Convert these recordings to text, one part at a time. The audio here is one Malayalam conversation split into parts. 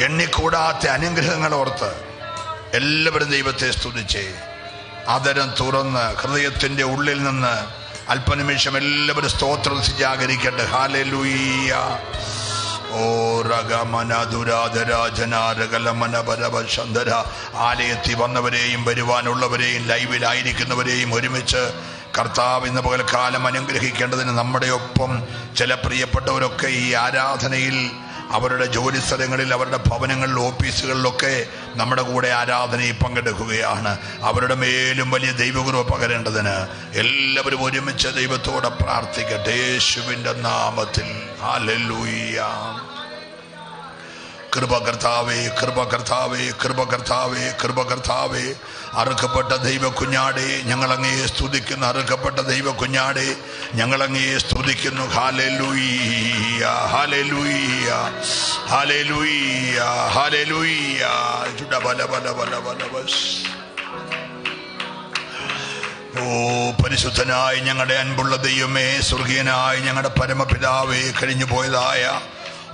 എണ്ണിക്കൂടാത്ത അനുഗ്രഹങ്ങൾ ഓർത്ത് എല്ലാവരും ദൈവത്തെ സ്തുതിച്ച് അതരം തുറന്ന് ഹൃദയത്തിന്റെ ഉള്ളിൽ നിന്ന് അല്പനിമിഷം എല്ലാവരും സ്തോത്രം ജാഗരിക്കട്ടെ ഹാലലൂയ്യ ഓ രഗമനദുരാധരാജനാരകലമനപരവശന്ധര ആലയത്തിൽ വന്നവരെയും വരുവാനുള്ളവരെയും ലൈവിലായിരിക്കുന്നവരെയും ഒരുമിച്ച് കർത്താവ് ഇന്ന് പകൽക്കാലം അനുഗ്രഹിക്കേണ്ടതിന് നമ്മുടെ ഒപ്പം ചില പ്രിയപ്പെട്ടവരൊക്കെ ഈ ആരാധനയിൽ അവരുടെ ജോലി സ്ഥലങ്ങളിൽ അവരുടെ ഭവനങ്ങളിൽ ഓഫീസുകളിലൊക്കെ നമ്മുടെ കൂടെ ആരാധനയിൽ പങ്കെടുക്കുകയാണ്. അവരുടെ മേലും വലിയ ദൈവഗുരു പകരേണ്ടതിന് എല്ലാവരും ഒരുമിച്ച് ദൈവത്തോടെ പ്രാർത്ഥിക്കട്ടെ. യേശുവിന്റെ നാമത്തിൽ. ഹല്ലേലൂയ കൃപകർത്താവേ കൃപകർത്താവേ കൃപകർത്താവേ കൃപകർത്താവേ. അറുക്കപ്പെട്ട ദൈവ കുഞ്ഞാടെ ഞങ്ങളങ്ങേ സ്തുതിക്കുന്നു അറുക്കപ്പെട്ട ദൈവ കുഞ്ഞാടെ ഞങ്ങളങ്ങേ സ്തുതിക്കുന്നു. ഹാലലൂയ്യ ചുട ബല ബല ബല ബല ബസ് ഓ പരിശുദ്ധനായി ഞങ്ങളുടെ അൻപുള്ള ദൈവമേ സ്വർഗീയനായി ഞങ്ങളുടെ പരമപിതാവേ കഴിഞ്ഞു പോയതായ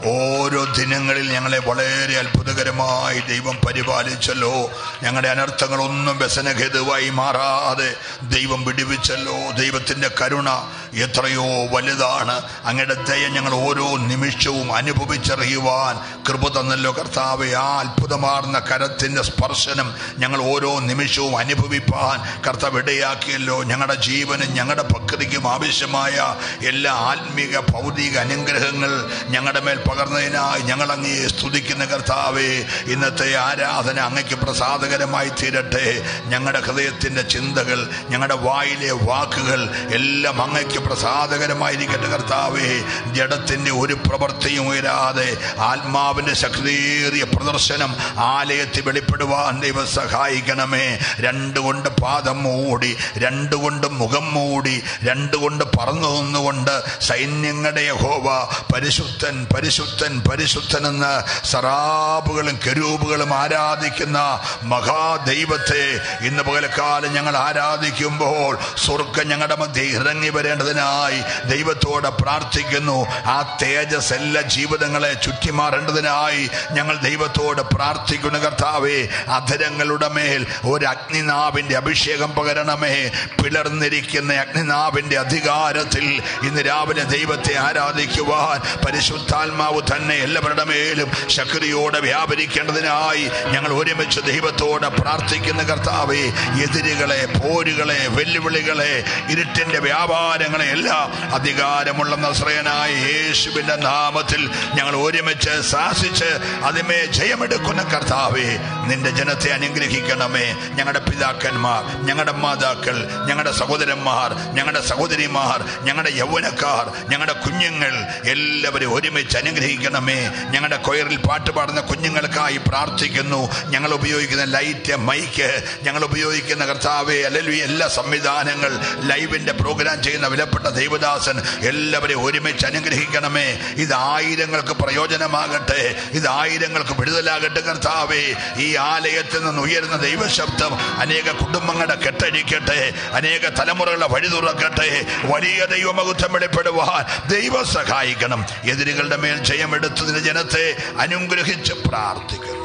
ഓരോ ദിനങ്ങളിൽ ഞങ്ങളെ വളരെ അത്ഭുതകരമായി ദൈവം പരിപാലിച്ചല്ലോ. ഞങ്ങളുടെ അനർത്ഥങ്ങളൊന്നും വ്യസനഹേതുവായി മാറാതെ ദൈവം പിടിവിച്ചല്ലോ ദൈവത്തിന്റെ കരുണ എത്രയോ വലുതാണ്. അങ്ങയുടെ ദയ ഞങ്ങൾ ഓരോ നിമിഷവും അനുഭവിച്ചറിയുവാൻ കൃപ തന്നല്ലോ കർത്താവ്. ആ അത്ഭുതമാർന്ന കരത്തിന്റെ സ്പർശനം ഞങ്ങൾ ഓരോ നിമിഷവും അനുഭവിപ്പാൻ കർത്താവ് ഇടയാക്കിയല്ലോ. ഞങ്ങളുടെ ജീവനും ഞങ്ങളുടെ പ്രകൃതിക്കും ആവശ്യമായ എല്ലാ ആത്മീക ഭൗതിക അനുഗ്രഹങ്ങൾ ഞങ്ങളുടെ മേൽ പകർന്നതിനായി ഞങ്ങൾ അങ്ങേ സ്തുതിക്കുന്ന കർത്താവേ ഇന്നത്തെ ആരാധന അങ്ങയ്ക്ക് പ്രസാദകരമായി തീരട്ടെ ഞങ്ങളുടെ ഹൃദയത്തിന്റെ ചിന്തകൾ ഞങ്ങളുടെ വായിലെ വാക്കുകൾ എല്ലാം അങ്ങയ്ക്ക് പ്രസാദകരമായിരിക്കട്ടെ കർത്താവേ ജഡത്തിന്റെ ഒരു പ്രവൃത്തിയും ഉയരാതെ ആത്മാവിന്റെ ശക്തിയേറിയ പ്രദർശനം ആലയത്തിൽ വെളിപ്പെടുവാൻ ദൈവം സഹായിക്കണമേ രണ്ടുകൊണ്ട് പാദം മൂടി രണ്ടുകൊണ്ട് മുഖം മൂടി രണ്ടുകൊണ്ട് പറന്നു നിന്നുകൊണ്ട് സൈന്യങ്ങളുടെ ഹോവ പരിശുദ്ധൻ പരിശുദ്ധൻ പരിശുദ്ധനെന്ന് സറാബുകളും കരൂപുകളും ആരാധിക്കുന്ന മഹാദൈവത്തെ ഇന്ന് പകലക്കാലം ഞങ്ങൾ ആരാധിക്കുമ്പോൾ സ്വർഗം ഞങ്ങളുടെ മധ്യ ഇറങ്ങി വരേണ്ടതിനായി ദൈവത്തോട് പ്രാർത്ഥിക്കുന്നു. ആ തേജസ് എല്ലാ ജീവിതങ്ങളെ ചുറ്റിമാറേണ്ടതിനായി ഞങ്ങൾ ദൈവത്തോട് പ്രാർത്ഥിക്കുന്നു കർത്താവേ. അധരങ്ങളുടെ മേൽ ഒരു അഗ്നിനാവിന്റെ അഭിഷേകം പകരണമേ. പിളർന്നിരിക്കുന്ന അഗ്നിനാവിന്റെ അധികാരത്തിൽ ഇന്ന് രാവിലെ ദൈവത്തെ ആരാധിക്കുവാൻ പരിശുദ്ധാത്മാവ് തന്നെ എല്ലാവരുടെ മേലും ശക്തിയോടെ വ്യാപരിക്കേണ്ടതിനായി ഞങ്ങൾ ഒരുമിച്ച് ദൈവത്തോടെ പ്രാർത്ഥിക്കുന്ന കർത്താവെ എതിരുകളെ പോരുകളെ വെല്ലുവിളികളെ ഇരുട്ടിന്റെ വ്യാപാരങ്ങളെ എല്ലാം അധികാരമുള്ള നസ്രയനായ യേശുവിന്റെ നാമത്തിൽ ഞങ്ങൾ ഒരുമിച്ച് ശാസിച്ച് അതിമേ ജയമെടുക്കുന്ന കർത്താവെ നിന്റെ ജനത്തെ അനുഗ്രഹിക്കണമേ. ഞങ്ങളുടെ പിതാക്കന്മാർ ഞങ്ങളുടെ മാതാക്കൾ ഞങ്ങളുടെ സഹോദരന്മാർ ഞങ്ങളുടെ സഹോദരിമാർ ഞങ്ങളുടെ യൗവനക്കാർ ഞങ്ങളുടെ കുഞ്ഞുങ്ങൾ എല്ലാവരും ഒരുമിച്ച് അനുഗ്രഹിക്കണമേ. ഞങ്ങളുടെ കൊയറിൽ പാട്ട് പാടുന്ന കുഞ്ഞുങ്ങൾക്കായി പ്രാർത്ഥിക്കുന്നു. ഞങ്ങൾ ഉപയോഗിക്കുന്ന ലൈറ്റ് മൈക്ക് ഞങ്ങൾ ഉപയോഗിക്കുന്ന കർത്താവെ അല്ലെങ്കിൽ എല്ലാ സംവിധാനങ്ങൾ ലൈവിന്റെ പ്രോഗ്രാം ചെയ്യുന്ന വിലപ്പെട്ട ദൈവദാസൻ എല്ലാവരെയും ഒരുമിച്ച് അനുഗ്രഹിക്കണമേ. ഇത് ആയിരങ്ങൾക്ക് പ്രയോജനമാകട്ടെ. ഇത് ആയിരങ്ങൾക്ക് വിടുതലാകട്ടെ കർത്താവേ. ഈ ആലയത്തിൽ നിന്ന് ഉയരുന്ന ദൈവശബ്ദം അനേക കുടുംബങ്ങളുടെ കെട്ടഴിക്കട്ടെ. അനേക തലമുറകളെ വഴി തുറക്കട്ടെ. വലിയ ദൈവമകുത്വം വെളിപ്പെടുവാൻ ദൈവം സഹായിക്കണം. എതിരുകളുടെ മേൽ ജയമെടുത്തതിന് ജനത്തെ അനുഗ്രഹിച്ച് പ്രാർത്ഥിക്കുന്നു.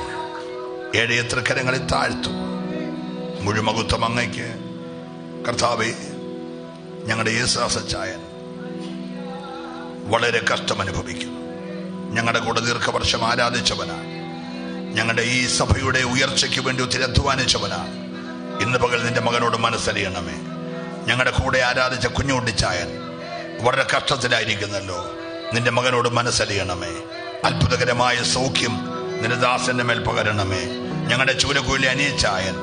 ഏഴയത്ര തൃക്കരങ്ങളിൽ താഴ്ത്തും. മുഴുമകുത്വം അങ്ങയ്ക്ക്. കർത്താവെ ഞങ്ങളുടെ യേശാസച്ചായൻ വളരെ കഷ്ടം അനുഭവിക്കുന്നു ഞങ്ങളുടെ കൂടെ ദീർഘവർഷം ആരാധിച്ചവനാണ്. ഞങ്ങളുടെ ഈ സഭയുടെ ഉയർച്ചയ്ക്ക് വേണ്ടി ഒത്തിരി അധ്വാനിച്ചവനാണ്. ഇന്ന് പകൽ നിന്റെ മകനോട് മനസ്സറിയണമേ. ഞങ്ങളുടെ കൂടെ ആരാധിച്ച കുഞ്ഞുണ്ടിച്ചായൻ വളരെ കഷ്ടത്തിലായിരിക്കുന്നല്ലോ. നിന്റെ മകനോട് മനസ്സലിയണമേ. അത്ഭുതകരമായ സൗഖ്യം നിന്റെ ദാസന്റെ മേൽ പകരണമേ. ഞങ്ങളുടെ ചൂരക്കുയിലെ അനിയച്ചായൻ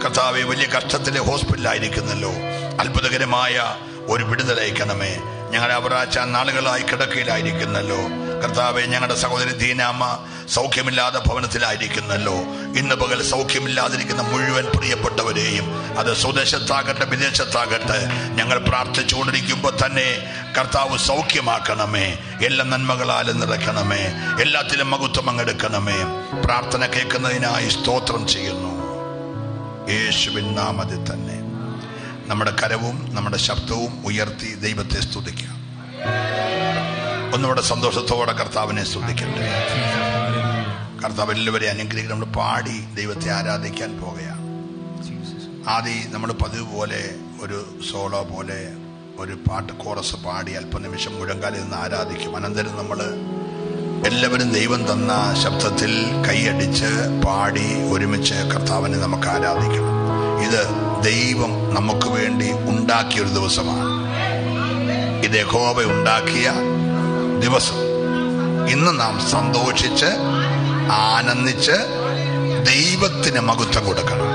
കർത്താവെ വലിയ കഷ്ടത്തിലെ ഹോസ്പിറ്റലായിരിക്കുന്നല്ലോ അത്ഭുതകരമായ ഒരു വിടുതലയക്കണമേ ഞങ്ങളുടെ അവരാച്ച നാളുകളായി കിടക്കയിലായിരിക്കുന്നല്ലോ. കർത്താവെ ഞങ്ങളുടെ സഹോദരി ദീനാമ്മ സൗഖ്യമില്ലാതെ ഭവനത്തിലായിരിക്കുന്നല്ലോ. ഇന്ന് പകൽ സൗഖ്യമില്ലാതിരിക്കുന്ന മുഴുവൻ പ്രിയപ്പെട്ടവരെയും അത് സ്വദേശത്താകട്ടെ വിദേശത്താകട്ടെ ഞങ്ങൾ പ്രാർത്ഥിച്ചുകൊണ്ടിരിക്കുമ്പോൾ തന്നെ കർത്താവ് സൗഖ്യമാക്കണമേ. എല്ലാ നന്മകളാലും നിറയ്ക്കണമേ. എല്ലാത്തിലും മകുത്വം അങ്ങെടുക്കണമേ. പ്രാർത്ഥന കേൾക്കുന്നതിനായി സ്തോത്രം ചെയ്യുന്നു. യേശുവിൻ നാമത്തിൽ തന്നെ. നമ്മുടെ കരവും നമ്മുടെ ശബ്ദവും ഉയർത്തി ദൈവത്തെ സ്തുതിക്കാം. ഒന്നുകൂടെ സന്തോഷത്തോടെ കർത്താവിനെ ശ്രദ്ധിക്കട്ടെ കർത്താവ് എല്ലാവരെയും അനുഗ്രഹിക്കും നമ്മൾ പാടി ദൈവത്തെ ആരാധിക്കാൻ പോകുകയാണ് ആദ്യം നമ്മൾ പതിവ് പോലെ ഒരു സോളോ പോലെ ഒരു പാട്ട് കോറസ് പാടി അല്പനിമിഷം മുഴങ്കാലിൽ നിന്ന് ആരാധിക്കും. അനന്തരം നമ്മൾ എല്ലാവരും ദൈവം തന്ന ശബ്ദത്തിൽ കൈയടിച്ച് പാടി ഒരുമിച്ച് കർത്താവിനെ നമുക്ക് ആരാധിക്കണം. ഇത് ദൈവം നമുക്ക് വേണ്ടി ഉണ്ടാക്കിയ ഒരു ദിവസമാണ്. ഇത് യഹോവ ഉണ്ടാക്കിയ ദിവസം. ഇന്ന് നാം സന്തോഷിച്ച് ആനന്ദിച്ച് ദൈവത്തിന് മഹത്വം കൊടുക്കണം.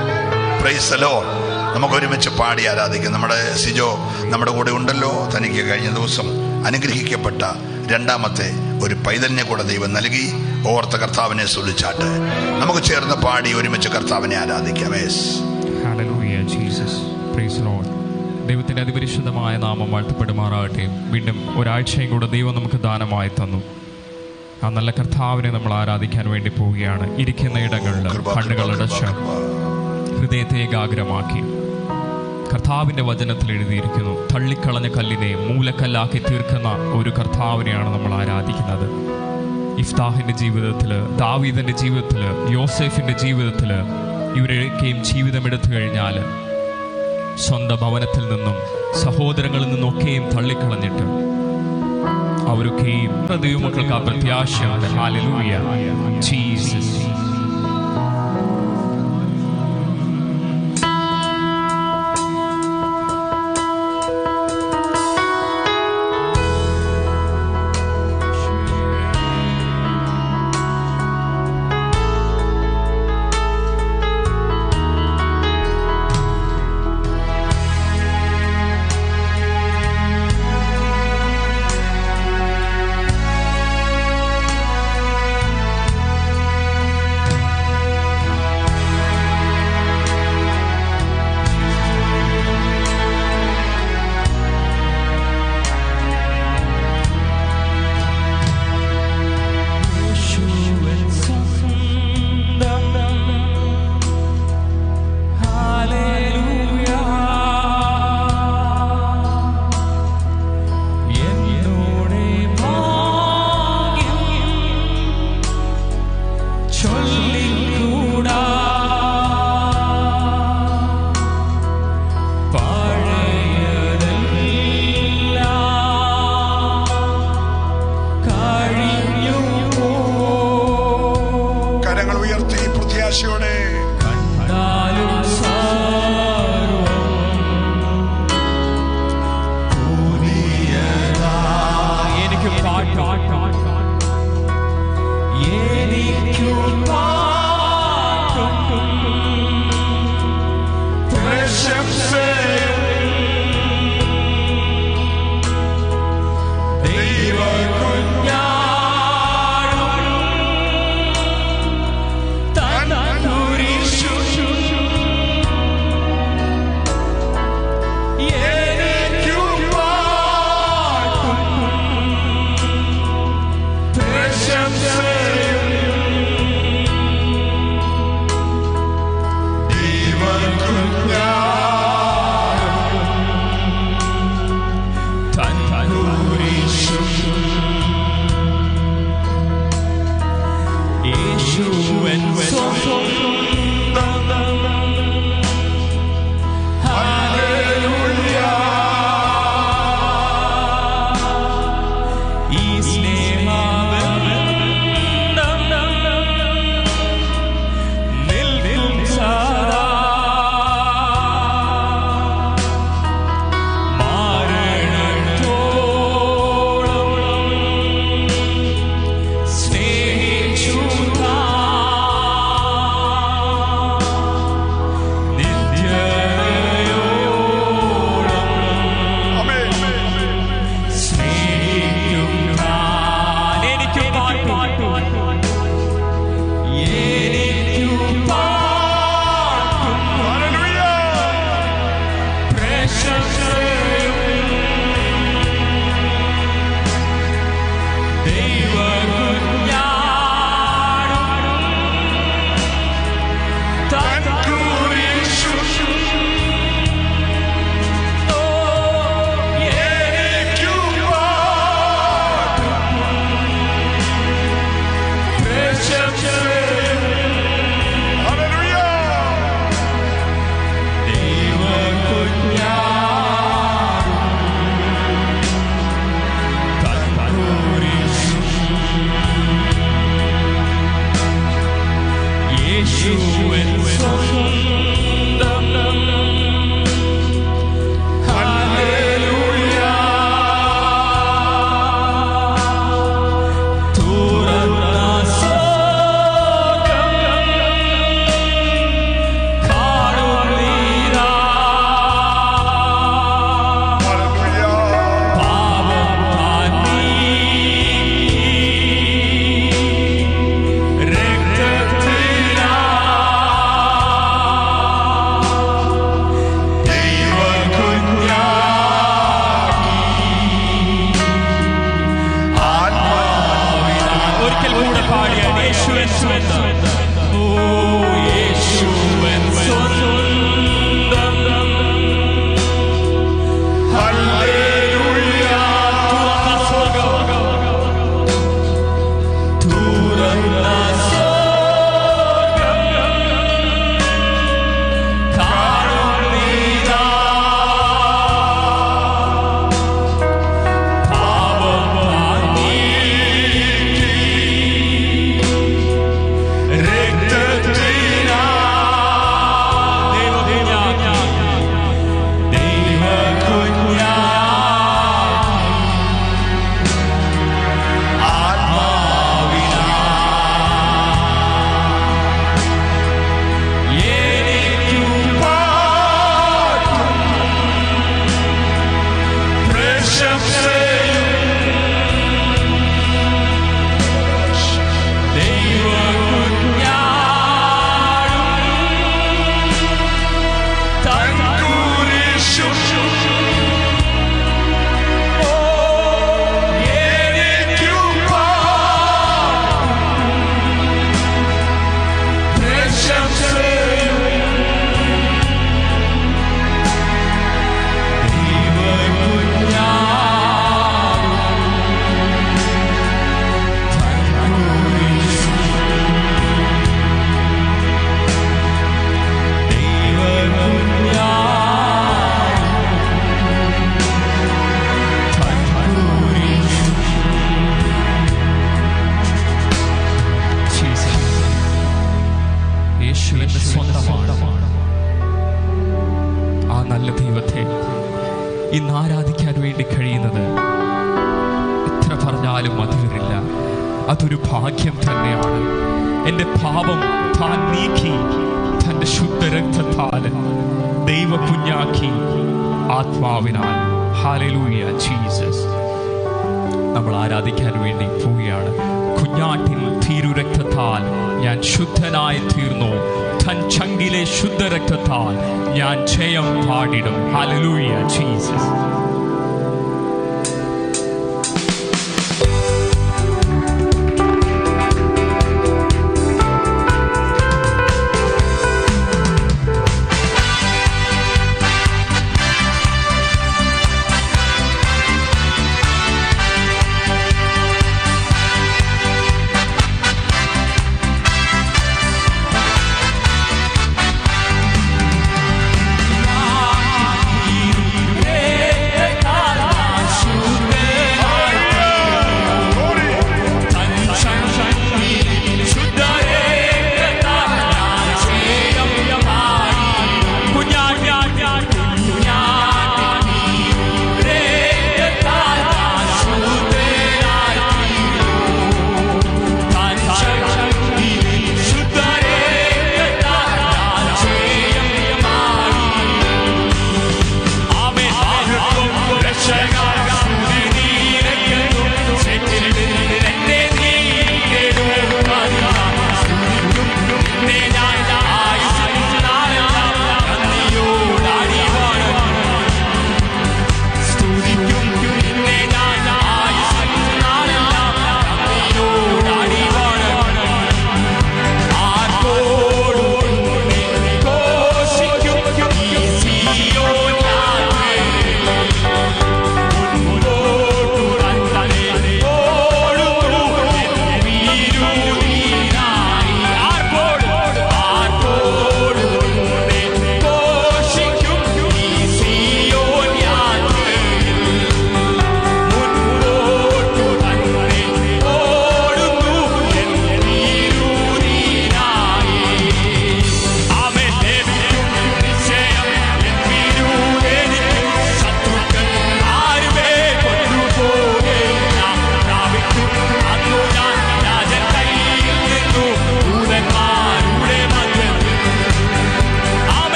പ്രൈസലോ നമുക്ക് ഒരുമിച്ച് പാടി ആരാധിക്കാം. നമ്മുടെ സിജോ നമ്മുടെ കൂടെ ഉണ്ടല്ലോ. തനിക്ക് കഴിഞ്ഞ ദിവസം അനുഗ്രഹിക്കപ്പെട്ട രണ്ടാമത്തെ ഒരു പൈതന്യ കൂടെ ദൈവം നൽകി. ഓർത്ത കർത്താവിനെ സുലിച്ചാട്ട് നമുക്ക് ചേർന്ന് പാടി ഒരുമിച്ച് കർത്താവിനെ ആരാധിക്കാം. Yes hallelujah Jesus praise Lord ദൈവത്തിന്റെ അതിപരിശുദ്ധമായ നാമം വാഴ്ത്തപ്പെടുമാറാകട്ടെ. വീണ്ടും ഒരാഴ്ചയും കൂടെ ദൈവം നമുക്ക് ദാനമായി തന്നു. ആ നല്ല കർത്താവിനെ നമ്മൾ ആരാധിക്കാൻ വേണ്ടി പോവുകയാണ്. ഇരിക്കുന്ന ഇടങ്ങളിൽ കണ്ണുകളടച്ച് ഹൃദയത്തെ ഏകാഗ്രമാക്കി. കർത്താവിന്റെ വചനത്തിൽ എഴുതിയിരിക്കുന്നു തള്ളിക്കളഞ്ഞ കല്ലിനെ മൂലക്കല്ലാക്കി തീർക്കുന്ന ഒരു കർത്താവിനെയാണ് നമ്മൾ ആരാധിക്കുന്നത്. ഇഫ്താഹിന്റെ ജീവിതത്തിൽ ദാവീദിന്റെ ജീവിതത്തിൽ യോസെഫിന്റെ ജീവിതത്തിൽ ഇവരൊക്കെയും ജീവിതമെടുത്തു കഴിഞ്ഞാൽ സ്വന്തം ഭവനത്തിൽ നിന്നും സഹോദരങ്ങളിൽ നിന്നൊക്കെയും തള്ളിക്കളഞ്ഞിട്ട് അവരൊക്കെയും ദൈവമക്കൾക്ക് ആ പ്രത്യാശയുണ്ട് ഹാലലൂയ ജീസസ്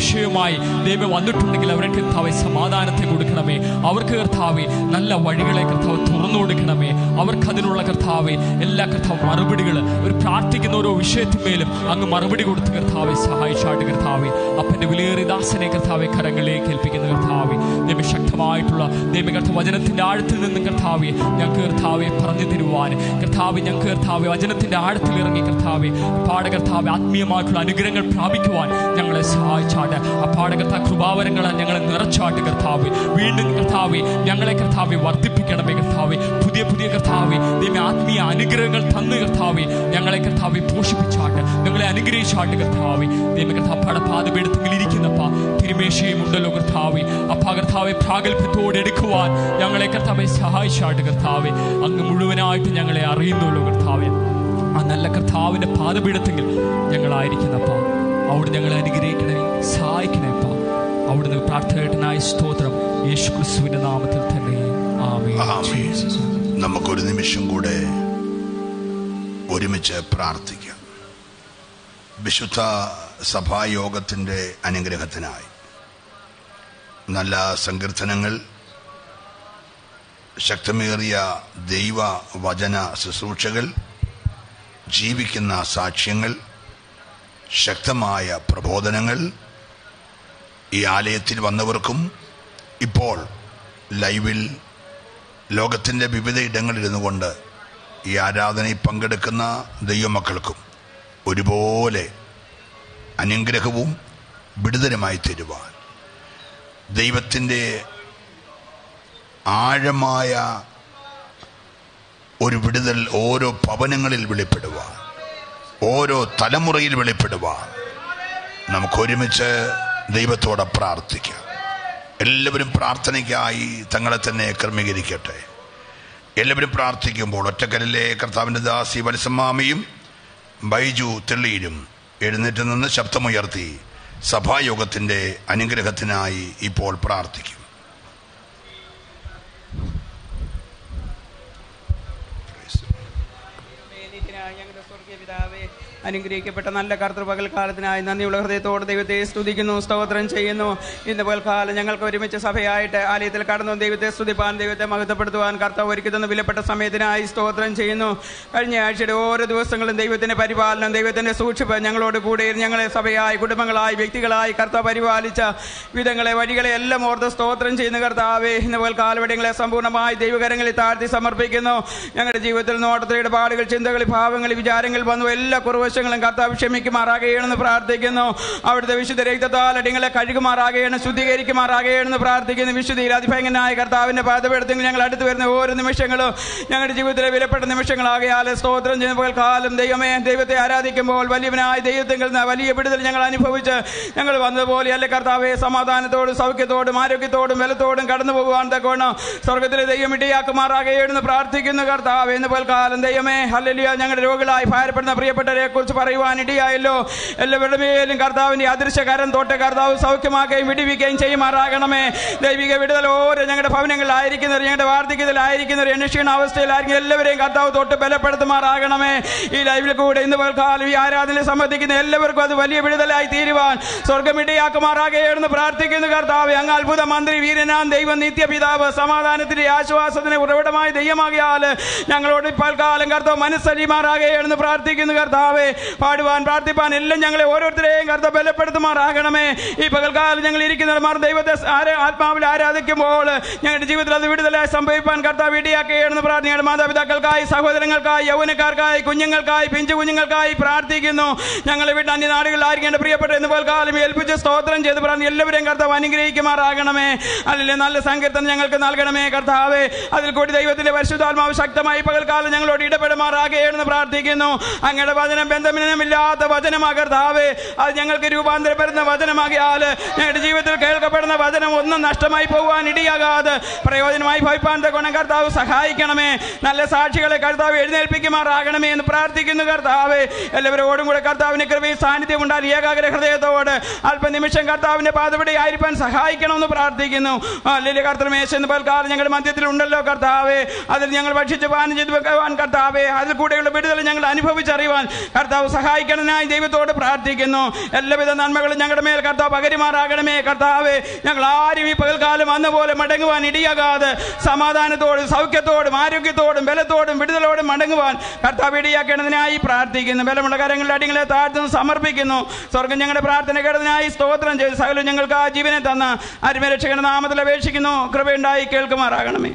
വിഷയവുമായി ദൈവം വന്നിട്ടുണ്ടെങ്കിൽ അവരുടെ കർത്താവെ സമാധാനത്തെ കൊടുക്കണമേ അവർക്ക് കർത്താവെ നല്ല വഴികളെ കർത്താവ് തുറന്നു കൊടുക്കണമേ. അവർക്ക് അതിനുള്ള കർത്താവെ എല്ലാ കർത്താവ് മറുപടികൾ ഒരു പ്രാർത്ഥിക്കുന്ന ഓരോ വിഷയത്തിന്മേലും അങ്ങ് മറുപടി കൊടുത്ത് കർത്താവെ സഹായിച്ചാട്ട് കർത്താവെ. അപ്പന്റെ വിലയേറി ദാസനെ കർത്താവെ കരങ്ങളിലേക്ക് ഏൽപ്പിക്കുന്ന കർത്താവെ. ദൈവം ശക്തമായിട്ടുള്ള ദൈവം കർത്താവ് വചനത്തിന്റെ ആഴത്തിൽ നിന്ന് കർത്താവെ ഞങ്ങൾക്ക് കർത്താവെ പറഞ്ഞു തരുവാൻ. കർത്താവ് ഞങ്ങൾക്ക് കർത്താവെ വചനത്തിന്റെ ആഴത്തിൽ ഇറങ്ങി കർത്താവെ പാഠകർത്താവ് ആത്മീയമായിട്ടുള്ള അനുഗ്രഹങ്ങൾ പ്രാപിക്കുവാൻ ഞങ്ങളെ സഹായിച്ചാട്ട്. ആ പാടകർത്ത കൃപാവരങ്ങളാൽ ഞങ്ങളെ നിറച്ചാട്ട് കർത്താവ്. വീണ്ടും കർത്താവെ ഞങ്ങളെ കർത്താവെ വർദ്ധിപ്പിക്കണമേ കർത്താവെ. പുതിയ പുതിയ കർത്താവെ ദൈവം ആത്മീയ അനുഗ്രഹങ്ങൾ തന്ന് കർത്താവെ ഞങ്ങളെ കർത്താവെ പോഷിപ്പിച്ചാട്ട് ഞങ്ങളെ അനുഗ്രഹിച്ചാട്ട് കർത്താവെ. ദൈവം കർത്താവ് പടപാതപീഠത്തിൽ ഇരിക്കുന്നപ്പ തിരുമേശയും ഉണ്ടല്ലോ കർത്താവെ. അപ്പ കർത്താവെ പ്രാഗൽഭ്യത്തോടെ എടുക്കുവാൻ ഞങ്ങളെ കർത്താവെ സഹായിച്ചാട്ട് കർത്താവെ. അങ്ങ് മുഴുവനായിട്ട് ഞങ്ങളെ അറിയുന്നുള്ളൂ കർത്താവെ. ആ നല്ല കർത്താവിന്റെ പാതപീഠത്തെങ്കിൽ ഞങ്ങളായിരിക്കുന്നപ്പ. അവിടെ ഞങ്ങളെ അനുഗ്രഹിക്കണേ സഹായിക്കണേപ്പ അവിടുന്ന് പ്രാർത്ഥന കേട്ടനായ സ്തോത്രം നാമത്തിൽ തന്നെ. നമുക്കൊരു നിമിഷം കൂടെ ഒരുമിച്ച് പ്രാർത്ഥിക്കാം. വിശുദ്ധ സഭായോഗത്തിന്റെ അനുഗ്രഹത്തിനായി. നല്ല സങ്കീർത്തനങ്ങൾ ശക്തമേറിയ ദൈവ വചന ശുശ്രൂഷകൾ ജീവിക്കുന്ന സാക്ഷ്യങ്ങൾ ശക്തമായ പ്രബോധനങ്ങൾ ഈ ആലയത്തിൽ വന്നവർക്കും ഇപ്പോൾ ലൈവിൽ ലോകത്തിന്റെ വിവിധ ഇടങ്ങളിരുന്നു കൊണ്ട് ഈ ആരാധനയിൽ പങ്കെടുക്കുന്ന ദൈവമക്കൾക്കും ഒരുപോലെ അനുഗ്രഹവും വിടുതലുമായി തരുവാൻ. ദൈവത്തിന്റെ ആഴമായ ഒരു വിടുതൽ ഓരോ ഭവനങ്ങളിൽ വെളിപ്പെടുവാൻ ഓരോ തലമുറയിൽ വെളിപ്പെടുവാൻ. നമുക്കൊരുമിച്ച് ദൈവത്തോടെ പ്രാർത്ഥിക്കാം. എല്ലാവരും പ്രാർത്ഥനയ്ക്കായി തങ്ങളെ തന്നെ ക്രമീകരിക്കട്ടെ. എല്ലാവരും പ്രാർത്ഥിക്കുമ്പോൾ ഒറ്റക്കലിലെ കർത്താവിന്റെ ദാസി വത്സമാമിയും ബൈജു തെള്ളിയിലും എഴുന്നേറ്റ് നിന്ന് ശബ്ദമുയർത്തി സഭായോഗത്തിന്റെ അനുഗ്രഹത്തിനായി ഇപ്പോൾ പ്രാർത്ഥിക്കും നീതിനായ ഞങ്ങളുടെ സ്വർഗീയ പിതാവേ അനുഗ്രഹിക്കപ്പെട്ട നല്ല കർത്തൃ കാലത്തിനായി നന്ദിയുള്ള ഹൃദയത്തോട് ദൈവത്തെ സ്തുതിക്കുന്നു സ്തോത്രം ചെയ്യുന്നു. ഇന്ന് പകൽക്കാലം ഞങ്ങൾക്ക് ഒരുമിച്ച് സഭയായിട്ട് ആലയത്തിൽ കടന്നു ദൈവത്തെ സ്തുതിപ്പാൻ ദൈവത്തെ മഹത്വപ്പെടുത്തുവാൻ കർത്താവ് ഒരുക്കി വിലപ്പെട്ട സമയത്തിനായി സ്തോത്രം ചെയ്യുന്നു. കഴിഞ്ഞ ആഴ്ചയുടെ ഓരോ ദിവസങ്ങളും ദൈവത്തിന്റെ പരിപാലനം ദൈവത്തിന്റെ സൂക്ഷിപ്പ് ഞങ്ങളോട് കൂടെ ഞങ്ങളെ സഭയായി കുടുംബങ്ങളായി വ്യക്തികളായി കർത്താവ് പരിപാലിച്ച വിധങ്ങളെ വഴികളെ എല്ലാം ഓർത്ത് സ്തോത്രം ചെയ്യുന്ന കർത്താവേ ഇന്ന് പകൽക്കാലം ഇടങ്ങളെ സമ്പൂർണമായി ദൈവകരങ്ങളിൽ താഴ്ത്തി സമർപ്പിക്കുന്നു. ഞങ്ങളുടെ ജീവിതത്തിൽ നോട്ടത്തിലെ പാടുകൾ ചിന്തകൾ ഭാവങ്ങൾ വിചാരങ്ങൾ വന്നു എല്ലാ കുറവശങ്ങളും കർത്താവ് ക്ഷമിക്കുമാറാകുകയാണെന്ന് പ്രാർത്ഥിക്കുന്നു. അവിടുത്തെ വിശുദ്ധ രക്തത്താൽ അടിങ്ങളെ കഴുകുമാറാകുകയാണ് ശുദ്ധീകരിക്കുമാറാകുകയാണെന്ന് പ്രാർത്ഥിക്കുന്നു. വിശുദ്ധിയിൽ അതിഭയങ്കരനായ കർത്താവിന്റെ പാതപ്പെടുത്തെങ്കിൽ ഞങ്ങൾ അടുത്ത് വരുന്ന ഓരോ നിമിഷങ്ങളും ഞങ്ങളുടെ ജീവിതത്തിലെ വിലപ്പെട്ട നിമിഷങ്ങളാകയാൽ സ്തോത്രം ചെയ്യുമ്പോൾ കാലം ദൈവമേ ദൈവത്തെ ആരാധിക്കുമ്പോൾ വലിയവനായ ദൈവത്തിൽ വലിയ വിടുതൽ ഞങ്ങൾ അനുഭവിച്ച് ഞങ്ങൾ വന്നതുപോലെ അല്ലെ കർത്താവെ? സമാധാനത്തോടും സൗഖ്യത്തോടും ആരോഗ്യത്തോടും ബലത്തോടും കടന്നു പോകുവാൻ തക്കോണം സ്വർഗത്തിലെ ദൈവം ഇടയാക്കുമാറാകുകയെന്ന് പ്രാർത്ഥിക്കുന്നു കർത്താവ്. എന്ന് കാലം ദൈവമേ ഹല്ലേലൂയ. ഞങ്ങളുടെ രോഗികളായി ഭാരപ്പെടുന്ന പ്രിയപ്പെട്ടവരെ കുറിച്ച് പറയുവാൻ ഇടയായല്ലോ എല്ലാവരുടെ മേലും കർത്താവിന്റെ അദൃശ്യകരം തോട്ട് കർത്താവ് സൗഖ്യമാക്കുകയും വിടിവിക്കുകയും ചെയ്യുമാറാകണമേ. ദൈവിക വിടുതൽ ഓരോ ഞങ്ങളുടെ ഭവനങ്ങളിലായിരിക്കുന്നവർ ഞങ്ങളുടെ വാർദ്ധക്യത്തിലായിരിക്കുന്നവർ അന്വേഷിക്കുന്ന അവസ്ഥയിലായിരിക്കും എല്ലാവരെയും കർത്താവ് തൊട്ട് ബലപ്പെടുത്തുമാറാകണമേ. ഈ ലൈവിൽ കൂടെ ഇന്ന് പോൽക്കാലം ഈ ആരാധന സംബന്ധിക്കുന്ന എല്ലാവർക്കും അത് വലിയ വിടുതലായി തീരുവാൻ സ്വർഗം ഇടയാക്കുമാറാകുകയെന്ന് പ്രാർത്ഥിക്കുന്നു കർത്താവ്. അങ്ങ് അത്ഭുത മന്ത്രി വീരനാം ദൈവം നിത്യപിതാവ് സമാധാനത്തിന്റെ ആശ്വാസത്തിന് ഉറവിടമായ ദൈവമാകിയാൽ ഞങ്ങളോട് ഇപ്പോൾ കാലം കർത്താവ് മനസ്സരിമാറാകുകയെന്ന് പ്രാർത്ഥിക്കുന്നു കർത്താവെ. പാടുവാൻ പ്രാർത്ഥിപ്പാൻ എല്ലാം ഞങ്ങളെ ഓരോരുത്തരെയും കർത്ത ബലപ്പെടുത്തുമാറാകണമേ. ഈ പകൽക്കാലം ഞങ്ങൾ ഇരിക്കുന്നവർ ദൈവത്തെ ആത്മാവിൽ ആരാധിക്കുമ്പോൾ ഞങ്ങളുടെ ജീവിതത്തിൽ അത് വിടുതലായി സംഭവിപ്പാൻ കർത്താവ് ഇടയാക്കുകയാണെന്ന് പ്രാർത്ഥിക്കണം മാതാപിതാക്കൾക്കായി സഹോദരങ്ങൾക്കായി യൗവനക്കാർക്കായി കുഞ്ഞുങ്ങൾക്കായി പിഞ്ചു കുഞ്ഞുങ്ങൾക്കായി പ്രാർത്ഥിക്കുന്നു. ഞങ്ങളെ വിട്ട് എന്റെ പ്രിയപ്പെട്ട എന്ന് കാലം ഏൽപ്പിച്ച് സ്തോത്രം ചെയ്ത് പറഞ്ഞ് എല്ലാവരെയും കർത്താവ് അനുഗ്രഹിക്കുമാറാകണമേ. അല്ലെങ്കിൽ നല്ല സങ്കീർത്തനം ഞങ്ങൾക്ക് നൽകണമേ കർത്താവേ. അതിൽ കൂടി ദൈവത്തിന്റെ പരിശുദ്ധാത്മാവ് ശക്തമായി പകൽക്കാലം ഞങ്ങളോട് ഇടപെടുമാറാകുകയാണെന്ന് പ്രാർത്ഥിക്കുന്നു. അങ്ങയുടെ വചനം ബന്ധമില്ലാത്ത വചനമാകർത്താവേ അത് ഞങ്ങൾക്ക് രൂപാന്തരപ്പെടുന്ന വചനമാകിയാൽ ഞങ്ങളുടെ ജീവിതത്തിൽ കേൾക്കപ്പെടുന്ന വചനം ഒന്നും നഷ്ടമായി പോകുവാൻ ഇടിയാകാതെ പ്രയോജനമായി ഭവിപ്പാൻ ഗുണകർത്താവ് സഹായിക്കണമേ. നല്ല സാക്ഷികളെ കർത്താവ് എഴുന്നേൽപ്പിക്കുമാറാകണമേ എന്ന് പ്രാർത്ഥിക്കുന്നു കർത്താവേ. എല്ലാവരോടും കൂടെ കർത്താവിന് കൃപയും സാന്നിധ്യം ഉണ്ടാകും ഏകാഗ്ര ഹൃദയത്തോട് അല്പനിമിഷം കർത്താവിന്റെ പാതപടി ആയിരിക്കാൻ സഹായിക്കണമെന്ന് പ്രാർത്ഥിക്കുന്നു. അല്ലെങ്കിൽ കർത്തമേശ എന്ന് ഞങ്ങളുടെ മധ്യത്തിൽ ഉണ്ടല്ലോ കർത്താവേ. അതിൽ ഞങ്ങൾ ഭക്ഷിച്ച് പാനം ചെയ്ത് വെക്കുവാൻ കർത്താവേ. അതിൽ കൂടെയുള്ള വിടുതൽ ഞങ്ങൾ അനുഭവിച്ചറിയുവാൻ കർത്താവ് സഹായിക്കണനായി ദൈവത്തോട് പ്രാർത്ഥിക്കുന്നു. എല്ലാവിധ നന്മകളും ഞങ്ങളുടെ മേൽ കർത്താവ് പകരുമാറാകണമേ. കർത്താവ് ഞങ്ങൾ ആരും ഈ പകൽക്കാലം വന്ന പോലെ മടങ്ങുവാൻ ഇടിയാകാതെ സമാധാനത്തോടും സൗഖ്യത്തോടും ആരോഗ്യത്തോടും ബലത്തോടും വിടുതലോടും മടങ്ങുവാൻ കർത്താവ് ഇടിയാക്കേണ്ടതിനായി പ്രാർത്ഥിക്കുന്നു. ബലമുള്ള കരങ്ങളുടെ അടിങ്ങളെ താഴ്ത്തുന്നു സമർപ്പിക്കുന്നു. സ്വർഗം ഞങ്ങളുടെ പ്രാർത്ഥന കേട്ടതിനായി സ്തോത്രം ചെയ്ത് സകലം ഞങ്ങൾക്ക് ആ ജീവനെ തന്ന. അരുമരക്ഷകന്റെ നാമത്തിൽ അപേക്ഷിക്കുന്നു. കൃപയുണ്ടായി കേൾക്കുമാറാകണമേ.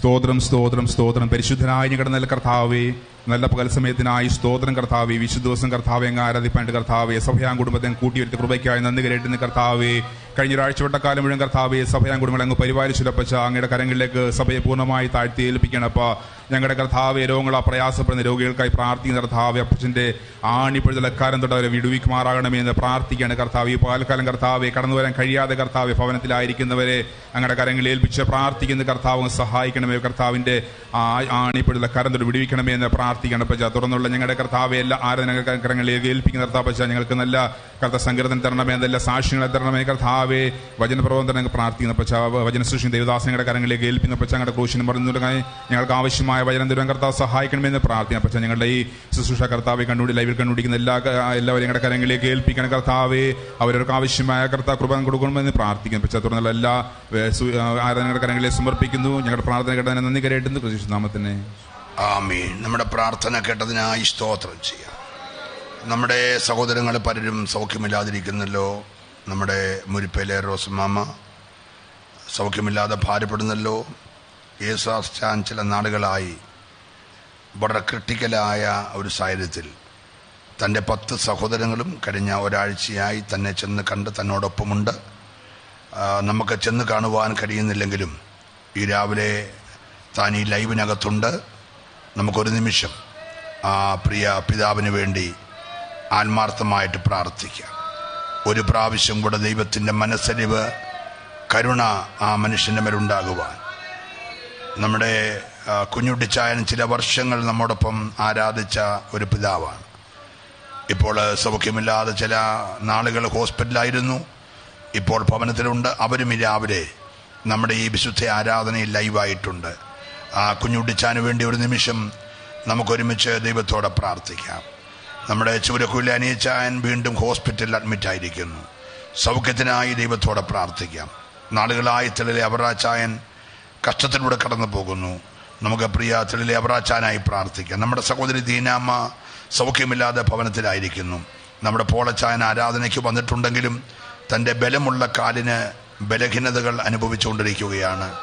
സ്തോത്രം സ്തോത്രം സ്തോത്രം. പരിശുദ്ധനായ ഞങ്ങളുടെ നല്ല കർത്താവേ നല്ല പകൽ സമയത്തിനായി സ്തോത്രം കർത്താവേ വിശുദ്ധ ദിവസം കർത്താവെ അങ്ങ് ആരാധിപ്പാണ്ട് കർത്താവേ സഭയാം കുടുംബത്തെ കൂട്ടിയെടുത്ത് കൃപയ്ക്കായി നന്ദി കരേട്ടുന്ന കർത്താവെ കഴിഞ്ഞ ഒരാഴ്ചവട്ടക്കാലം മുഴുവൻ കർത്താവ് സഭയാൻ കുടുംബങ്ങൾ അങ്ങ് പരിപാലിച്ചിടപ്പച്ച അങ്ങയുടെ കരങ്ങളിലേക്ക് സഭയെ പൂർണമായി താഴ്ത്തി ഏൽപ്പിക്കണം അപ്പ ഞങ്ങളുടെ കർത്താവ് രോഗങ്ങളോ പ്രയാസപ്പെടുന്ന രോഗികൾക്കായി പ്രാർത്ഥിക്കുന്ന കർത്താവ് അപ്പച്ചന്റെ ആണിപ്പഴുതലക്കാരം തൊട്ട് അവരെ വിടുവിക്കുമാറാകണമെന്ന് പ്രാർത്ഥിക്കുകയാണ് കർത്താവ്. ഈ പാൽക്കാലം കർത്താവ് കടന്നു വരാൻ കഴിയാതെ കർത്താവ് ഭവനത്തിലായിരിക്കുന്നവരെ അങ്ങയുടെ കരങ്ങളിൽ ഏൽപ്പിച്ച് പ്രാർത്ഥിക്കുന്ന കർത്താവ് സഹായിക്കണമേ. കർത്താവിന്റെ ആ ആണിപ്പഴുതലക്കാരൻ തൊട്ട് വിടുവിക്കണമേ എന്ന് പ്രാർത്ഥിക്കണം പച്ച തുടർന്നുള്ള ഞങ്ങളുടെ കർത്താവ് എല്ലാ ആരാധന കരങ്ങളിൽ ഏൽപ്പിക്കുന്ന കർത്താവ് പച്ച ഞങ്ങൾക്ക് നല്ല കർത്ത സങ്കീർത്തനം തരണമേ നല്ല സാക്ഷ്യങ്ങളെ തരണമേ കർത്താവെ. വചനപ്രബന്ധനം പ്രാർത്ഥിക്കുന്ന പച്ചാവ് വചന സൃഷ്ടി ദേവദാസങ്ങളുടെ കരങ്ങളിലേക്ക് ഏൽപ്പിക്കുന്ന പച്ച ഞങ്ങളുടെ ക്രൂശിനും പറഞ്ഞുകൊടുക്കാൻ ഞങ്ങൾക്ക് ആവശ്യമായ വചനം തരുവാൻ കർത്താവ് സഹായിക്കണമെന്ന് പ്രാർത്ഥിക്കാം പച്ച ഞങ്ങളുടെ ഈ ശുശ്രൂഷ കർത്താവെ കണ്ടുപിടി ലൈവിൽ കണ്ടുപിടിക്കുന്ന എല്ലാ എല്ലാവരും ഞങ്ങളുടെ കരങ്ങളിലേക്ക് ഏൽപ്പിക്കണം കർത്താവേ. അവരവർക്ക് ആവശ്യമായ കർത്താവ് കൃപ കൊടുക്കണമെന്ന് പ്രാർത്ഥിക്കാം പച്ച തുടർന്നുള്ള എല്ലാ ആരാധനയുടെ കരങ്ങളിലേക്ക് സമർപ്പിക്കുന്നു. ഞങ്ങളുടെ പ്രാർത്ഥന കേട്ടതിനെ നന്ദി കരയിട്ടുന്നു കൃഷി നാമത്തിന്. ആമീൻ. നമ്മുടെ പ്രാർത്ഥന കേട്ടതിനായി സ്തോത്രം ചെയ്യാം. നമ്മുടെ സഹോദരങ്ങൾ പലരും സൗഖ്യമില്ലാതിരിക്കുന്നല്ലോ. നമ്മുടെ മുരിപ്പയിലെ റോസുമാമ സൗഖ്യമില്ലാതെ ഭാരപ്പെടുന്നല്ലോ. യേശാസ്റ്റാൻ ചില നാടുകളായി വളരെ ക്രിട്ടിക്കലായ ഒരു സാഹചര്യത്തിൽ തന്റെ പത്ത് സഹോദരങ്ങളും കഴിഞ്ഞ ഒരാഴ്ചയായി തന്നെ ചെന്ന് കണ്ട് തന്നോടൊപ്പമുണ്ട്. നമുക്ക് ചെന്ന് കാണുവാൻ കഴിയുന്നില്ലെങ്കിലും ഈ രാവിലെ താൻ ഈ ലൈവിനകത്തുണ്ട്. നമുക്കൊരു നിമിഷം ആ പ്രിയ പിതാവിന് വേണ്ടി ആത്മാർത്ഥമായിട്ട് പ്രാർത്ഥിക്കാം. ഒരു പ്രാവശ്യം കൂടെ ദൈവത്തിന്റെ മനസ്സരിവ് കരുണ ആ മനുഷ്യന്റെ മേലുണ്ടാകുവാൻ നമ്മുടെ കുഞ്ഞുട്ടിച്ചായൻ ചില വർഷങ്ങൾ നമ്മോടൊപ്പം ആരാധിച്ച ഒരു പിതാവാണ്. ഇപ്പോൾ സൗഖ്യമില്ലാതെ ചില നാളുകൾ ഹോസ്പിറ്റലായിരുന്നു ഇപ്പോൾ ഭവനത്തിലുണ്ട്. അവരും രാവിലെ നമ്മുടെ ഈ വിശുദ്ധ ആരാധനയിൽ ലൈവായിട്ടുണ്ട്. ആ കുഞ്ഞുട്ടിച്ചാന് വേണ്ടി ഒരു നിമിഷം നമുക്കൊരുമിച്ച് ദൈവത്തോടെ പ്രാർത്ഥിക്കാം. നമ്മുടെ ചൂരക്കുല അനിയച്ചായൻ വീണ്ടും ഹോസ്പിറ്റലിൽ അഡ്മിറ്റ് ആയിരിക്കുന്നു. സൗഖ്യത്തിനായി ദൈവത്തോടെ പ്രാർത്ഥിക്കാം. നാളുകളായി തെളിലെ അവറാച്ചായൻ കഷ്ടത്തിലൂടെ കടന്നു പോകുന്നു. നമുക്ക് പ്രിയ തെളിലെ അവറാച്ചാനായി പ്രാർത്ഥിക്കാം. നമ്മുടെ സഹോദരി ദീനാമ്മ സൗഖ്യമില്ലാതെ ഭവനത്തിലായിരിക്കുന്നു. നമ്മുടെ പോളച്ചായൻ ആരാധനയ്ക്ക് വന്നിട്ടുണ്ടെങ്കിലും തന്റെ ബലമുള്ള കാലിന് ബലഹീനതകൾ അനുഭവിച്ചുകൊണ്ടിരിക്കുകയാണ്.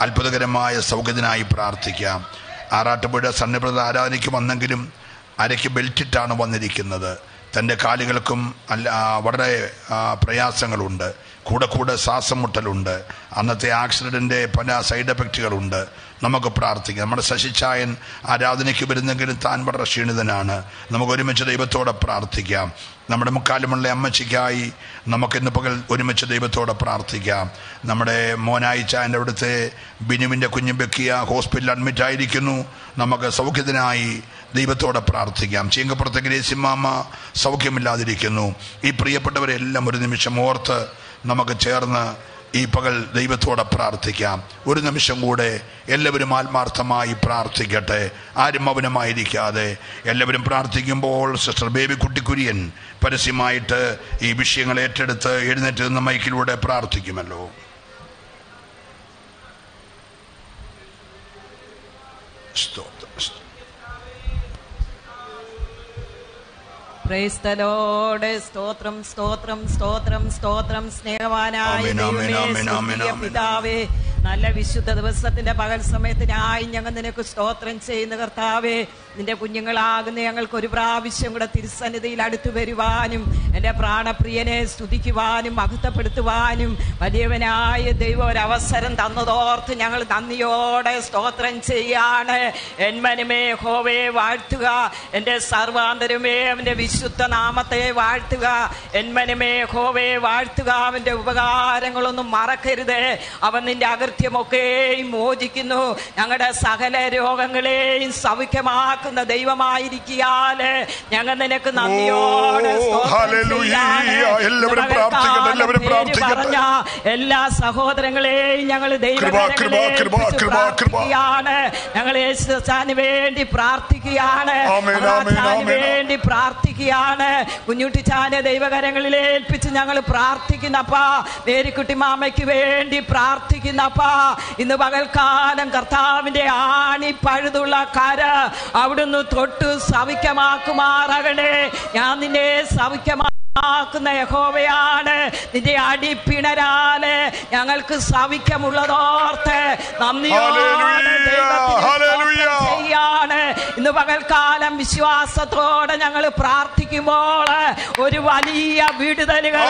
അത്ഭുതകരമായ സൗഖ്യത്തിനായി പ്രാർത്ഥിക്കാം. ആറാട്ടുപുഴ സന്നിപ്രത ആരാധനയ്ക്ക് വന്നെങ്കിലും അരയ്ക്ക് ബെൽറ്റിട്ടാണ് വന്നിരിക്കുന്നത്. തന്റെ കാലുകൾക്കും അല്ല വളരെ പ്രയാസങ്ങളുണ്ട്. കൂടെ കൂടെ ശ്വാസം മുട്ടലുണ്ട് അന്നത്തെ ആക്സിഡന്റിന്റെ പല സൈഡ് എഫക്റ്റുകളുണ്ട്. നമുക്ക് പ്രാർത്ഥിക്കാം. നമ്മുടെ ശശിച്ചായൻ ആരാധനയ്ക്ക് വരുന്നെങ്കിലും താൻ വളരെ ക്ഷീണിതനാണ്. നമുക്ക് ഒരുമിച്ച് ദൈവത്തോടെ പ്രാർത്ഥിക്കാം. നമ്മുടെ മുക്കാലുമുള്ള അമ്മച്ചിക്കായി നമുക്കിന്ന് പകൽ ഒരുമിച്ച് ദൈവത്തോടെ പ്രാർത്ഥിക്കാം. നമ്മുടെ മോനായിച്ച എന്റെ അവിടുത്തെ ബിനുവിന്റെ കുഞ്ഞു ബെക്കിയ ഹോസ്പിറ്റലിൽ അഡ്മിറ്റ് ആയിരിക്കുന്നു. നമുക്ക് സൗഖ്യത്തിനായി ദൈവത്തോടെ പ്രാർത്ഥിക്കാം. ചീങ്കപ്പുറത്തെ ഗ്രേസിമാമ സൗഖ്യമില്ലാതിരിക്കുന്നു. ഈ പ്രിയപ്പെട്ടവരെല്ലാം ഒരു നിമിഷം ഓർത്ത് നമുക്ക് ചേർന്ന് ഈ പകൽ ദൈവത്തോടെ പ്രാർത്ഥിക്കാം. ഒരു നിമിഷം കൂടെ എല്ലാവരും ആത്മാർത്ഥമായി പ്രാർത്ഥിക്കട്ടെ. ആരും മൗനമായിരിക്കാതെ. എല്ലാവരും പ്രാർത്ഥിക്കുമ്പോൾ സിസ്റ്റർ ബേബി കുട്ടിക്കുര്യൻ പരസ്യമായിട്ട് ഈ വിഷയങ്ങൾ ഏറ്റെടുത്ത് എഴുന്നേറ്റ് നിന്ന് മൈക്കിലൂടെ പ്രാർത്ഥിക്കുമല്ലോ. സ്തോത്രം, സ്തോത്രം. പ്രൈസ് ദ ലോർഡ് സ്തോത്രം സ്തോത്രം സ്തോത്രം സ്തോത്രം സ്നേഹവാനായ. പിതാവേ നല്ല വിശുദ്ധ ദിവസത്തിന്റെ പകൽ സമയത്തിനായി ഞങ്ങൾ നിനക്ക് സ്തോത്രം ചെയ്യുന്ന കർത്താവേ. നിന്റെ കുഞ്ഞുങ്ങളാകുന്ന ഞങ്ങൾക്ക് ഒരു പ്രാവശ്യം കൂടെ തിരുസന്നിധിയിൽ അടുത്തു വരുവാനും എന്റെ പ്രാണപ്രിയനെ സ്തുതിക്കുവാനും മഹത്വപ്പെടുത്തുവാനും വലിയവനായ ദൈവം ഒരു അവസരം തന്നതോർത്ത് ഞങ്ങൾ നന്ദിയോടെ സ്തോത്രം ചെയ്യാണ്. എന്മനുമേ ഹോവേ വാഴ്ത്തുക. എന്റെ സർവാന്തരമേ അവന്റെ വിശുദ്ധ നാമത്തെ വാഴ്ത്തുക. എന്മനുമേ ഹോവേ വാഴ്ത്തുക. അവന്റെ ഉപകാരങ്ങളൊന്നും മറക്കരുത്. അവൻ നിന്റെ അകൃത്യമൊക്കെയും മോചിക്കുന്നു. ഞങ്ങളുടെ സകല രോഗങ്ങളെയും സൗഖ്യമാക്കുന്ന ദൈവമായിരിക്കാൽ ഞങ്ങൾ നിനക്ക് നന്ദിയോട്. എല്ലാവരും പ്രാർത്ഥിക്കട്ടെ, എല്ലാവരും പ്രാർത്ഥിക്കട്ടെ. എല്ലാ സഹോദരങ്ങളെയും ഞങ്ങൾ ദൈവമാണ് ഞങ്ങൾ യേശുദാന് വേണ്ടി പ്രാർത്ഥിക്കുകയാണ്. വേണ്ടി പ്രാർത്ഥിക്കുകയാണ്. കുഞ്ഞുട്ടിച്ചാനെ ദൈവകരങ്ങളിൽ ഏൽപ്പിച്ച് ഞങ്ങൾ പ്രാർത്ഥിക്കുന്നപ്പാ. മേരിക്കുട്ടി മാമയ്ക്ക് വേണ്ടി പ്രാർത്ഥിക്കുന്നപ്പാ. ഇന്ന് പകൽക്കാലം കർത്താവിന്റെ ആണി പഴുതുള്ള കര അവിടുന്ന് തൊട്ട് സവിക്കമാക്കുമാറകണേ ഞാൻ നിന്നെ സവിക്കമാ ാക്കുന്ന യഹോവയാണ് നിന്റെ അടിപ്പിണരാൽ ഞങ്ങൾക്ക് സവിക്കമുള്ളതോർത്ത് നന്ദിയാണ് ഇന്ന് പകൽക്കാലം വിശ്വാസത്തോടെ ഞങ്ങൾ പ്രാർത്ഥിക്കുമ്പോൾ ഒരു വലിയ വിടുതലുകൾ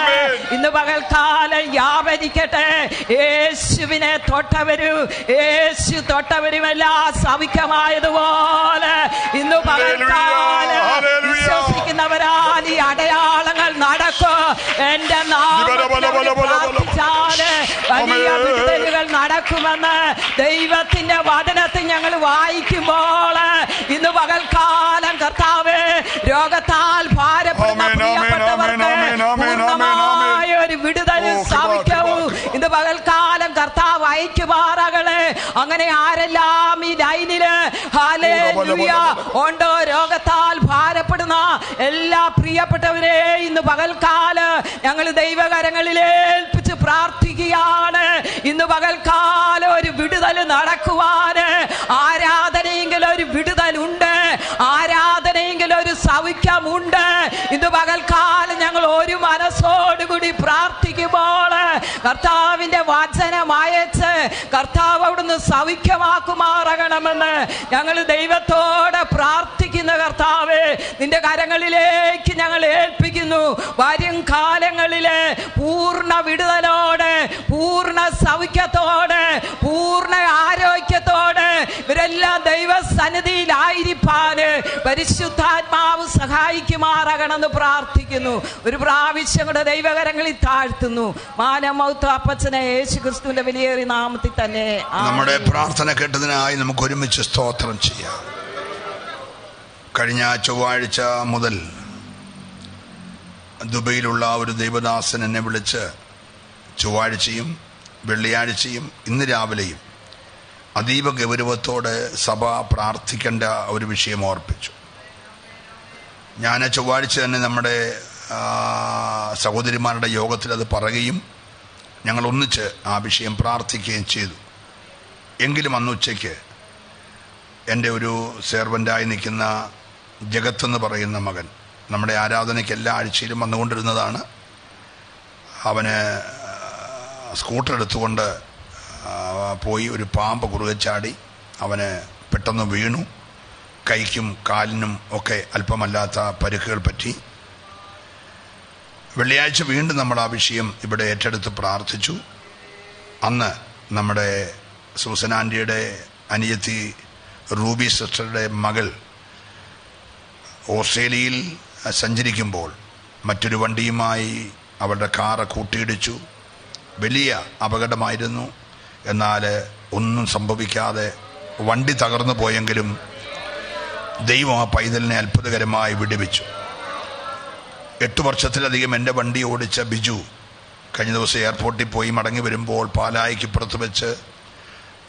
ഇന്ന് പകൽക്കാലം വ്യാപരിക്കട്ടെ. യേശുവിനെ തൊട്ടവരും യേശു തൊട്ടവരുമെല്ലാം സവിക്കമായതുപോലെ ഇന്ന് പകൽക്കാലം. വിശ്വസിക്കുന്നവരാൽ ഈ അടയാളങ്ങൾ. നടക്കും എന്റെ പ്രാർത്ഥിച്ചാൽ വലിയ. വിടുതലുകൾ നടക്കുമെന്ന് ദൈവത്തിന്റെ വചനത്തിൽ ഞങ്ങൾ വായിക്കുമ്പോൾ ഇന്ന് പകൽക്കാലം കർത്താവ് രോഗത്താൽ ഭാരപ്പെടുന്ന ഒരു വിടുതലും കൃപ, ഇന്ന് പകൽക്കാലം കർത്താവ് അയക്കുമാറകൾ അങ്ങനെ ആരെല്ലാം ഉണ്ടോ രോഗത്താൽ ഭാരപ്പെടുന്ന എല്ലാ പ്രിയപ്പെട്ടവരെ ഇന്ന് പകൽക്കാൽ ഞങ്ങൾ ദൈവകരങ്ങളിൽ ഏൽപ്പിച്ച് പ്രാർത്ഥിക്കുകയാണ്. ഇന്ന് പകൽക്കാലം ഒരു വിടുതൽ നടക്കുവാന് ആരാധനയെങ്കിലും ഒരു വിടുതലുണ്ട്. ആരാധനയെങ്കിലും ഒരു സൗഖ്യമുണ്ട്. ഇന്ന് പകൽക്കാലം ഞങ്ങൾ ഒരു മനസ്സോടുകൂടി പ്രാർത്ഥിക്കുമ്പോൾ കർത്താവിന്റെ വചനം അയച്ച് കർത്താവ് അവിടുന്ന് സൗഖ്യമാക്കുമാറകണമെന്ന് ഞങ്ങൾ ദൈവത്തോടെ പ്രാർത്ഥിക്കുന്ന കർത്താവ് നിന്റെ കരങ്ങളിലേക്ക് ഞങ്ങൾ ഏൽപ്പിക്കുന്നു. വരും കാലങ്ങളിൽ പൂർണ വിടുതലോടെ പൂർണ സൗഖ്യത്തോടെ പൂർണ ആരോഗ്യത്തോടെ ഇവരെല്ലാം ദൈവസന്നിധിയിലായിരിക്കാൻ പരിശുദ്ധാത്മാവ് സഹായിക്കുമാറകണമെന്ന് പ്രാർത്ഥിക്കുന്നു. ഒരു പ്രാവശ്യം കൂടെ ദൈവകരങ്ങളിൽ താഴ്ത്തുന്നു. മാനമൗത്ത് അപ്പച്ചനെ യേശു ക്രിസ്തുവിന്റെ വിലയേറി നാമത്തിൽ തന്നെ. നമ്മുടെ പ്രാർത്ഥന കേട്ടതിനായി നമുക്ക് ഒരുമിച്ച് സ്തോത്രം ചെയ്യാം. കഴിഞ്ഞ ചൊവ്വാഴ്ച മുതൽ ദുബൈയിലുള്ള ഒരു ദൈവദാസൻ എന്നെ വിളിച്ച് ചൊവ്വാഴ്ചയും വെള്ളിയാഴ്ചയും ഇന്ന് രാവിലെയും അതീവ ഗൗരവത്തോടെ സഭ പ്രാർത്ഥിക്കേണ്ട ഒരു വിഷയം ഓർപ്പിച്ചു. ഞാൻ ചൊവ്വാഴ്ച തന്നെ നമ്മുടെ സഹോദരിമാരുടെ യോഗത്തിൽ അത് പറയുകയും ഞങ്ങൾ ഒന്നിച്ച് ആ വിഷയം പ്രാർത്ഥിക്കുകയും ചെയ്തു. എങ്കിലും അന്ന് ഉച്ചയ്ക്ക് എന്റെ ഒരു സെർവന്റായി നിൽക്കുന്ന ജഗത്ത് എന്ന് പറയുന്ന മകൻ നമ്മുടെ ആരാധനയ്ക്ക് എല്ലാ ആഴ്ചയിലും വന്നുകൊണ്ടിരുന്നതാണ്. അവന് സ്കൂട്ടർ എടുത്തുകൊണ്ട് പോയി ഒരു പാമ്പ് കുറുകെ ചാടി. അവന് പെട്ടെന്ന് വീണു. കൈക്കും കാലിനും ഒക്കെ അല്പമല്ലാത്ത പരുക്കുകൾ പറ്റി. വെള്ളിയാഴ്ച വീണ്ടും നമ്മൾ ആ വിഷയം ഇവിടെ ഏറ്റെടുത്ത് പ്രാർത്ഥിച്ചു. അന്ന് നമ്മുടെ സൂസനാന്റിയുടെ അനിയത്തി റൂബി സിസ്റ്ററുടെ മകൾ ഓസ്ട്രേലിയയിൽ സഞ്ചരിക്കുമ്പോൾ മറ്റൊരു വണ്ടിയുമായി അവരുടെ കാറ് കൂട്ടിയിടിച്ചു. വലിയ അപകടമായിരുന്നു. എന്നാൽ ഒന്നും സംഭവിക്കാതെ വണ്ടി തകർന്നു പോയെങ്കിലും ദൈവം ആ പൈതലിനെ അത്ഭുതകരമായി വിടുവിച്ചു. എട്ട് വർഷത്തിലധികം എന്റെ വണ്ടി ഓടിച്ച ബിജു കഴിഞ്ഞ ദിവസം എയർപോർട്ടിൽ പോയി മടങ്ങി വരുമ്പോൾ പാലായിക്ക് പുറത്ത് വെച്ച്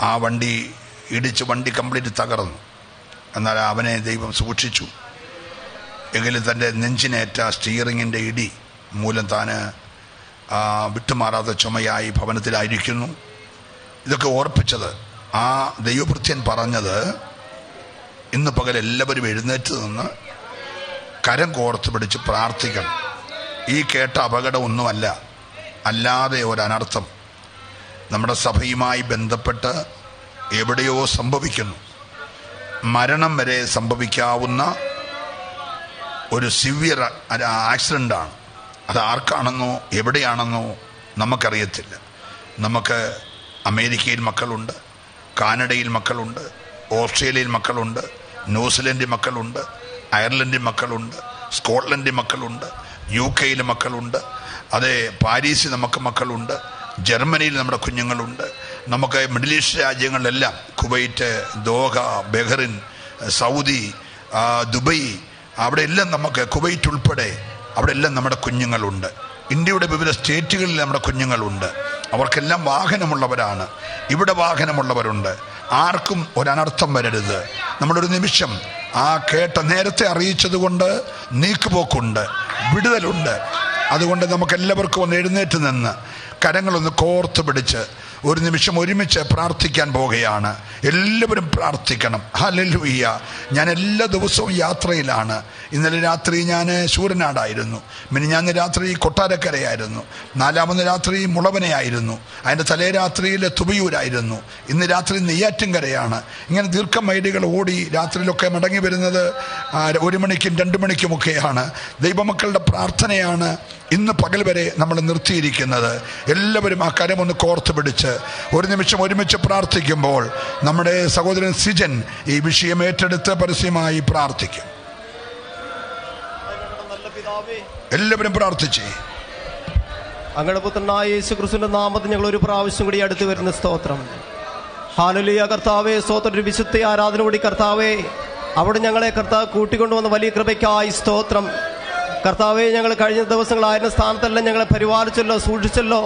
ആ വണ്ടി ഇടിച്ച് വണ്ടി കംപ്ലീറ്റ് തകർന്നു. എന്നാൽ അവനെ ദൈവം സൂക്ഷിച്ചു. എങ്കിലും തന്റെ നെഞ്ചിനേറ്റ സ്റ്റിയറിങ്ങിന്റെ ഇടി മൂലം താന് വിട്ടുമാറാത്ത ചുമയായി ഭവനത്തിലായിരിക്കുന്നു. ഇതൊക്കെ ഓർപ്പിച്ചത് ആ ദൈവഭൃത്യൻ പറഞ്ഞത് ഇന്ന് പകൽ എല്ലാവരും എഴുന്നേറ്റ് നിന്ന് കരം കോർത്ത് പിടിച്ച് പ്രാർത്ഥിക്കണം. ഈ കേട്ട അപകടം ഒന്നുമല്ല. അല്ലാതെ ഒരനർത്ഥം. നമ്മുടെ സഭയുമായി ബന്ധപ്പെട്ട് എവിടെയോ സംഭവിക്കുന്നു. മരണം വരെ സംഭവിക്കാവുന്ന ഒരു സിവിയർ ആക്സിഡന്റാണ് അത് ആർക്കാണെന്നോ എവിടെയാണെന്നോ നമുക്കറിയത്തില്ല. നമുക്ക് അമേരിക്കയിൽ മക്കളുണ്ട് കാനഡയിൽ മക്കളുണ്ട് ഓസ്ട്രേലിയയിൽ മക്കളുണ്ട് ന്യൂസിലൻഡിൽ മക്കളുണ്ട് അയർലൻഡിൽ മക്കളുണ്ട് സ്കോട്ട്ലൻഡിൽ മക്കളുണ്ട് യു കെയിൽ മക്കളുണ്ട് അതെ പാരീസിൽ നമുക്ക് മക്കളുണ്ട് ജർമ്മനിയിൽ നമ്മുടെ കുഞ്ഞുങ്ങളുണ്ട് നമുക്ക് middle east രാജ്യങ്ങളിലെല്ലാം Kuwait Doha Bahrain Saudi Dubai അവിടെ എല്ലാം നമുക്ക് കുവൈറ്റ് ഉൾപ്പെടെ അവിടെ എല്ലാം നമ്മുടെ കുഞ്ഞുങ്ങളുണ്ട്. ഇന്ത്യയുടെ വിവിധ സ്റ്റേറ്റുകളിൽ നമ്മുടെ കുഞ്ഞുങ്ങളുണ്ട്. അവർക്കെല്ലാം വാഹനമുള്ളവരാണ്. ഇവിടെ വാഹനമുള്ളവരുണ്ട്. ആർക്കും ഒരനർത്ഥം വരരുത്. നമ്മളൊരു നിമിഷം ആ കേട്ട നേരത്തെ അറിയിച്ചത് കൊണ്ട് നീക്കുപോക്കുണ്ട് വിടുതലുണ്ട്. അതുകൊണ്ട് നമുക്കെല്ലാവർക്കും ഒന്ന് എഴുന്നേറ്റ് നിന്ന് കരങ്ങളൊന്ന് കോർത്ത് പിടിച്ച് ഒരു നിമിഷം ഒരുമിച്ച് പ്രാർത്ഥിക്കാൻ പോകുകയാണ്. എല്ലാവരും പ്രാർത്ഥിക്കണം. ഹലലുയ്യ ഞാൻ എല്ലാ ദിവസവും യാത്രയിലാണ്. ഇന്നലെ രാത്രി ഞാൻ ശൂരനാടായിരുന്നു. ഞാൻ രാത്രി കൊട്ടാരക്കരയായിരുന്നു. നാലാമത് രാത്രി മുളവനയായിരുന്നു. അതിന്റെ തലേ രാത്രിയിൽ തുബിയൂരായിരുന്നു ഇന്ന് രാത്രി നെയ്യാറ്റിൻകരയാണ്. ഇങ്ങനെ ദീർഘ ദീർഘമൈലുകൾ ഓടി രാത്രിയിലൊക്കെ മടങ്ങി വരുന്നത് ഒരു മണിക്കും രണ്ട് മണിക്കുമൊക്കെയാണ്. ദൈവമക്കളുടെ പ്രാർത്ഥനയാണ്. ഇന്ന് പകൽ വരെ നമ്മൾ നിർത്തിയിരിക്കുന്നത് എല്ലാവരും ആ കരം ഒന്ന് കോർത്ത് പിടിച്ച് ഒരു നിമിഷം ഒരുമിച്ച് പ്രാർത്ഥിക്കുമ്പോൾ നമ്മുടെ സഹോദരൻ സിജൻ ഈ വിഷയം ഏറ്റെടുത്ത് പരസ്യമായി പ്രാർത്ഥിക്കും. എല്ലാവരും പ്രാർത്ഥിച്ചേ. അങ്ങയുടെ പുത്രനായ യേശു ക്രിസ്തുവിന്റെ നാമത്തിൽ ഞങ്ങൾ ഒരു പ്രാവശ്യം കൂടി അടുത്ത് വരുന്ന സ്തോത്രം. ഹാലലിയ കർത്താവേ ഒരു വിശുദ്ധ ആരാധന കൂടി കർത്താവേ അവിടെ ഞങ്ങളെ കർത്താവ് കൂട്ടിക്കൊണ്ടുവന്ന വലിയ കൃപയ്ക്കായി സ്തോത്രം. കർത്താവെ ഞങ്ങൾ കഴിഞ്ഞ ദിവസങ്ങളായിരുന്ന സ്ഥാനത്തല്ല ഞങ്ങളെ പരിപാലിച്ചല്ലോ സൂക്ഷിച്ചല്ലോ.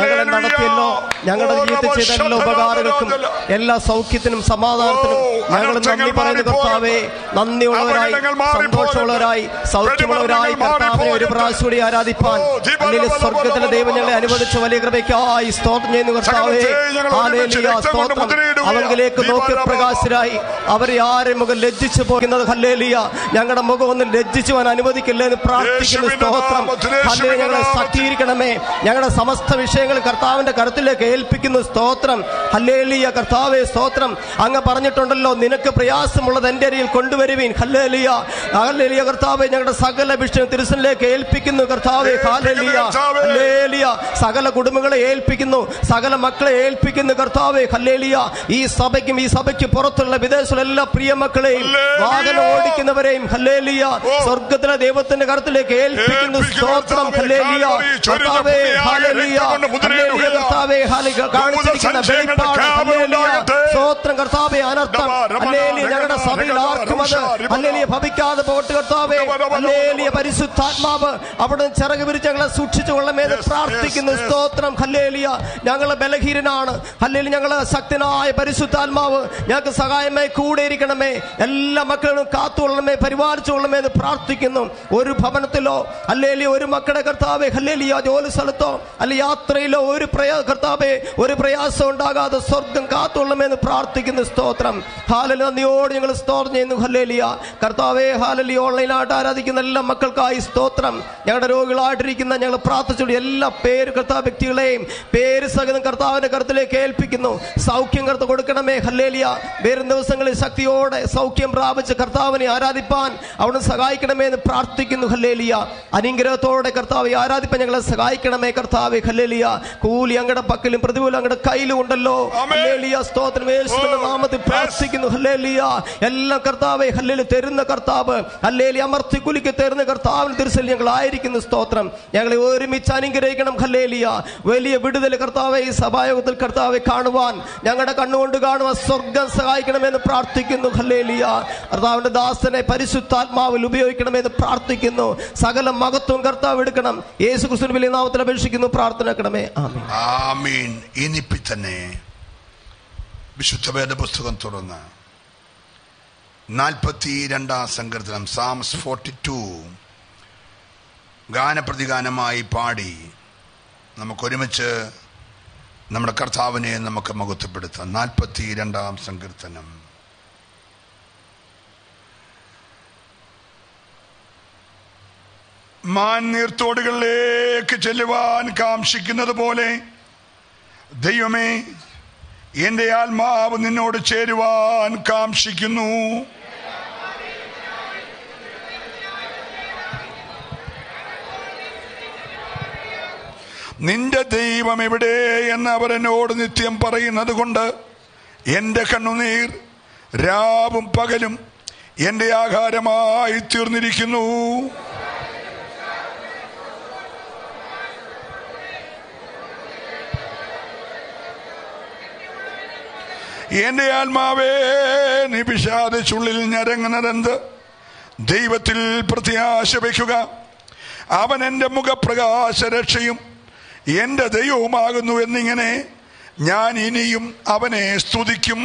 ഞങ്ങളെ നടത്തിയല്ലോ. ഞങ്ങളുടെ ജീവിതത്തിൽ ചെയ്ത എല്ലാ ഉപകാരങ്ങൾക്കും എല്ലാ സൗഖ്യത്തിനും സമാധാനത്തിനും ഞങ്ങൾ നന്ദി പറയുന്നു കർത്താവെ. നന്ദിയുള്ളവരായി സന്തോഷമുള്ളവരായി സൗഖ്യമുള്ളവരായി കർത്താവിനെ ഒരു പ്രാവശ്യം കൂടി ആരാധിപ്പാൻ. അല്ലെങ്കിൽ സ്വർഗത്തിലെ ദൈവം ഞങ്ങളെ അനുവദിച്ച വലിയ കൃപയ്ക്കായി സ്തോത്രം ചെയ്യുന്നു കർത്താവെ. സ്തോത്രം. അവങ്കിലേക്ക് നോക്കി പ്രകാശരായി അവരെ ആരെ മുഖം ലജ്ജിച്ചു പോകുന്നത് ഹല്ലേലിയ. ഞങ്ങളുടെ മുഖം ഒന്ന് ലജ്ജിച്ചുവാൻ അനുവദിക്കില്ല എന്ന് പ്രാർത്ഥിക്കുന്നു സ്തോത്രം. ഞങ്ങളെ ശക്തീകരിക്കണമേ ഞങ്ങളുടെ സമസ്ത വിഷയങ്ങൾ കർത്താവിന്റെ കരുത്തിലേക്ക് ഏൽപ്പിക്കുന്ന സ്തോത്രം. ഹല്ലേലിയ കർത്താവെ സ്തോത്രം. അങ്ങ് പറഞ്ഞിട്ടുണ്ടല്ലോ നിനക്ക് പ്രയാസമുള്ളത് എന്റെ അരിയിൽ കൊണ്ടുവരുവീൻ. ഹല്ലേലിയ. ഹല്ലേലിയ കർത്താവെ ഞങ്ങളുടെ സകല വിഷയം തിരുസനിലേക്ക് ഏൽപ്പിക്കുന്നു കർത്താവെ. ഹല്ലേലിയ. ഹല്ലേലിയ. സകല കുടുംബങ്ങളെ ഏൽപ്പിക്കുന്നു സകല മക്കളെ ഏൽപ്പിക്കുന്നു കർത്താവെ. ഹല്ലേലിയ. ഈ സഭയ്ക്കും ഈ സഭയ്ക്ക് പുറത്തുള്ള വിദേശത്തുള്ള എല്ലാ പ്രിയ മക്കളെയും വാഹനം ഓടിക്കുന്നവരെയും ഹല്ലേലിയ. സ്വർഗത്തിലെ ദൈവത്തിന്റെ കരത്തിലേക്ക് ഏൽപ്പിക്കുന്നു. സ്തോത്രം. സ്തോത്രം കർത്താവെ അനർത്ഥം. അല്ലേലി ഞങ്ങളുടെ സഭയിൽ ആർക്കും അത് അല്ലേലിയെ ഭവിക്കാതെ പോട്ട് കർത്താവേ. അല്ലേലിയ പരിശുദ്ധാത്മാവ് അവിടെ ചിറക് വിരിച്ച് ഞങ്ങളെ സൂക്ഷിച്ചു കൊള്ളമേത് പ്രാർത്ഥിക്കുന്നു. സ്തോത്രം. ഹല്ലേലിയ. ഞങ്ങളെ ബലഹീനനാണ്. ഹല്ലേലി ഞങ്ങളെ ശക്തനായ പരിശുദ്ധാത്മാവ്. ഞങ്ങൾക്ക് സഹായമായി കൂടെ ഇരിക്കണമേ. എല്ലാ മക്കളും കാത്തുകൊള്ളണമേ പരിപാലിച്ചുകൊള്ളണമേ എന്ന് പ്രാർത്ഥിക്കുന്നു. ഒരു ഭവനത്തിലോ അല്ലെങ്കിൽ ഒരു മക്കളുടെ കർത്താവെ ആ ജോലി സ്ഥലത്തോ അല്ലെ യാത്രയിലോ ഒരു പ്രയാ കർത്താവെ ഒരു പ്രയാസം ഉണ്ടാകാതെ സ്വർഗം കാത്തുള്ളമെന്ന് പ്രാർത്ഥിക്കുന്ന സ്തോത്രം. ഹാലലി നന്ദിയോട് ഞങ്ങൾ സ്തോത്രം ചെയ്യുന്നു. ഹല്ലേലിയ. കർത്താവെ ഹാലലി ഓൺലൈനായിട്ട് ആരാധിക്കുന്ന എല്ലാ മക്കൾക്കായി സ്തോത്രം. ഞങ്ങളുടെ രോഗികളായിട്ടിരിക്കുന്ന ഞങ്ങൾ പ്രാർത്ഥിച്ചു എല്ലാ പേര് കർത്താവ് വ്യക്തികളെയും പേര് സഹിതം കർത്താവിന്റെ കരുത്തിലേക്ക് ഏൽപ്പിക്കുന്നു. സൗഖ്യം കർത്ത കൊടുക്കണമേ ഹല്ലേലിയ. വരും ദിവസങ്ങളിൽ ശക്തിയോടെ സൗഖ്യം പ്രാപിച്ച് കർത്താവിനെ ആരാധിപ്പാൻ അവിടെ സഹായിക്കണമേ എന്ന് പ്രാർത്ഥിക്കുന്നു. ഹല്ലേലിയ. അനുഗ്രഹത്തോടെ കർത്താവെ ആരാധിപ്പ ഞങ്ങളെ സഹായിക്കണമേ കർത്താവെ ഹല്ലേലിയ. കൂലി അങ്ങയുടെ പക്കലും പ്രതികൂലം അങ്ങയുടെ കയ്യിലും ഉണ്ടല്ലോ. ഹല്ലേലിയ സ്തോത്രം യേശുവിന്റെ നാമത്തിൽ പ്രാർത്ഥിക്കുന്നു ഹല്ലേലിയ. എല്ലാം കർത്താവെ ഹല്ലേലി തരുന്ന കർത്താവ്. ഹല്ലേലി അമർത്തി കുലിക്ക് തരുന്ന കർത്താവിന് തിരുസൽ ഞങ്ങൾ ആയിരിക്കുന്നു സ്തോത്രം. ഞങ്ങളെ ഒരുമിച്ച് അനുഗ്രഹിക്കണം ഹല്ലേലിയ. വലിയ വിടുതൽ കർത്താവെ ഈ സഭായോഗത്തിൽ കർത്താവെ കാണുവാൻ ഞങ്ങളുടെ കണ്ണുകൊണ്ട് കാണുവാൻ സ്വർഗം സഹായിക്കണമെന്ന് പ്രാർത്ഥിക്കുന്നു ഹല്ലേലിയ. കർത്താവിന്റെ ദാസനെ പരിശുദ്ധാത്മാവിൽ ഉപയോഗിക്കണമെന്ന് പ്രാർത്ഥിക്കുന്നു. സകല മഹത്വം കർത്താവ് എടുക്കണം. യേശു ക്രിസ്തു വലിയ നാമത്തിൽ അപേക്ഷിക്കുന്നു. പ്രാർത്ഥനക്കണമേ ആമേൻ. ഇനിപ്പി തന്നെ വിശുദ്ധ വേദ പുസ്തകം തുറന്ന് നാൽപ്പത്തി രണ്ടാം സങ്കീർത്തനം സാംസ് ഫോർട്ടി ടു. ഗാനപ്രതിഗാനമായി പാടി നമുക്കൊരുമിച്ച് നമ്മുടെ കർത്താവിനെ നമുക്ക് മഹത്വപ്പെടുത്താം. നാൽപ്പത്തി രണ്ടാം സങ്കീർത്തനം. മാന്നീർത്തോടുകളിലേക്ക് ചെല്ലുവാൻ കാംക്ഷിക്കുന്നത് പോലെ ദൈവമേ എന്റെ ആത്മാവ് നിന്നോട് ചേരുവാൻ കാംക്ഷിക്കുന്നു. നിന്റെ ദൈവം എവിടെ എന്ന് അവർ നിത്യം പറയുന്നത് കൊണ്ട് എന്റെ കണ്ണുനീർ രാവും പകലും എന്റെ ആഹാരമായി തീർന്നിരിക്കുന്നു. എന്റെ ആത്മാവേ നീ വിഷാദിച്ചുള്ളിൽ ഞരങ്ങുന്നതെന്ത്? ദൈവത്തിൽ പ്രത്യാശ വയ്ക്കുക അവൻ എന്റെ മുഖപ്രകാശ രക്ഷയും എന്റെ ദൈവവുമാകുന്നു എന്നിങ്ങനെ ഞാൻ ഇനിയും അവനെ സ്തുതിക്കും.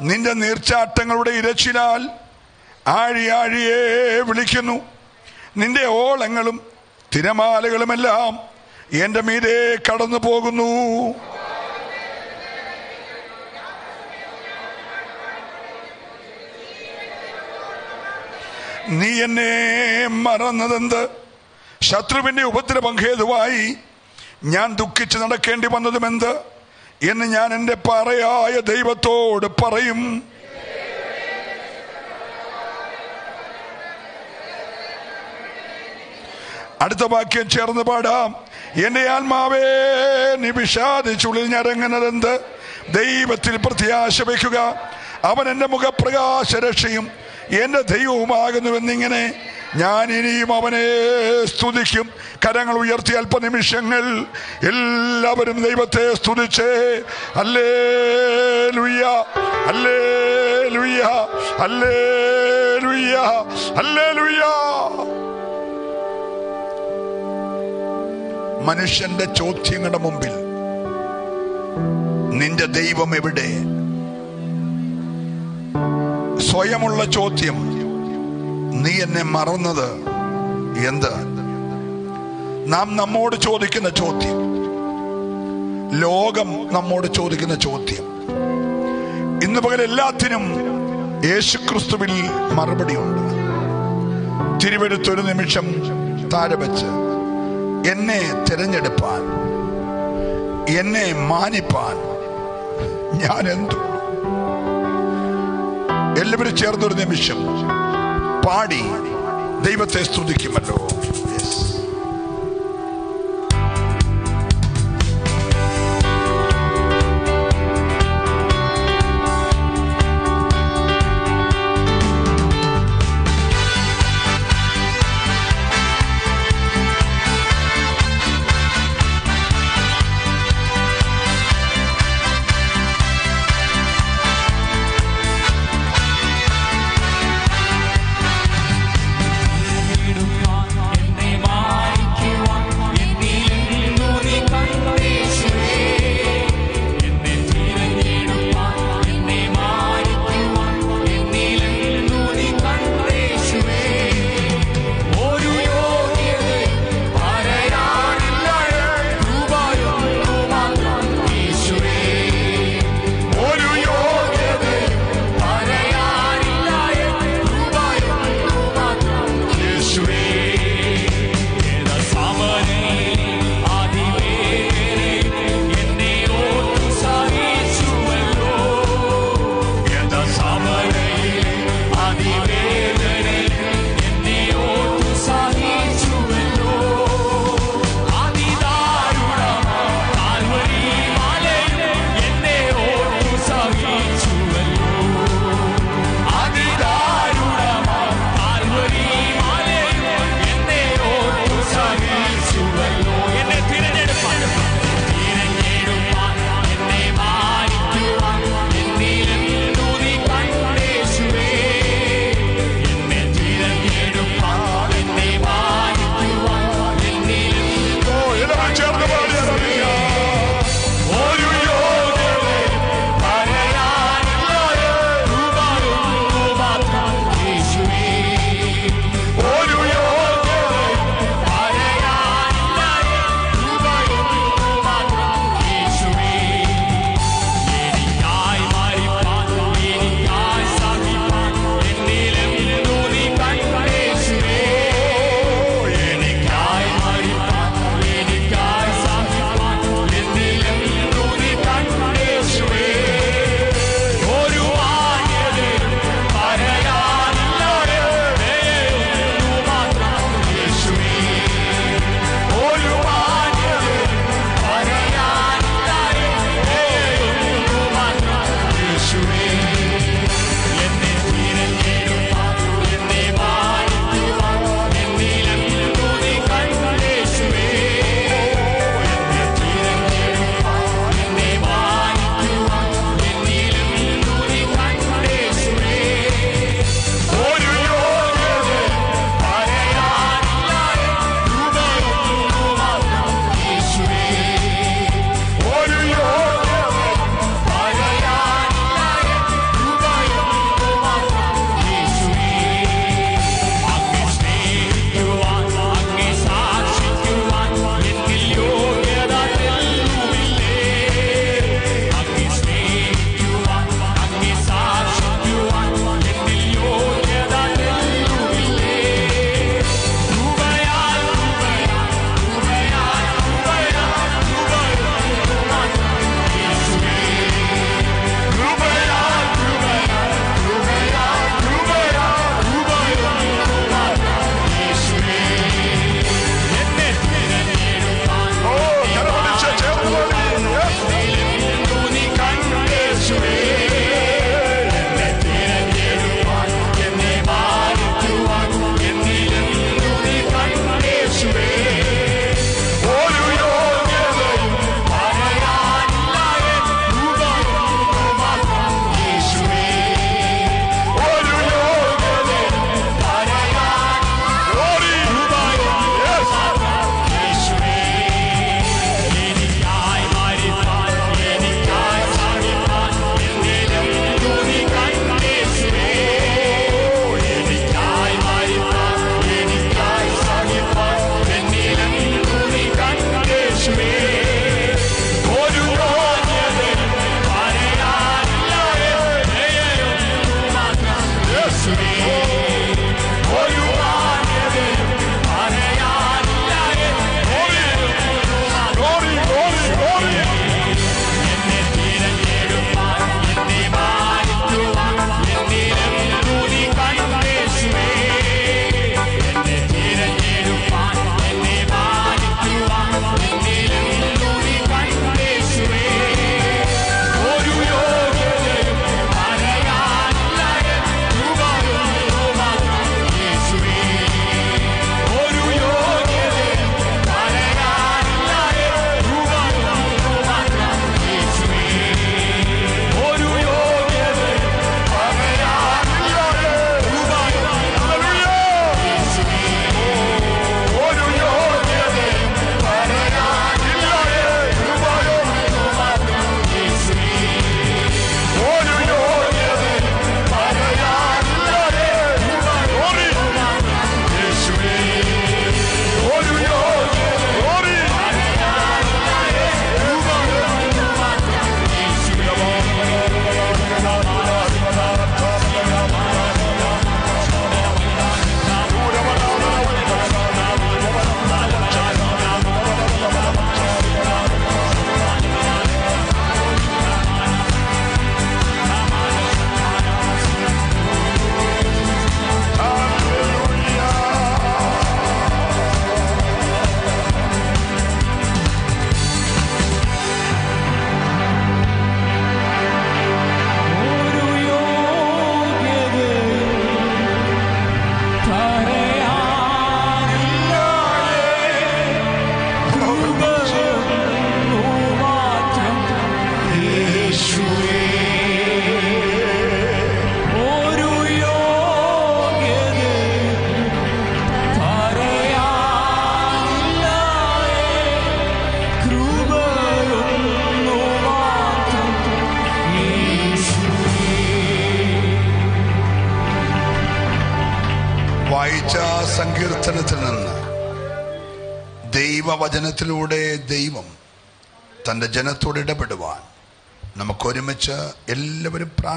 നിന്റെ നീർച്ചാട്ടങ്ങളുടെ ഇരച്ചിലാൽ ആഴിയാഴിയേ വിളിക്കുന്നു. നിന്റെ ഓളങ്ങളും തിരമാലകളുമെല്ലാം എന്റെ മീതെ കടന്നു പോകുന്നു. നീ എന്നെ മറന്നതെന്ത്? ശത്രുവിന്റെ ഉപദ്രവം ഹേതുവായി ഞാൻ ദുഃഖിച്ച് നടക്കേണ്ടി വന്നതുമെന്ത്? എന്ന് ഞാൻ എന്റെ പറയായ ദൈവത്തോട് പറയും. അടുത്ത വാക്യം ചേർന്ന് പാടാം. എന്റെ ആത്മാവേ നീ വിഷാദിച്ചുള്ളിൽ ഞരങ്ങുന്നതെന്ത്? ദൈവത്തിൽ പ്രത്യാശ വയ്ക്കുക. അവൻ എന്റെ മുഖപ്രകാശ രക്ഷയും എന്റെ ദൈവവുമാകുന്നുവെന്നിങ്ങനെ ഞാൻ ഇനിയും അവനെ സ്തുതിക്കും. കരങ്ങൾ ഉയർത്തി അല്പനിമിഷങ്ങൾ എല്ലാവരും ദൈവത്തെ സ്തുതിച്ചേ. അല്ലേ ലുയ്യ അല്ലേ ലുയ്യ അല്ലേ ലുയ്യ അല്ലേ ലുയ്യ മനുഷ്യന്റെ ചോദ്യങ്ങളുടെ മുമ്പിൽ നിന്റെ ദൈവം എവിടെ? സ്വയമുള്ള ചോദ്യം. നീ എന്നെ മറന്നത് എന്ത്? നാം നമ്മോട് ചോദിക്കുന്ന ചോദ്യം. ലോകം നമ്മോട് ചോദിക്കുന്ന ചോദ്യം. ഇന്ന് പകൽ എല്ലാത്തിനും യേശുക്രിസ്തുവിൽ മറുപടിയുണ്ട്. തിരുവെടുത്തൊരു നിമിഷം താഴെ വെച്ച്. എന്നെ തിരഞ്ഞെടുപ്പാൻ എന്നെ മാനിപ്പാൻ ഞാൻ എന്തു? എല്ലാവരും ചേർന്നൊരു നിമിഷം പാടി ദൈവത്തെ സ്തുതിക്കുമല്ലോ.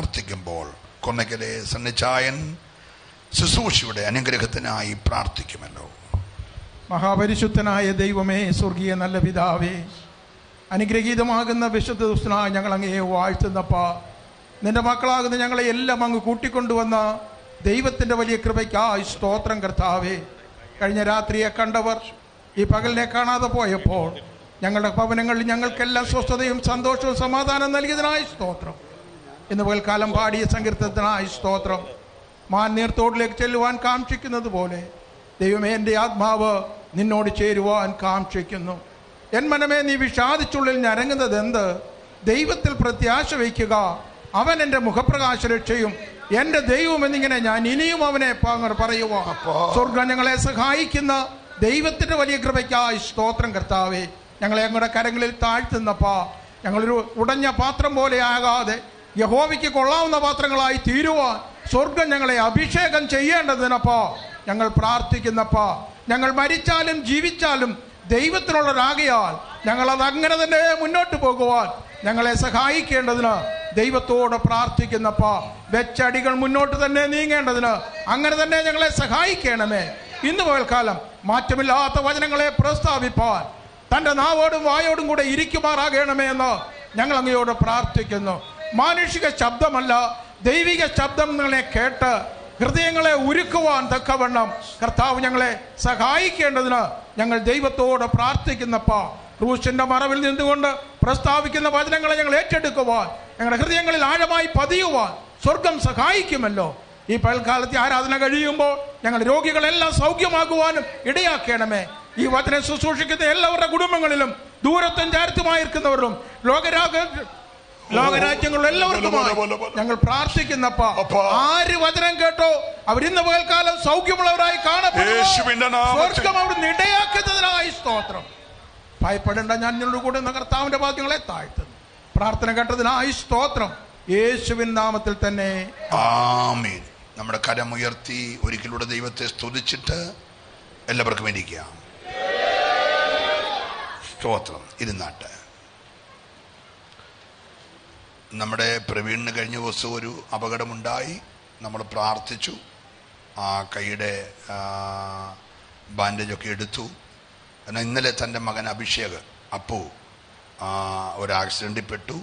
പ്രാർത്ഥിക്കുമ്പോൾ കൊന്നക്കലെ സന്നിച്ചായൻ ശുശ്രൂഷയുടെ അനുഗ്രഹത്തിനായി പ്രാർത്ഥിക്കുമല്ലോ. മഹാപരിശുദ്ധനായ ദൈവമേ സ്വർഗീയ നല്ല പിതാവേ അനുഗ്രഹീതമാകുന്ന വിശുദ്ധ ദിവസനായി ഞങ്ങൾ അങ്ങയെ വാഴ്ത്തുന്നപ്പ നിന്റെ മക്കളാകുന്ന ഞങ്ങളെ എല്ലാം അങ്ങ് കൂട്ടിക്കൊണ്ടുവന്ന ദൈവത്തിന്റെ വലിയ കൃപയ്ക്ക് കൃപയ്ക്കായി സ്തോത്രം കർത്താവേ. കഴിഞ്ഞ രാത്രിയെ കണ്ടവർ ഈ പകലിനെ കാണാതെ പോയപ്പോൾ ഞങ്ങളുടെ ഭവനങ്ങളിൽ ഞങ്ങൾക്കെല്ലാം സ്വസ്ഥതയും സന്തോഷവും സമാധാനം നൽകിയതിനായി സ്തോത്രം. ഇന്ന് പകൽക്കാലം പാടിയ സങ്കീർത്തനായ സ്തോത്രം. മാന്നീർത്തോടിലേക്ക് ചെല്ലുവാൻ കാക്ഷിക്കുന്നത് പോലെ ദൈവമേ എന്റെ ആത്മാവ് നിന്നോട് ചേരുവാൻ കാക്ഷിക്കുന്നു. എൻ മനമേ നീ വിഷാദിച്ചുള്ളിൽ ഞരങ്ങുന്നത് എന്ത്? ദൈവത്തിൽ പ്രത്യാശ വയ്ക്കുക. അവൻ എന്റെ മുഖപ്രകാശ രക്ഷയും. എന്റെ ദൈവം എന്നിങ്ങനെ ഞാൻ ഇനിയും അവനെ പറയുക സ്വർഗം ഞങ്ങളെ സഹായിക്കുന്ന ദൈവത്തിന്റെ വലിയ കൃപയ്ക്കായി സ്തോത്രം കർത്താവേ. ഞങ്ങളെ ഞങ്ങളുടെ കരങ്ങളിൽ താഴ്ത്തുന്നപ്പാ. ഞങ്ങളൊരു ഉടഞ്ഞ പാത്രം പോലെ ആകാതെ യഹോവയ്ക്ക് കൊള്ളാവുന്ന പാത്രങ്ങളായി തീരുവാൻ സ്വർഗം ഞങ്ങളെ അഭിഷേകം ചെയ്യേണ്ടതിനപ്പാ. ഞങ്ങൾ പ്രാർത്ഥിക്കുന്നപ്പാ. ഞങ്ങൾ മരിച്ചാലും ജീവിച്ചാലും ദൈവത്തിനുള്ളൊരാകയാൽ ഞങ്ങൾ അത് അങ്ങനെ തന്നെ മുന്നോട്ട് പോകുവാൻ ഞങ്ങളെ സഹായിക്കേണ്ടതിന് ദൈവത്തോട് പ്രാർത്ഥിക്കുന്നപ്പോ. വെച്ചടികൾ മുന്നോട്ട് തന്നെ നീങ്ങേണ്ടതിന് അങ്ങനെ തന്നെ ഞങ്ങളെ സഹായിക്കണമേ. ഇന്ന് പകൽക്കാലം മാറ്റമില്ലാത്ത വചനങ്ങളെ പ്രസ്താവിപ്പാൻ തന്റെ നാവോടും വായോടും കൂടെ ഇരിക്കുമാറാകണമേ എന്ന് ഞങ്ങൾ അങ്ങയോട് പ്രാർത്ഥിക്കുന്നു. മാനുഷിക ശബ്ദമല്ല ദൈവിക ശബ്ദം നിങ്ങളെ കേട്ട് ഹൃദയങ്ങളെ ഉരുക്കുവാൻ തക്കവണ്ണം കർത്താവ് ഞങ്ങളെ സഹായിക്കേണ്ടതിന് ഞങ്ങൾ ദൈവത്തോട് പ്രാർത്ഥിക്കുന്നപ്പാ. ക്രൂശന്റെ മറവിൽ നിന്നുകൊണ്ട് പ്രസ്താവിക്കുന്ന വചനങ്ങളെ ഞങ്ങൾ ഏറ്റെടുക്കുവാൻ ഞങ്ങളുടെ ഹൃദയങ്ങളിൽ ആഴമായി പതിയുവാൻ സ്വർഗം സഹായിക്കുമല്ലോ. ഈ പകൽക്കാലത്തെ ആരാധന കഴിയുമ്പോൾ ഞങ്ങൾ രോഗികളെല്ലാം സൗഖ്യമാകുവാനും ഇടയാക്കണമേ. ഈ വചനം ശുശ്രൂഷിക്കുന്ന എല്ലാവരുടെ കുടുംബങ്ങളിലും ദൂരത്തും ചാരത്തുമായിരിക്കുന്നവരും ലോകരാഗ എല്ലാവർക്കുമായി ഞങ്ങൾ പ്രാർത്ഥിക്കുന്നപ്പ. ആര് വചനം കേട്ടോ അവരിന്ന് പകൽക്കാലം സൗഖ്യമുള്ളവരായി കാണപ്പെടുന്നതിനായി കാണപ്പെടും അവിടുന്ന് ഇടയാക്കുന്നതിനായി സ്തോത്രം. ഭയപ്പെടേണ്ട ഞാൻ നിന്നോട് കൂടെ കർത്താവിന്റെ വാദ്യങ്ങളെ താഴ്ത്തുന്നു. പ്രാർത്ഥന കേട്ടതിനായി സ്തോത്രം. യേശുവിൻ നാമത്തിൽ തന്നെ. ആമീൻ. നമ്മുടെ കരമുയർത്തി ഒരിക്കലൂടെ ദൈവത്തെ സ്തുതിച്ചിട്ട് എല്ലാവർക്കും ഇരിക്കാം സ്തോത്രം. ഇരുന്നാട്ട്. നമ്മുടെ പ്രവീണിന് കഴിഞ്ഞ ദിവസം ഒരു അപകടമുണ്ടായി. നമ്മൾ പ്രാർത്ഥിച്ചു. ആ കൈയുടെ ബാൻഡേജൊക്കെ എടുത്തു. എന്നാൽ ഇന്നലെ തന്റെ മകൻ അഭിഷേക് അപ്പു ഒരു ആക്സിഡന്റിൽ പെട്ടു.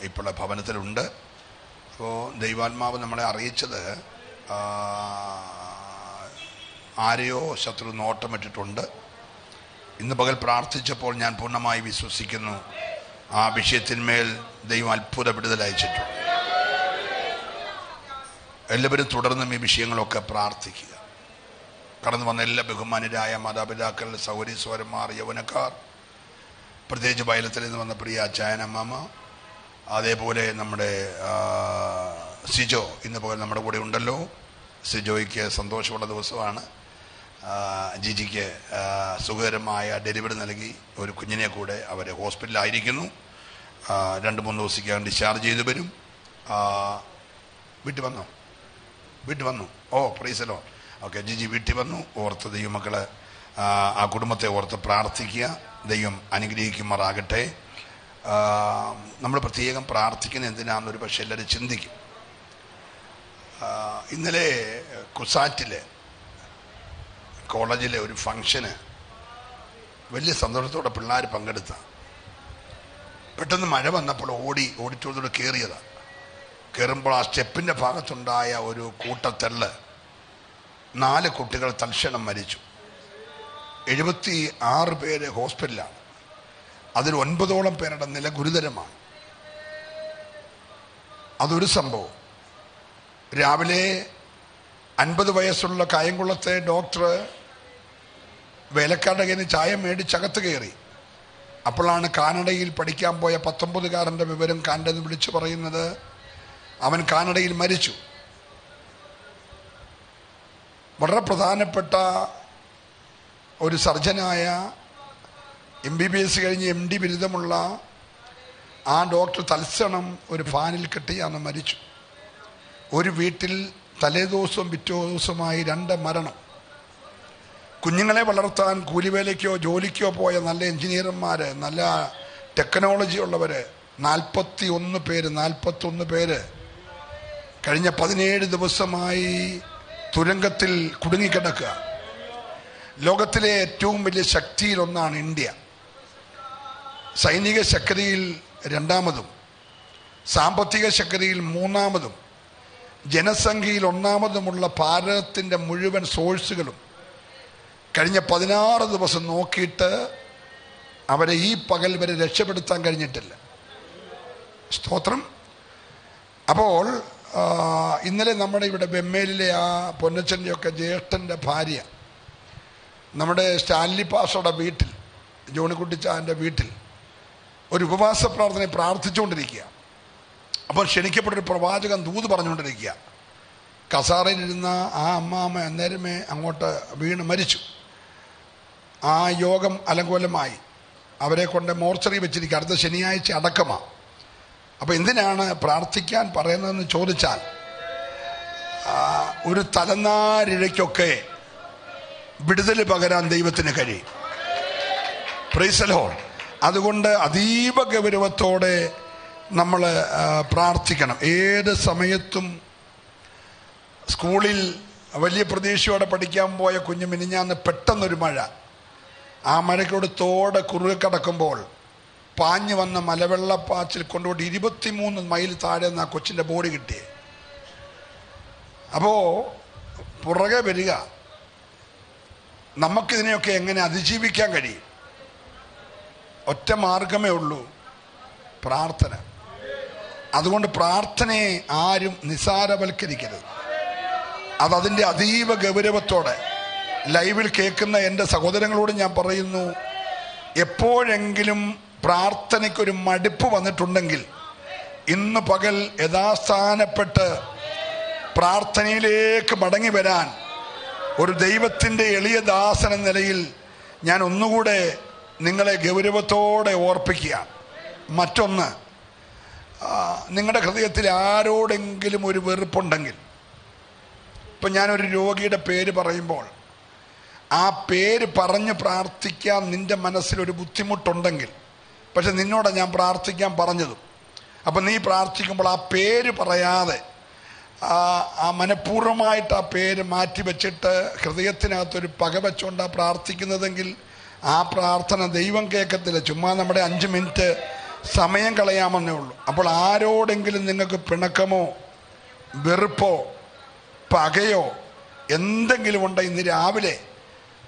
ഇപ്പോൾ ഭവനത്തിലുണ്ട്. അപ്പോൾ ദൈവാത്മാവ് നമ്മളെ അറിയിച്ചത് ആരെയോ ശത്രു നോട്ടമിട്ടിട്ടുണ്ട്. ഇന്ന് പകൽ പ്രാർത്ഥിച്ചപ്പോൾ ഞാൻ പൂർണമായി വിശ്വസിക്കുന്നു. ആ വിഷയത്തിന്മേൽ ദൈവം അത്ഭുത വിടുതൽ അയച്ചിട്ടുണ്ട്. എല്ലാവരും തുടർന്നും ഈ വിഷയങ്ങളൊക്കെ പ്രാർത്ഥിക്കുക. കടന്നു വന്ന എല്ലാ ബഹുമാനരായ മാതാപിതാക്കൾ സൗരി സ്വരന്മാർ യൗവനക്കാർ പ്രത്യേകിച്ച് വയലത്തിൽ നിന്ന് വന്ന പ്രിയ ചായനമ്മ അതേപോലെ നമ്മുടെ സിജോ ഇന്ന് പോലെ നമ്മുടെ കൂടെ ഉണ്ടല്ലോ. സിജോയ്ക്ക് സന്തോഷമുള്ള ദിവസമാണ്. ജിജിക്ക് ജിക്ക് സുഖകരമായ ഡെലിവറി നൽകി. ഒരു കുഞ്ഞിനെ കൂടെ അവർ ഹോസ്പിറ്റലിലായിരിക്കുന്നു. രണ്ട് മൂന്ന് ദിവസത്തേക്കാണ് ഡിസ്ചാർജ് ചെയ്ത് വരും. വീട്ടിൽ വന്നോ? വീട്ടിൽ വന്നു. ഓ പ്രൈസലോ ഓക്കെ ജിജി വീട്ടിൽ വന്നു. ഓർത്ത് ദൈവമക്കൾ ആ, കുടുംബത്തെ ഓർത്ത് പ്രാർത്ഥിക്കുക. ദൈവം അനുഗ്രഹിക്കുമാറാകട്ടെ. നമ്മൾ പ്രത്യേകം പ്രാർത്ഥിക്കുന്ന എന്തിനാണെന്നൊരു പക്ഷെ എല്ലാവരും ചിന്തിക്കും. ഇന്നലെ കുസാറ്റിലെ കോളേജിലെ ഒരു ഫംഗ്ഷന് വലിയ സന്തോഷത്തോടെ പിള്ളേർ പങ്കെടുത്ത. പെട്ടെന്ന് മഴ വന്നപ്പോൾ ഓടി ഓഡിറ്റോറിയത്തോടെ കയറിയതാണ് കയറുമ്പോൾ ആ സ്റ്റെപ്പിന്റെ ഭാഗത്തുണ്ടായ ഒരു കൂട്ടത്തെള്ള് നാല് കുട്ടികൾ തൽക്ഷണം മരിച്ചു. എഴുപത്തി ആറ് പേര് ഹോസ്പിറ്റലാണ് അതിൽ ഒൻപതോളം പേരുടെ നില ഗുരുതരമാണ്. അതൊരു സംഭവം. രാവിലെ അൻപത് വയസ്സുള്ള കായംകുളത്തെ ഡോക്ടർ വേലക്കാരുടെ കയ്യിൽ നിന്ന് ചായ മേടിച്ചകത്ത് കയറി. അപ്പോഴാണ് കാനഡയിൽ പഠിക്കാൻ പോയ പത്തൊമ്പതുകാരന്റെ വിവരം കാനഡയിൽ വിളിച്ചു പറയുന്നത്. അവൻ കാനഡയിൽ മരിച്ചു. വളരെ പ്രധാനപ്പെട്ട ഒരു സർജനായ എം ബി ബി എസ് കഴിഞ്ഞ് എം ഡി ബിരുദമുള്ള ആ ഡോക്ടർ തൽക്ഷണം ഒരു ഫാനിൽ കെട്ടി അന്ന് മരിച്ചു. ഒരു വീട്ടിൽ തലേദിവസവും പിറ്റേ ദിവസമായി രണ്ട് മരണം. കുഞ്ഞുങ്ങളെ വളർത്താൻ കൂലിവേലയ്ക്കോ ജോലിക്കോ പോയ നല്ല എഞ്ചിനീയർമാർ നല്ല ടെക്നോളജി ഉള്ളവർ നാൽപ്പത്തി ഒന്ന് പേര് നാൽപ്പത്തി ഒന്ന് പേര് കഴിഞ്ഞ പതിനേഴ് ദിവസമായി തുരങ്കത്തിൽ കുടുങ്ങിക്കിടക്കുക. ലോകത്തിലെ ഏറ്റവും വലിയ ശക്തിയിലൊന്നാണ് ഇന്ത്യ. സൈനിക ശക്തിയിൽ രണ്ടാമതും സാമ്പത്തിക ശക്തിയിൽ മൂന്നാമതും ജനസംഖ്യയിൽ ഒന്നാമതുമുള്ള ഭാരതത്തിന്റെ മുഴുവൻ സോഴ്സുകളും കഴിഞ്ഞ പതിനാറ് ദിവസം നോക്കിയിട്ട് അവരെ ഈ പകൽ വരെ രക്ഷപ്പെടുത്താൻ കഴിഞ്ഞിട്ടില്ല. സ്തോത്രം. അപ്പോൾ ഇന്നലെ നമ്മുടെ ഇവിടെ ബെമ്മേലിലെ ആ പൊന്നച്ചന്റെയൊക്കെ ജ്യേഷ്ഠന്റെ ഭാര്യ നമ്മുടെ സ്റ്റാൻലി പാസോടെ വീട്ടിൽ ജോണിക്കുട്ടിച്ചാന്റെ വീട്ടിൽ ഒരു ഉപവാസ പ്രാർത്ഥനയെ പ്രാർത്ഥിച്ചുകൊണ്ടിരിക്കുക. അപ്പോൾ ക്ഷണിക്കപ്പെട്ടൊരു പ്രവാചകൻ ദൂത് പറഞ്ഞുകൊണ്ടിരിക്കുക. കസാറയിലിരുന്ന ആ അമ്മാമ്മ അന്നേരമേ അങ്ങോട്ട് വീണ് മരിച്ചു. ആ യോഗം അലങ്കോലമായി. അവരെ കൊണ്ട് മോർച്ചറി വെച്ചിരിക്കുക. അടുത്ത ശനിയാഴ്ച അടക്കമാണ് അപ്പോൾ എന്തിനാണ് പ്രാർത്ഥിക്കാൻ പറയുന്നതെന്ന് ചോദിച്ചാൽ ഒരു തലനാരിഴയ്ക്കൊക്കെ വിടുതൽ പകരാൻ ദൈവത്തിന് കഴിയും. പ്രീസലോൺ അതുകൊണ്ട് അതീവ ഗൗരവത്തോടെ നമ്മൾ പ്രാർത്ഥിക്കണം. ഏത് സമയത്തും സ്കൂളിൽ വലിയ പ്രതീക്ഷയോടെ പഠിക്കാൻ പോയ കുഞ്ഞു മിനിഞ്ഞാന്ന് പെട്ടെന്നൊരു മഴ. ആ മഴയ്ക്കോട് തോടെ കുറുകെ കടക്കുമ്പോൾ പാഞ്ഞു വന്ന മലവെള്ളപ്പാച്ചിൽ കൊണ്ടുപോയിട്ട് ഇരുപത്തിമൂന്ന് മൈൽ താഴെ നിന്ന് ആ കൊച്ചിന്റെ ബോഡി കിട്ടി അപ്പോൾ പുറകെ വരിക. നമുക്കിതിനെയൊക്കെ എങ്ങനെ അതിജീവിക്കാൻ കഴിയും? ഒറ്റ മാർഗമേ ഉള്ളൂ പ്രാർത്ഥന. അതുകൊണ്ട് പ്രാർത്ഥനയെ ആരും നിസാരവൽക്കരിക്കരുത്. അതതിന്റെ അതീവ ഗൗരവത്തോടെ ലൈവിൽ കേൾക്കുന്ന എന്റെ സഹോദരങ്ങളോട് ഞാൻ പറയുന്നു എപ്പോഴെങ്കിലും പ്രാർത്ഥനയ്ക്കൊരു മടുപ്പ് വന്നിട്ടുണ്ടെങ്കിൽ ഇന്ന് പകൽ യഥാസ്ഥാനപ്പെട്ട് പ്രാർത്ഥനയിലേക്ക് മടങ്ങി വരാൻ ഒരു ദൈവത്തിന്റെ എളിയ ദാസൻ എന്ന നിലയിൽ ഞാൻ ഒന്നുകൂടെ നിങ്ങളെ ഗൗരവത്തോടെ ഓർപ്പിക്കുക. മറ്റൊന്ന് നിങ്ങളുടെ ഹൃദയത്തിൽ ആരോടെങ്കിലും ഒരു വെറുപ്പുണ്ടെങ്കിൽ ഇപ്പം ഞാനൊരു രോഗിയുടെ പേര് പറയുമ്പോൾ ആ പേര് പറഞ്ഞ് പ്രാർത്ഥിക്കാൻ നിന്റെ മനസ്സിലൊരു ബുദ്ധിമുട്ടുണ്ടെങ്കിൽ പക്ഷെ നിന്നോട് ഞാൻ പ്രാർത്ഥിക്കാൻ പറഞ്ഞതും. അപ്പം നീ പ്രാർത്ഥിക്കുമ്പോൾ ആ പേര് പറയാതെ ആ മനഃപൂർവമായിട്ട് ആ പേര് മാറ്റി വെച്ചിട്ട് ഹൃദയത്തിനകത്തൊരു പക വെച്ചുകൊണ്ടാണ് പ്രാർത്ഥിക്കുന്നതെങ്കിൽ ആ പ്രാർത്ഥന ദൈവം കേൾക്കത്തില്ല. ചുമ്മാ നമ്മുടെ അഞ്ച് മിനിറ്റ് സമയം കളയാമെന്നേ ഉള്ളൂ. അപ്പോൾ ആരോടെങ്കിലും നിങ്ങൾക്ക് പിണക്കമോ വെറുപ്പോ പകയോ എന്തെങ്കിലും ഉണ്ടോ ഇന്ന് രാവിലെ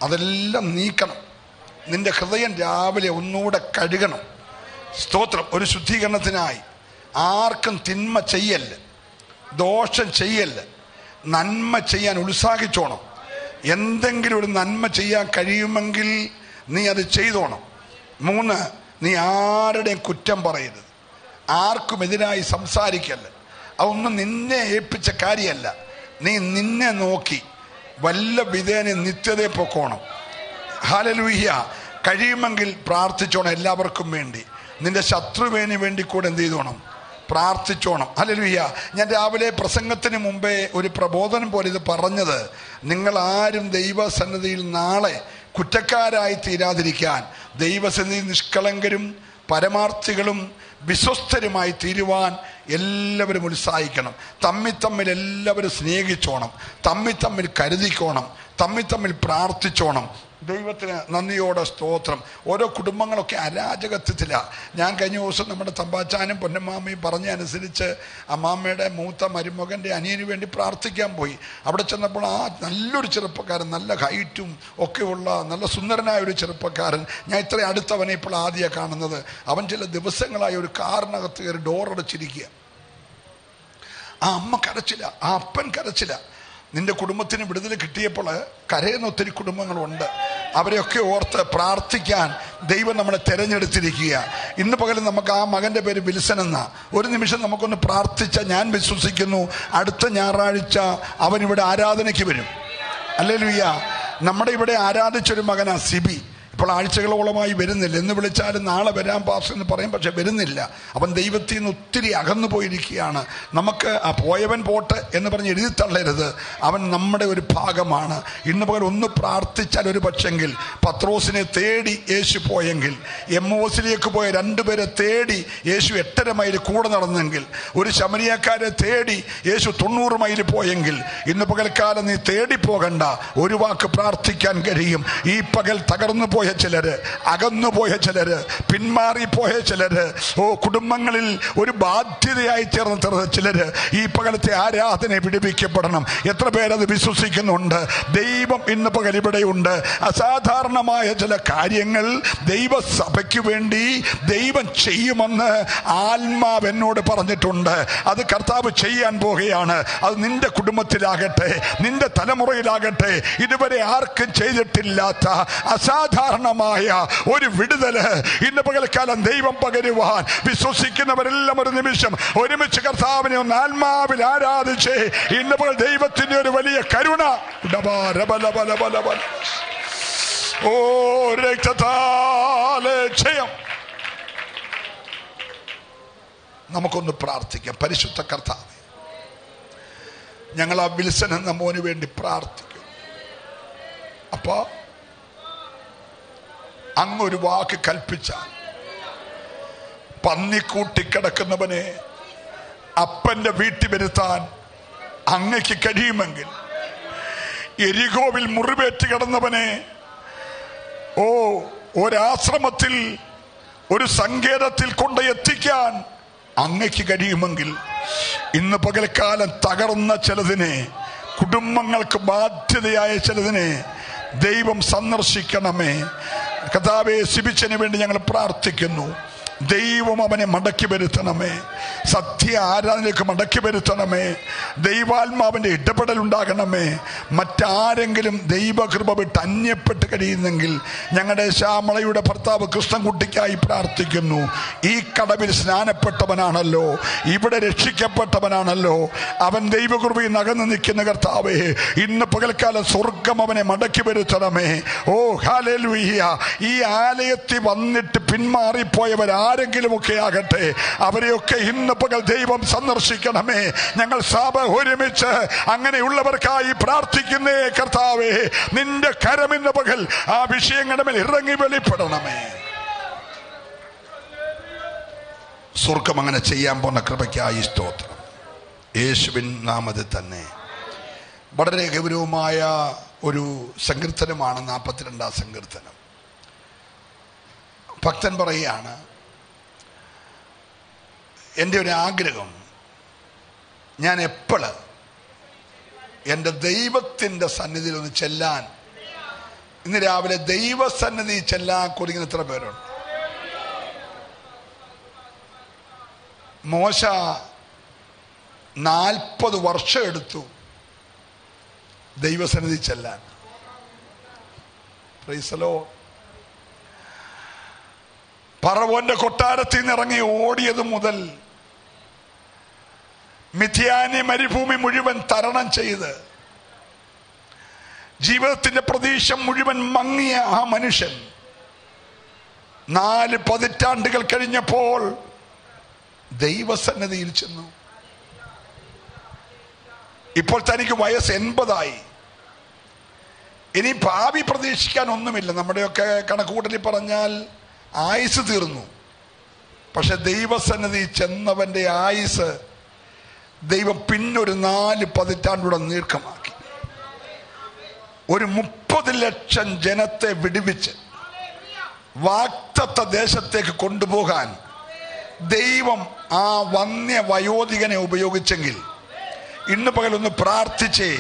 അതെല്ലാം നീക്കണം. നിന്റെ ഹൃദയം രാവിലെ ഒന്നുകൂടെ കഴുകണം. സ്തോത്രം. ഒരു ശുദ്ധീകരണത്തിനായി. ആർക്കും തിന്മ ചെയ്യല്ല. ദോഷം ചെയ്യല്ല. നന്മ ചെയ്യാൻ ഉത്സാഹിച്ചോണം. എന്തെങ്കിലും ഒരു നന്മ ചെയ്യാൻ കഴിയുമെങ്കിൽ നീ അത് ചെയ്തോണം. മൂന്ന് നീ ആരുടെയും കുറ്റം പറയരുത്. ആർക്കും എതിരായി സംസാരിക്കല്ല. അതൊന്നും നിന്നെ ഏൽപ്പിച്ച കാര്യമല്ല. നീ നിന്നെ നോക്കി. വല്ല വിധേന നിത്യതയെ പൊക്കോണം. ഹാലലൂഹ്യ കഴിയുമെങ്കിൽ പ്രാർത്ഥിച്ചോണം എല്ലാവർക്കും വേണ്ടി. നിന്റെ ശത്രുവിന് വേണ്ടി കൂടെ എന്ത് ചെയ്തോണം? പ്രാർത്ഥിച്ചോണം. ഹലലുയ്യ ഞാൻ രാവിലെ പ്രസംഗത്തിന് മുമ്പേ ഒരു പ്രബോധനം പോലെ ഇത് പറഞ്ഞത് നിങ്ങൾ ആരും ദൈവസന്നിധിയിൽ നാളെ കുറ്റക്കാരായി തീരാതിരിക്കാൻ ദൈവസന്നിധി നിഷ്കളങ്കരും പരമാർത്ഥികളും വിശ്വസ്തരുമായി തീരുവാൻ എല്ലാവരും ഉത്സാഹിക്കണം. തമ്മിൽ തമ്മിൽ എല്ലാവരും സ്നേഹിച്ചോണം. തമ്മിൽ തമ്മിൽ കരുതിക്കോണം. തമ്മിൽ തമ്മിൽ പ്രാർത്ഥിച്ചോണം. ദൈവത്തിന് നന്ദിയോടെ സ്തോത്രം. ഓരോ കുടുംബങ്ങളൊക്കെ അരാജകത്വത്തില. ഞാൻ കഴിഞ്ഞ ദിവസം നമ്മുടെ തമ്പാച്ചാനും പൊന്നമ്മാമയും പറഞ്ഞ അനുസരിച്ച് അമ്മാമ്മയുടെ മൂത്ത മരുമകന്റെ അനിയന് വേണ്ടി പ്രാർത്ഥിക്കാൻ പോയി. അവിടെ ചെന്നപ്പോൾ ആ നല്ലൊരു ചെറുപ്പക്കാരൻ നല്ല ഹൈറ്റും ഒക്കെയുള്ള നല്ല സുന്ദരനായ ഒരു ചെറുപ്പക്കാരൻ. ഞാൻ ഇത്ര അടുത്തവനെ ഇപ്പോൾ ആദ്യമാണ് കാണുന്നത്. അവൻ ചില ദിവസങ്ങളായി ഒരു കാറിനകത്ത് കയറി ഡോറടച്ചിരിക്കുക ആ അമ്മ കരച്ചില്ല ആ അപ്പൻ കരച്ചില്ല നിന്റെ കുടുംബത്തിന് വിടുതൽ കിട്ടിയപ്പോൾ കരയുന്ന ഒത്തിരി കുടുംബങ്ങളുണ്ട്. അവരെയൊക്കെ ഓർത്ത് പ്രാർത്ഥിക്കാൻ ദൈവം നമ്മളെ തിരഞ്ഞെടുത്തിരിക്കുക. ഇന്ന് പകരം നമുക്ക് ആ മകന്റെ പേര് വിൽസൻ എന്ന ഒരു നിമിഷം നമുക്കൊന്ന് പ്രാർത്ഥിച്ച ഞാൻ വിശ്വസിക്കുന്നു. അടുത്ത ഞായറാഴ്ച അവൻ ഇവിടെ ആരാധനയ്ക്ക് വരും. അല്ലേ ലുയ്യ നമ്മുടെ ഇവിടെ ആരാധിച്ചൊരു മകനാ സിബി. ഇപ്പോൾ ആഴ്ചകളോളമായി വരുന്നില്ല. എന്ന് വിളിച്ചാലും നാളെ വരാൻ പാസ് എന്ന് പറയും പക്ഷെ വരുന്നില്ല. അവൻ ദൈവത്തിൽ നിന്ന് ഒത്തിരി അകന്നു പോയിരിക്കുകയാണ്. നമുക്ക് ആ പോയവൻ പോട്ടെ എന്ന് പറഞ്ഞ് എഴുതി തള്ളരുത്. അവൻ നമ്മുടെ ഒരു ഭാഗമാണ്. ഇന്ന് പകൽ ഒന്ന് പ്രാർത്ഥിച്ചാൽ ഒരു പക്ഷെങ്കിൽ പത്രോസിനെ തേടി യേശു പോയെങ്കിൽ എം ഓസിലേക്ക് പോയ രണ്ടുപേരെ തേടി യേശു എട്ടര മൈൽ കൂടെ നടന്നെങ്കിൽ ഒരു ശമരിയക്കാരെ തേടി യേശു തൊണ്ണൂറ് മൈൽ പോയെങ്കിൽ ഇന്ന് പകൽക്കാലം നീ തേടി പോകണ്ട. ഒരു വാക്ക് പ്രാർത്ഥിക്കാൻ കഴിയും. ഈ പകൽ തകർന്നു പോയ ചിലര് അകന്നു പോയ ചിലര് പിന്മാറിപ്പോയ ചിലര് ഓ കുടുംബങ്ങളിൽ ഒരു ബാധ്യതയായി ചേർന്ന് ചിലര് ഈ പകലത്തെ ആരാധന വിടിപ്പിക്കപ്പെടണം എത്ര പേരത് വിശ്വസിക്കുന്നുണ്ട്? ദൈവം ഇന്ന് പകൽ ഇവിടെയുണ്ട്. അസാധാരണമായ ചില കാര്യങ്ങൾ ദൈവസഭയ്ക്ക് വേണ്ടി ദൈവം ചെയ്യുമെന്ന് ആത്മാവ് എന്നോട് പറഞ്ഞിട്ടുണ്ട്. അത് കർത്താവ് ചെയ്യാൻ പോകുകയാണ് അത് നിന്റെ കുടുംബത്തിലാകട്ടെ നിന്റെ തലമുറയിലാകട്ടെ. ഇതുവരെ ആർക്കും ചെയ്തിട്ടില്ലാത്ത അസാധാരണമായ ഒരു വിടുതൽ ഇന്ന് പകൽക്കാലം ദൈവം പകരുവാൻ വിശ്വസിക്കുന്നവരെല്ലാം ഒരു നിമിഷം ഒരുമിച്ച് കർത്താവിനെ ഒന്ന് ആത്മാവിൽ ആരാധിച്ച് ഇന്ന് പകൽ ദൈവത്തിന്റെ ഒരു വലിയ കരുണ. ഓ നമുക്കൊന്ന് പ്രാർത്ഥിക്കാം. പരിശുദ്ധ കർത്താവ് ഞങ്ങൾ ആ വിൽസൻ എന്ന മോന് വേണ്ടി പ്രാർത്ഥിക്കും അപ്പോ ഒരു വാക്ക് കൽപ്പിച്ച. പന്നിക്കൂട്ടി കിടക്കുന്നവനെ അപ്പന്റെ വീട്ടിൽ വരുത്താൻ അങ്ങയ്ക്ക് കഴിയുമെങ്കിൽ എരികോവിൽ മുറിവേറ്റ് കിടന്നവനെ ഓ ഒരാശ്രമത്തിൽ ഒരു സങ്കേതത്തിൽ കൊണ്ട് എത്തിക്കാൻ അങ്ങയ്ക്ക് കഴിയുമെങ്കിൽ ഇന്ന് പകൽക്കാലം തകർന്ന ചിലതിനെ കുടുംബങ്ങൾക്ക് ബാധ്യതയായ ചിലതിനെ ദൈവം സന്ദർശിക്കണമേ. കഥാവെ സിബിച്ചന് വേണ്ടി ഞങ്ങൾ പ്രാർത്ഥിക്കുന്നു. ദൈവം അവനെ മടക്കി വരുത്തണമേ. സത്യ ആരാധനയ്ക്ക് മടക്കി വരുത്തണമേ. ദൈവാത്മാവിന്റെ ഇടപെടൽ ഉണ്ടാകണമേ. മറ്റാരെങ്കിലും ദൈവകൃപ വിട്ട് അന്യപ്പെട്ട് കഴിയുന്നെങ്കിൽ ഞങ്ങളുടെ ശ്യാമളയുടെ ഭർത്താവ് കൃഷ്ണൻകുട്ടിക്കായി പ്രാർത്ഥിക്കുന്നു. ഈ കടവിൽ സ്നാനപ്പെട്ടവനാണല്ലോ. ഇവിടെ രക്ഷിക്കപ്പെട്ടവനാണല്ലോ. അവൻ ദൈവകൃപയിൽ നകന്നു നിൽക്കുന്ന കർത്താവേ ഇന്ന് പകൽക്കാലം സ്വർഗം അവനെ മടക്കി വരുത്തണമേ. ഓ ഹാലേലുയ്യ ഈ ആലയത്തിൽ വന്നിട്ട് പിന്മാറിപ്പോയവർ ആരെങ്കിലും ഒക്കെ ആകട്ടെ അവരെയൊക്കെ ഇന്ന് പകൽ ദൈവം സന്ദർശിക്കണമേ. ഞങ്ങൾ സഭ ഒരുമിച്ച് അങ്ങനെയുള്ളവർക്കായി പ്രാർത്ഥിക്കുന്നേ കർത്താവേ നിന്റെ കരമിന്ന് പകൽ ആ വിഷയങ്ങളുടെ മേൽ ഇറങ്ങി വെളിപ്പെടണമേ. സ്വർഗം അങ്ങനെ ചെയ്യാൻ പോന്ന കൃപയ്ക്കായി സ്തോത്രം. യേശുവിൻ നാമത്തിൽ തന്നെ. വളരെ ഗൗരവമായ ഒരു സങ്കീർത്തനമാണ് നാൽപ്പത്തിരണ്ടാം സങ്കീർത്തനം. ഭക്തൻ പറയുകയാണ് എന്റെ ഒരു ആഗ്രഹം. ഞാൻ എപ്പോൾ എന്റെ ദൈവത്തിന്റെ സന്നിധിയിൽ ഒന്ന് ചെല്ലാൻ. ഇന്ന് രാവിലെ ദൈവസന്നിധി ചെല്ലാൻ കുറിക്കുന്ന എത്ര പേരുണ്ട്? മോശ നാൽപ്പത് വർഷം എടുത്തു ദൈവസന്നിധി ചെല്ലാൻ. പ്രൈസലോ പറവോന്റെ കൊട്ടാരത്തിൽ നിന്ന് ഇറങ്ങി ഓടിയത് മുതൽ മിഥിയാനി മരുഭൂമി മുഴുവൻ തരണം ചെയ്ത് ജീവിതത്തിന്റെ പ്രതീക്ഷ മുഴുവൻ മങ്ങിയ ആ മനുഷ്യൻ നാല് പതിറ്റാണ്ടുകൾ കഴിഞ്ഞപ്പോൾ ദൈവസന്നതിയിൽ ചെന്നു. ഇപ്പോൾ തനിക്ക് വയസ്സ് എൺപതായി. ഇനി ഭാവി പ്രതീക്ഷിക്കാൻ ഒന്നുമില്ല. നമ്മുടെയൊക്കെ കണക്കുകൂട്ടലിൽ പറഞ്ഞാൽ ആയുസ് തീർന്നു. പക്ഷെ ദൈവസന്നിധി ചെന്നവന്റെ ആയുസ് ദൈവം പിന്നൊരു നാല് പതിറ്റാണ്ടൂടെ നീർക്കമാക്കി. ഒരു മുപ്പത് ലക്ഷം ജനത്തെ വിടുവിച്ച് വാക്തത്വ ദേശത്തേക്ക് കൊണ്ടുപോകാൻ ദൈവം ആ വന്യ വയോധികനെ ഉപയോഗിച്ചെങ്കിൽ ഇന്ന് പകലൊന്ന് പ്രാർത്ഥിച്ചേ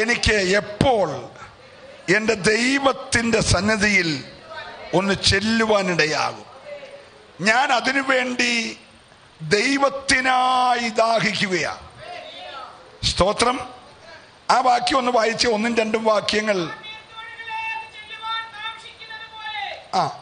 എനിക്ക് എപ്പോൾ എന്റെ ദൈവത്തിന്റെ സന്നദ്ധിയിൽ ഒന്ന് ചെല്ലുവാനിടയാകും. ഞാൻ അതിനുവേണ്ടി ദൈവത്തിനായി ദാഹിക്കുകയാ. സ്തോത്രം. ആ വാക്യം ഒന്ന് വായിച്ച് ഒന്നും രണ്ടും വാക്യങ്ങൾ. ആ.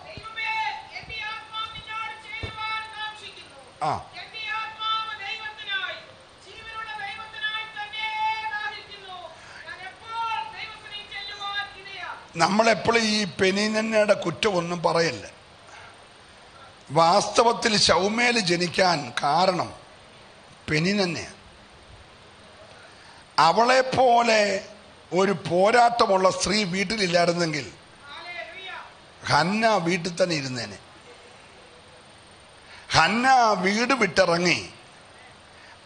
നമ്മളെപ്പോഴും ഈ പെനിനന്നയുടെ കുറ്റമൊന്നും പറയല്ല. വാസ്തവത്തിൽ ശൗമേൽ ജനിക്കാൻ കാരണം പെനിനന്നെയാണ് അവളെപ്പോലെ ഒരു പോരാട്ടമുള്ള സ്ത്രീ വീട്ടിലില്ലായിരുന്നെങ്കിൽ ഹന്ന വീട്ടിൽ തന്നെ ഇരുന്നേനെ. ഹന്ന വീട് വിട്ടിറങ്ങി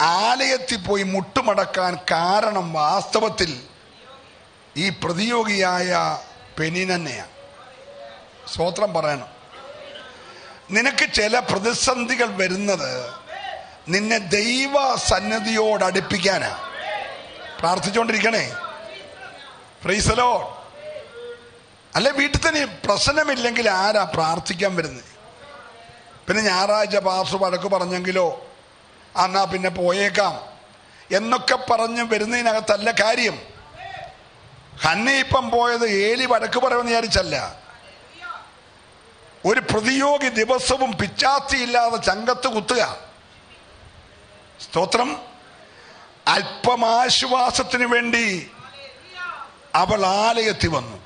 ആലയത്തിൽ പോയി മുട്ടുമടക്കാൻ കാരണം വാസ്തവത്തിൽ ഈ പ്രതിയോഗിയായ പെനിനന്നെയാണ് സ്വോത്രം പറയണം. നിനക്ക് ചില പ്രതിസന്ധികൾ വരുന്നത് നിന്നെ ദൈവ സന്നദ്ധിയോട് അടുപ്പിക്കാനാ. പ്രാർത്ഥിച്ചുകൊണ്ടിരിക്കണേ ഫ്രീസലോ അല്ലെ വീട്ടിൽ തന്നെ പ്രശ്നമില്ലെങ്കിൽ ആരാ പ്രാർത്ഥിക്കാൻ വരുന്നത് പിന്നെ ഞായറാഴ്ച പാസ് വഴക്ക് പറഞ്ഞെങ്കിലോ എന്നാ പിന്നെ പോയേക്കാം. എന്നൊക്കെ പറഞ്ഞ് വരുന്നതിനകത്തല്ല കാര്യം. ഹന്ന ഇപ്പം പോയത് ഏലി വടക്ക് പറയുമെന്ന് വിചാരിച്ചല്ല. ഒരു പ്രതിയോഗി ദിവസവും പിച്ചാത്തിയില്ലാതെ ചങ്കത്ത് കുത്തുക. സ്തോത്രം. അല്പമാശ്വാസത്തിന് വേണ്ടി അവൾ ആലയത്തിൽ വന്നു.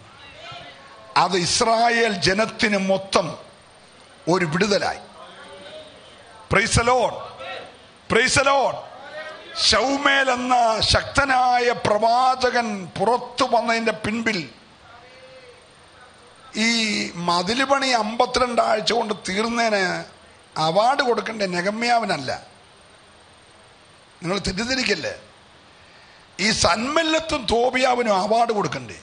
അത് ഇസ്രായേൽ ജനത്തിന് മൊത്തം ഒരു വിടുതലായി. പ്രൈസലോൺ പ്രൈസലോൺ ശൗമേൽ എന്ന ശക്തനായ പ്രവാചകൻ പുറത്തു വന്നതിന്റെ പിൻപിൽ ഈ മതിൽ പണി അമ്പത്തിരണ്ട് ആഴ്ച കൊണ്ട് തീർന്നതിന് അവാർഡ് കൊടുക്കേണ്ട നെഗമ്യാവിനല്ല. നിങ്ങൾ തെറ്റിദ്ധരിക്കല്ലേ? ഈ സന്മല്ലത്തും തോബിയാവിനും അവാർഡ് കൊടുക്കണ്ടേ?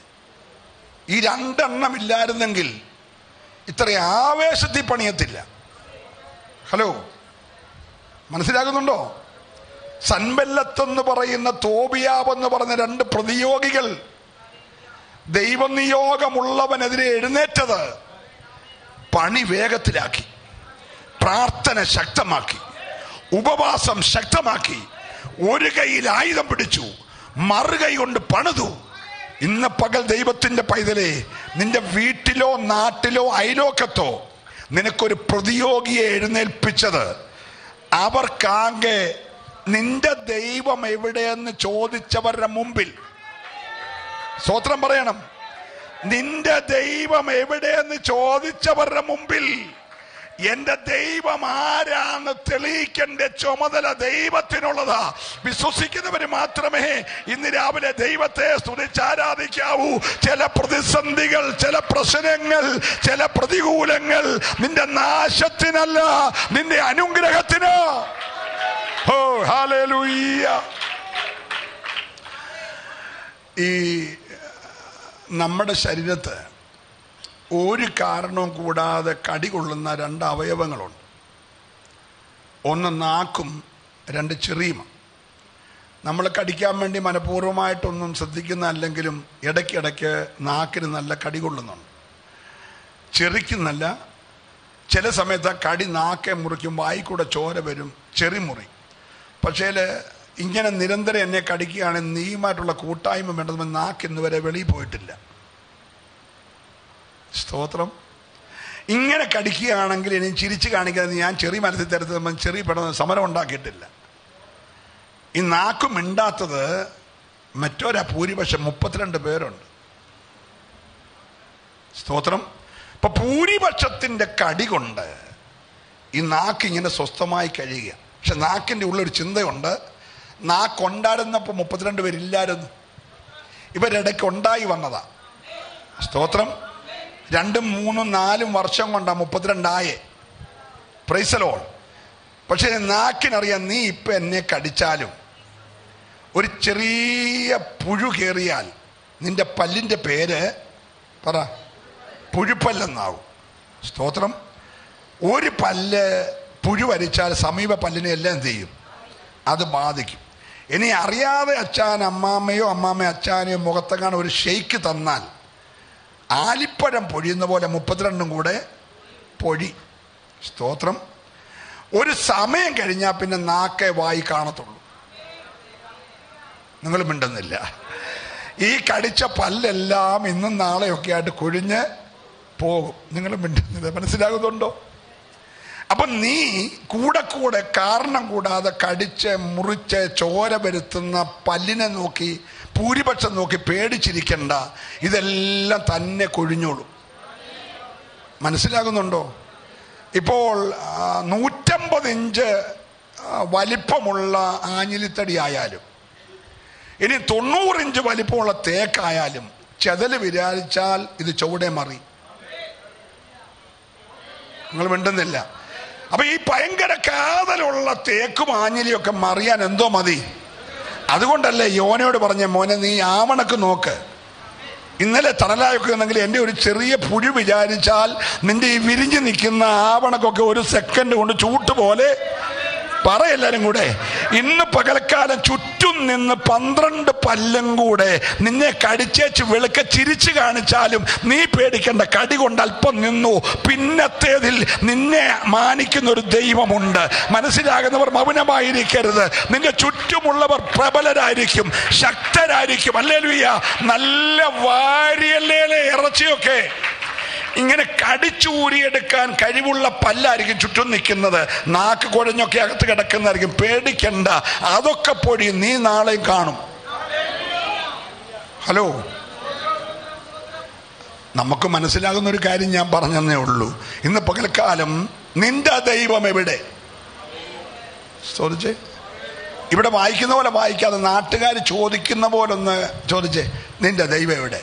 ഈ രണ്ടെണ്ണം ഇല്ലായിരുന്നെങ്കിൽ ഇത്ര ആവേശത്തിൽ പണിയത്തില്ല. ഹലോ മനസ്സിലാകുന്നുണ്ടോ? സൻബല്ലത്തെന്ന് പറയുന്ന തോബിയാവെന്ന് പറഞ്ഞ രണ്ട് പ്രതിയോഗികൾ ദൈവനിയോഗമുള്ളവനെതിരെ എഴുന്നേറ്റത്. പണി വേഗത്തിലാക്കി. പ്രാർത്ഥന ശക്തമാക്കി. ഉപവാസം ശക്തമാക്കി. ഒരു കൈയിൽ ആയുധം പിടിച്ചു. മറുകൈ കൊണ്ട് പണിതു. ഇന്ന് പകൽ ദൈവത്തിന്റെ പൈതലെ നിന്റെ വീട്ടിലോ നാട്ടിലോ അയലോക്കത്തോ നിനക്കൊരു പ്രതിയോഗിയെ എഴുന്നേൽപ്പിച്ചത്. അവർക്കാകെ നിന്റെ ദൈവം എവിടെയെന്ന് ചോദിച്ചവരുടെ മുമ്പിൽ സ്വത്രം പറയണം. നിന്റെ ദൈവം എവിടെയെന്ന് ചോദിച്ചവരുടെ മുമ്പിൽ എന്റെ ദൈവം ആരാന്ന് തെളിയിക്കേണ്ട ചുമതല ദൈവത്തിനുള്ളതാ. വിശ്വസിക്കുന്നവര് മാത്രമേ ഇന്ന് രാവിലെ ദൈവത്തെ സ്തുതിച്ച് ആരാധിക്കാവൂ. ചില പ്രതിസന്ധികൾ ചില പ്രശ്നങ്ങൾ ചില പ്രതികൂലങ്ങൾ നിന്റെ നാശത്തിനല്ല നിന്റെ അനുഗ്രഹത്തിന്. ഈ നമ്മുടെ ശരീരത്ത് ഒരു കാരണവും കൂടാതെ കടി കൊള്ളുന്ന രണ്ട് അവയവങ്ങളുണ്ട്. ഒന്ന് നാക്കും രണ്ട് ചെറിയും നമ്മൾ കടിക്കാൻ വേണ്ടി മനഃപൂർവമായിട്ടൊന്നും ശ്രദ്ധിക്കുന്ന അല്ലെങ്കിലും ഇടയ്ക്കിടയ്ക്ക് നാക്കിന് നല്ല കടി കൊള്ളുന്നുണ്ട്. ചെറിക്കുന്നല്ല ചില സമയത്ത് ആ കടി നാക്കെ മുറിക്കും വായിക്കൂടെ ചോര വരും ചെറി മുറി. പക്ഷേ ഇങ്ങനെ നിരന്തരം എന്നെ കടിക്കുകയാണെങ്കിൽ നീയുമായിട്ടുള്ള കൂട്ടായ്മ വേണ്ടത് നാക്ക് ഇന്ന് വരെ വെളിയിൽ പോയിട്ടില്ല. സ്തോത്രം. ഇങ്ങനെ കടിക്കുകയാണെങ്കിൽ ഇനി ചിരിച്ചു കാണിക്കാതെ ഞാൻ ചെറിയ മനസ്സിൽ തരത്തിൽ ചെറിയ പെടുന്ന സമരം ഉണ്ടാക്കിയിട്ടില്ല. ഈ നാക്കും മിണ്ടാത്തത് മറ്റൊരാ ഭൂരിപക്ഷം മുപ്പത്തിരണ്ട് പേരുണ്ട്. സ്തോത്രം. ഇപ്പൊ ഭൂരിപക്ഷത്തിന്റെ കടി കൊണ്ട് ഈ നാക്ക് ഇങ്ങനെ സ്വസ്ഥമായി കഴിയുക. പക്ഷെ നാക്കിന്റെ ഉള്ളൊരു ചിന്തയുണ്ട്. നാക്കുണ്ടായിരുന്നപ്പോൾ മുപ്പത്തിരണ്ട് പേരില്ലായിരുന്നു. ഇവരിടയ്ക്ക് ഉണ്ടായി വന്നതാ. സ്തോത്രം. രണ്ടും മൂന്നും നാലും വർഷം കൊണ്ടാ മുപ്പത്തിരണ്ടായേ. പ്രൈസലോൾ പക്ഷേ നാക്കിനറിയാം നീ ഇപ്പൊ എന്നെ കടിച്ചാലും. ഒരു ചെറിയ പുഴു കയറിയാൽ നിന്റെ പല്ലിന്റെ പേര് പറ. പുഴുപ്പല്ലെന്നാവും സ്തോത്രം. ഒരു പല്ല് പുഴു വരിച്ചാൽ സമീപ പല്ലിനെ എല്ലാം എന്ത് ചെയ്യും? അത് ബാധിക്കും. ഇനി അറിയാതെ അച്ഛൻ അമ്മാമ്മയോ അമ്മാമ്മയോ അച്ഛാനെയോ മുഖത്തെങ്ങാണ് ഒരു ഷെയ്ക്ക് തന്നാൽ ആലിപ്പഴം പൊഴിയുന്ന പോലെ മുപ്പത്തിരണ്ടും കൂടെ പൊഴി. സ്തോത്രം. ഒരു സമയം കഴിഞ്ഞാൽ പിന്നെ നാക്കെ വായി കാണത്തുള്ളൂ. നിങ്ങൾ മിണ്ടുന്നില്ല. ഈ കടിച്ച പല്ലെല്ലാം ഇന്നും നാളെയൊക്കെ ആയിട്ട് കൊഴിഞ്ഞ് പോകും. നിങ്ങൾ മിണ്ടുന്നില്ല. മനസ്സിലാകുന്നുണ്ടോ? അപ്പൊ നീ കൂടെ കൂടെ കാരണം കൂടാതെ കടിച്ച് മുറിച്ച് ചോര വരുത്തുന്ന പല്ലിനെ നോക്കി ഭൂരിപക്ഷം നോക്കി പേടിച്ചിരിക്കണ്ട. ഇതെല്ലാം തന്നെ കൊഴിഞ്ഞോളൂ. മനസ്സിലാകുന്നുണ്ടോ? ഇപ്പോൾ നൂറ്റമ്പത് ഇഞ്ച് വലിപ്പമുള്ള ആഞ്ഞിലിത്തടി ആയാലും ഇനി തൊണ്ണൂറ് ഇഞ്ച് വലിപ്പമുള്ള തേക്കായാലും ചെതൽ വിചാരിച്ചാൽ ഇത് ചുവടെ മറി. നിങ്ങൾ മിണ്ടുന്നില്ല. അപ്പൊ ഈ ഭയങ്കര കാതലുള്ള തേക്കും ആഞ്ഞിലിയൊക്കെ മറിയാൻ എന്തോ മതി. അതുകൊണ്ടല്ലേ യോനയോട് പറഞ്ഞ മോനെ നീ ആവണക്ക് നോക്ക്. ഇന്നലെ തണലായൊക്കെ ഉണ്ടെങ്കിൽ എന്റെ ഒരു ചെറിയ പുഴു വിചാരിച്ചാൽ നിന്റെ ഈ വിരിഞ്ഞു നിൽക്കുന്ന ആവണക്കൊക്കെ ഒരു സെക്കൻഡ് കൊണ്ട് ചൂട്ട് പോലെ പറ എല്ലാരും കൂടെ ഇന്ന് പകൽക്കാലം ചുറ്റും നിന്ന് പന്ത്രണ്ട് പല്ലും കൂടെ നിന്നെ കടിച്ചേച്ച് വെളുക്ക ചിരിച്ചു കാണിച്ചാലും നീ പേടിക്കേണ്ട കടി കൊണ്ട് അല്പം നിന്നു. പിന്നത്തേതിൽ നിന്നെ മാനിക്കുന്ന ഒരു ദൈവമുണ്ട്. മനസ്സിലാകുന്നവർ മൗനമായിരിക്കരുത്. നിന്റെ ചുറ്റുമുള്ളവർ പ്രബലരായിരിക്കും ശക്തരായിരിക്കും. അല്ലേ ലുയ്യ നല്ല വാരിയല്ലേ ഇറച്ചിയൊക്കെ. ഇങ്ങനെ കടിച്ചൂരിയെടുക്കാൻ കഴിവുള്ള പല്ലായിരിക്കും ചുറ്റും നിൽക്കുന്നത്. നാക്ക് കുഴഞ്ഞൊക്കെ അകത്ത് കിടക്കുന്നതായിരിക്കും. പേടിക്കണ്ട. അതൊക്കെ പൊടി. നീ നാളെയും കാണും. ഹലോ? നമുക്ക് മനസ്സിലാകുന്ന ഒരു കാര്യം ഞാൻ പറഞ്ഞതേ ഉള്ളൂ. ഇന്ന് പകൽക്കാലം നിന്റെ ദൈവം എവിടെ? ചോദിച്ചേ? ഇവിടെ വായിക്കുന്ന പോലെ വായിക്കാതെ നാട്ടുകാർ ചോദിക്കുന്ന പോലെ ഒന്ന് ചോദിച്ചേ? നിന്റെ ദൈവം എവിടെ?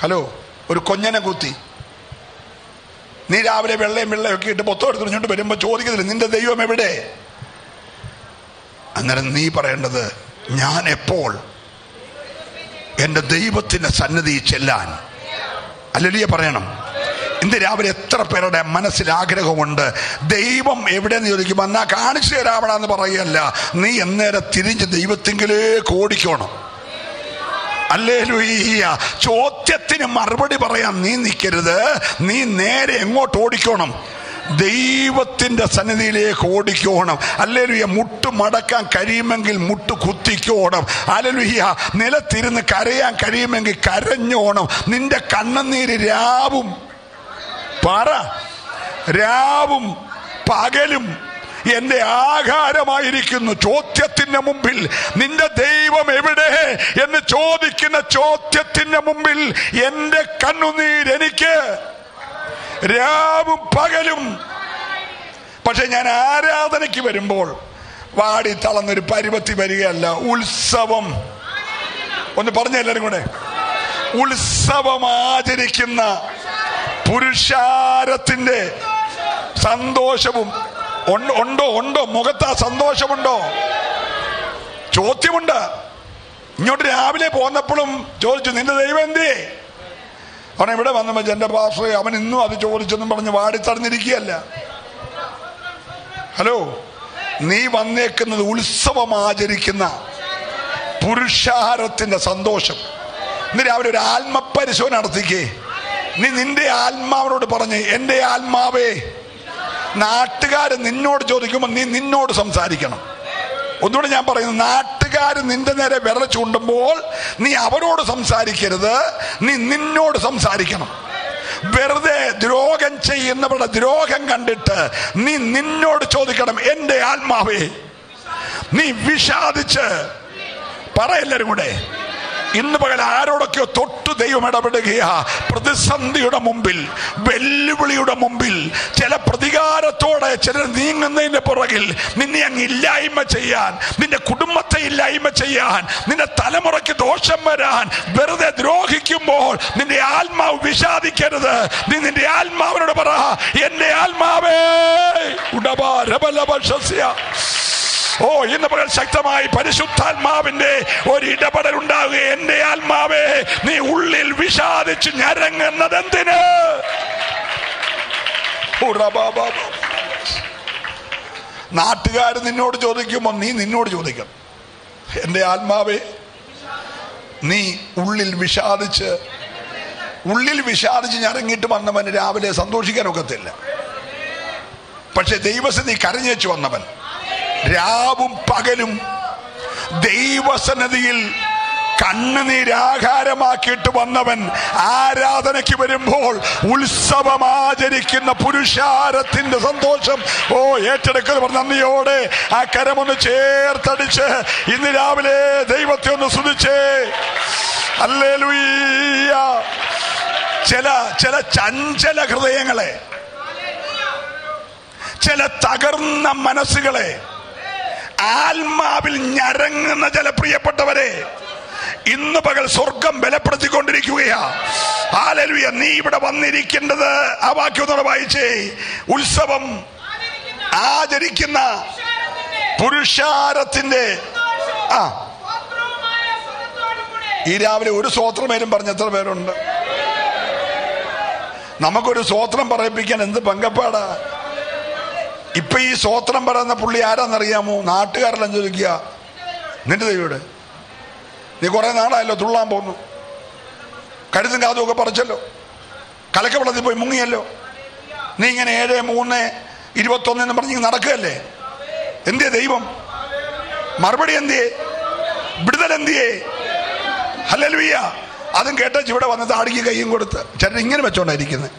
ഹലോ? ഒരു കൊഞ്ഞനെ കുത്തി. നീ രാവിലെ വെള്ളയും വെള്ളയും ഒക്കെ ഇട്ട് പൊത്തം എടുത്തുകൊണ്ട് വരുമ്പോൾ ചോദിക്കുന്നില്ല നിന്റെ ദൈവം എവിടെ? അങ്ങനെ നീ പറയേണ്ടത് ഞാൻ എപ്പോൾ എന്റെ ദൈവത്തിന്റെ സന്നിധി ചെല്ലാൻ? അല്ലലിയ പറയണം. ഇന്ന് രാവിലെ എത്ര പേരുടെ മനസ്സിൽ ആഗ്രഹമുണ്ട് ദൈവം എവിടെ നിന്ന് ചോദിക്കുമ്പോൾ എന്നാ കാണിച്ചു തരാവണമെന്ന് പറയുകയല്ല നീ എന്നേരം തിരിഞ്ഞ് ദൈവത്തിങ്കിലേക്ക് ഓടിക്കണം. അല്ലേ ലുയ്യ ചോദ്യത്തിന് മറുപടി പറയാൻ നീ നിൽക്കരുത് നീ നേരെ എങ്ങോട്ട് ഓടിക്കോണം? ദൈവത്തിന്റെ സന്നിധിയിലേക്ക് ഓടിക്കോണം. അല്ലേലുയ്യ മുട്ട് മടക്കാൻ കഴിയുമെങ്കിൽ മുട്ട് കുത്തിക്കോണം. അലലുയ്യ നിലത്തിരുന്ന് കരയാൻ കഴിയുമെങ്കിൽ കരഞ്ഞോണം. നിന്റെ കണ്ണുനീര് രാവും. പറ. രാവും പകലും എന്റെ ആഹാരമായിരിക്കുന്നു ചോദ്യത്തിന്റെ മുമ്പിൽ. നിന്റെ ദൈവം എവിടെ? എന്ന് ചോദിക്കുന്ന ചോദ്യത്തിന്റെ മുമ്പിൽ എന്റെ കണ്ണുനീർ എനിക്ക്. രാവും പകലും. പക്ഷെ ഞാൻ ആരാധനയ്ക്ക് വരുമ്പോൾ വാടി തളർന്നൊരു പരുവത്തി വരികയല്ല ഉത്സവം. ഒന്ന് പറഞ്ഞ എല്ലാരും കൂടെ. ഉത്സവം ആചരിക്കുന്ന പുരുഷാരത്തിന്റെ സന്തോഷവും ഉണ്ട- ഉണ്ടോ? മുഖത്ത് ആ സന്തോഷമുണ്ടോ? ചോദ്യമുണ്ട്. ഇങ്ങോട്ട് രാവിലെ പോന്നപ്പോഴും ചോദിച്ചു നിന്റെ ദൈവം എന്തേ അവൻ ഇവിടെ വന്ന എന്റെ പാസ്റ്റർ അവൻ ഇന്നും അത് ചോദിച്ചെന്നും പറഞ്ഞ് വാടിത്തടഞ്ഞിരിക്കുകയല്ല ഹലോ നീ വന്നേക്കുന്നത് ഉത്സവം ആചരിക്കുന്ന പുരുഷാരത്തിന്റെ സന്തോഷം. ഇന്ന് രാവിലെ ഒരു ആത്മപരിശോധന നടത്തിക്കേ. നീ നിന്റെ ആത്മാവിനോട് പറഞ്ഞേ എന്റെ ആത്മാവേ നാട്ടുകാർ നിന്നോട് ചോദിക്കുമ്പോൾ നീ നിന്നോട് സംസാരിക്കണം. ഒന്നുകൂടെ ഞാൻ പറയുന്നു നാട്ടുകാർ നിന്റെ നേരെ വിരൽ ചൂണ്ടുമ്പോൾ നീ അവരോട് സംസാരിക്കരുത് നീ നിന്നോട് സംസാരിക്കണം. വെറുതെ ദ്രോഹം ചെയ്യുന്നവരുടെ ദ്രോഹം കണ്ടിട്ട് നീ നിന്നോട് ചോദിക്കണം എന്റെ ആത്മാവേ നീ വിഷാദിച്ച്. പറ കൂടെ. ഇന്ന് പകൽ ആരോടൊക്കെയോ തൊട്ട് ദൈവം ഇടപെടുകയാ. പ്രതിസന്ധിയുടെ മുമ്പിൽ വെല്ലുവിളിയുടെ മുമ്പിൽ ചില പ്രതികാരത്തോടെ ചിലർ നീങ്ങുന്നതിന്റെ പുറകിൽ നിന്നെ അങ്ങ് ഇല്ലായ്മ ചെയ്യാൻ നിന്റെ കുടുംബത്തെ ഇല്ലായ്മ ചെയ്യാൻ നിന്റെ തലമുറയ്ക്ക് ദോഷം വരാൻ വെറുതെ ദ്രോഹിക്കുമ്പോൾ നിന്റെ ആത്മാവ് വിഷാദിക്കരുത്. നീ നിന്റെ ആത്മാവിനോട് പറ എന്റെ ആത്മാവേ ഉടബാ രബലഭസ്യ ഓ ഇന്ന് പകൽ ശക്തമായി പരിശുദ്ധാത്മാവിന്റെ ഒരു ഇടപെടൽ ഉണ്ടാകുക എന്റെ ആത്മാവേ നീ ഉള്ളിൽ വിഷാദിച്ച് ഞരങ്ങുന്നത് എന്തിന് നാട്ടുകാർ നിന്നോട് ചോദിക്കുമ്പോൾ നീ നിന്നോട് ചോദിക്കണം എന്റെ ആത്മാവേ നീ ഉള്ളിൽ വിഷാദിച്ച് ഉള്ളിൽ വിഷാദിച്ച് ഞരങ്ങിയിട്ട് വന്നവൻ രാവിലെ സന്തോഷിക്കാൻ ഒക്കത്തില്ല. പക്ഷെ കരഞ്ഞു വെച്ച് വന്നവൻ. രാവും പകലും ദൈവസന്നതിയിൽ കണ്ണുനീരാഹാരമാക്കിയിട്ട് വന്നവൻ ആരാധനയ്ക്ക് വരുമ്പോൾ ഉത്സവം ആചരിക്കുന്ന പുരുഷാരത്തിന്റെ സന്തോഷം. ഓ ഏറ്റെടുക്കുന്നവർ നന്ദിയോടെ ആ കരമൊന്ന് ചേർത്തടിച്ച് ഇന്ന് രാവിലെ ദൈവത്തെ ഒന്ന് ശ്രദ്ധിച്ചേ അല്ലേ ചില ചില ചഞ്ചല ഹൃദയങ്ങളെ ചില തകർന്ന മനസ്സുകളെ ആത്മാവിൽ ഞരങ്ങുന്ന ചില പ്രിയപ്പെട്ടവരെ ഇന്ന് പകൽ സ്വർഗം ബലപ്പെടുത്തിക്കൊണ്ടിരിക്കുകയാ. ഹാലലുയ നീ ഇവിടെ വന്നിരിക്കേണ്ടത് ആ വാക്യം ഒന്നുകൂടെ വായിച്ചേ. ഉത്സവം ആചരിക്കുന്ന പുരുഷാരത്തിന്റെ ആ. ഈ രാവിലെ ഒരു സ്വോത്രമേലും പറഞ്ഞ എത്ര പേരുണ്ട്? നമുക്കൊരു സ്വോത്രം പറയിപ്പിക്കാൻ എന്ത് പങ്കപ്പാടാ. ഇപ്പൊ ഈ സ്വോത്രം പറയുന്ന പുള്ളി ആരാന്നറിയാമോ? നാട്ടുകാരെല്ലാം ചോദിക്കുക. നിന്റെ ദൈവയുടെ നീ കുറെ നാളായല്ലോ തുള്ളാൻ പോന്നു. കരുതും കാതും ഒക്കെ പറിച്ചല്ലോ. കലക്കവെള്ളത്തിൽ പോയി മുങ്ങിയല്ലോ. നീ ഇങ്ങനെ ഏഴ് മൂന്ന് ഇരുപത്തൊന്നെന്ന് പറഞ്ഞ് നടക്കുകയല്ലേ? എന്തേ ദൈവം? മറുപടി എന്തിയെ? വിടുതൽ എന്തിയെ? ഹല്ലേലൂയ. അതും കേട്ട ഇവിടെ വന്ന് താടിക്ക് കൈയും കൊടുത്ത്. ചേട്ടൻ ഇങ്ങനെ വെച്ചോണ്ടായിരിക്കുന്നത്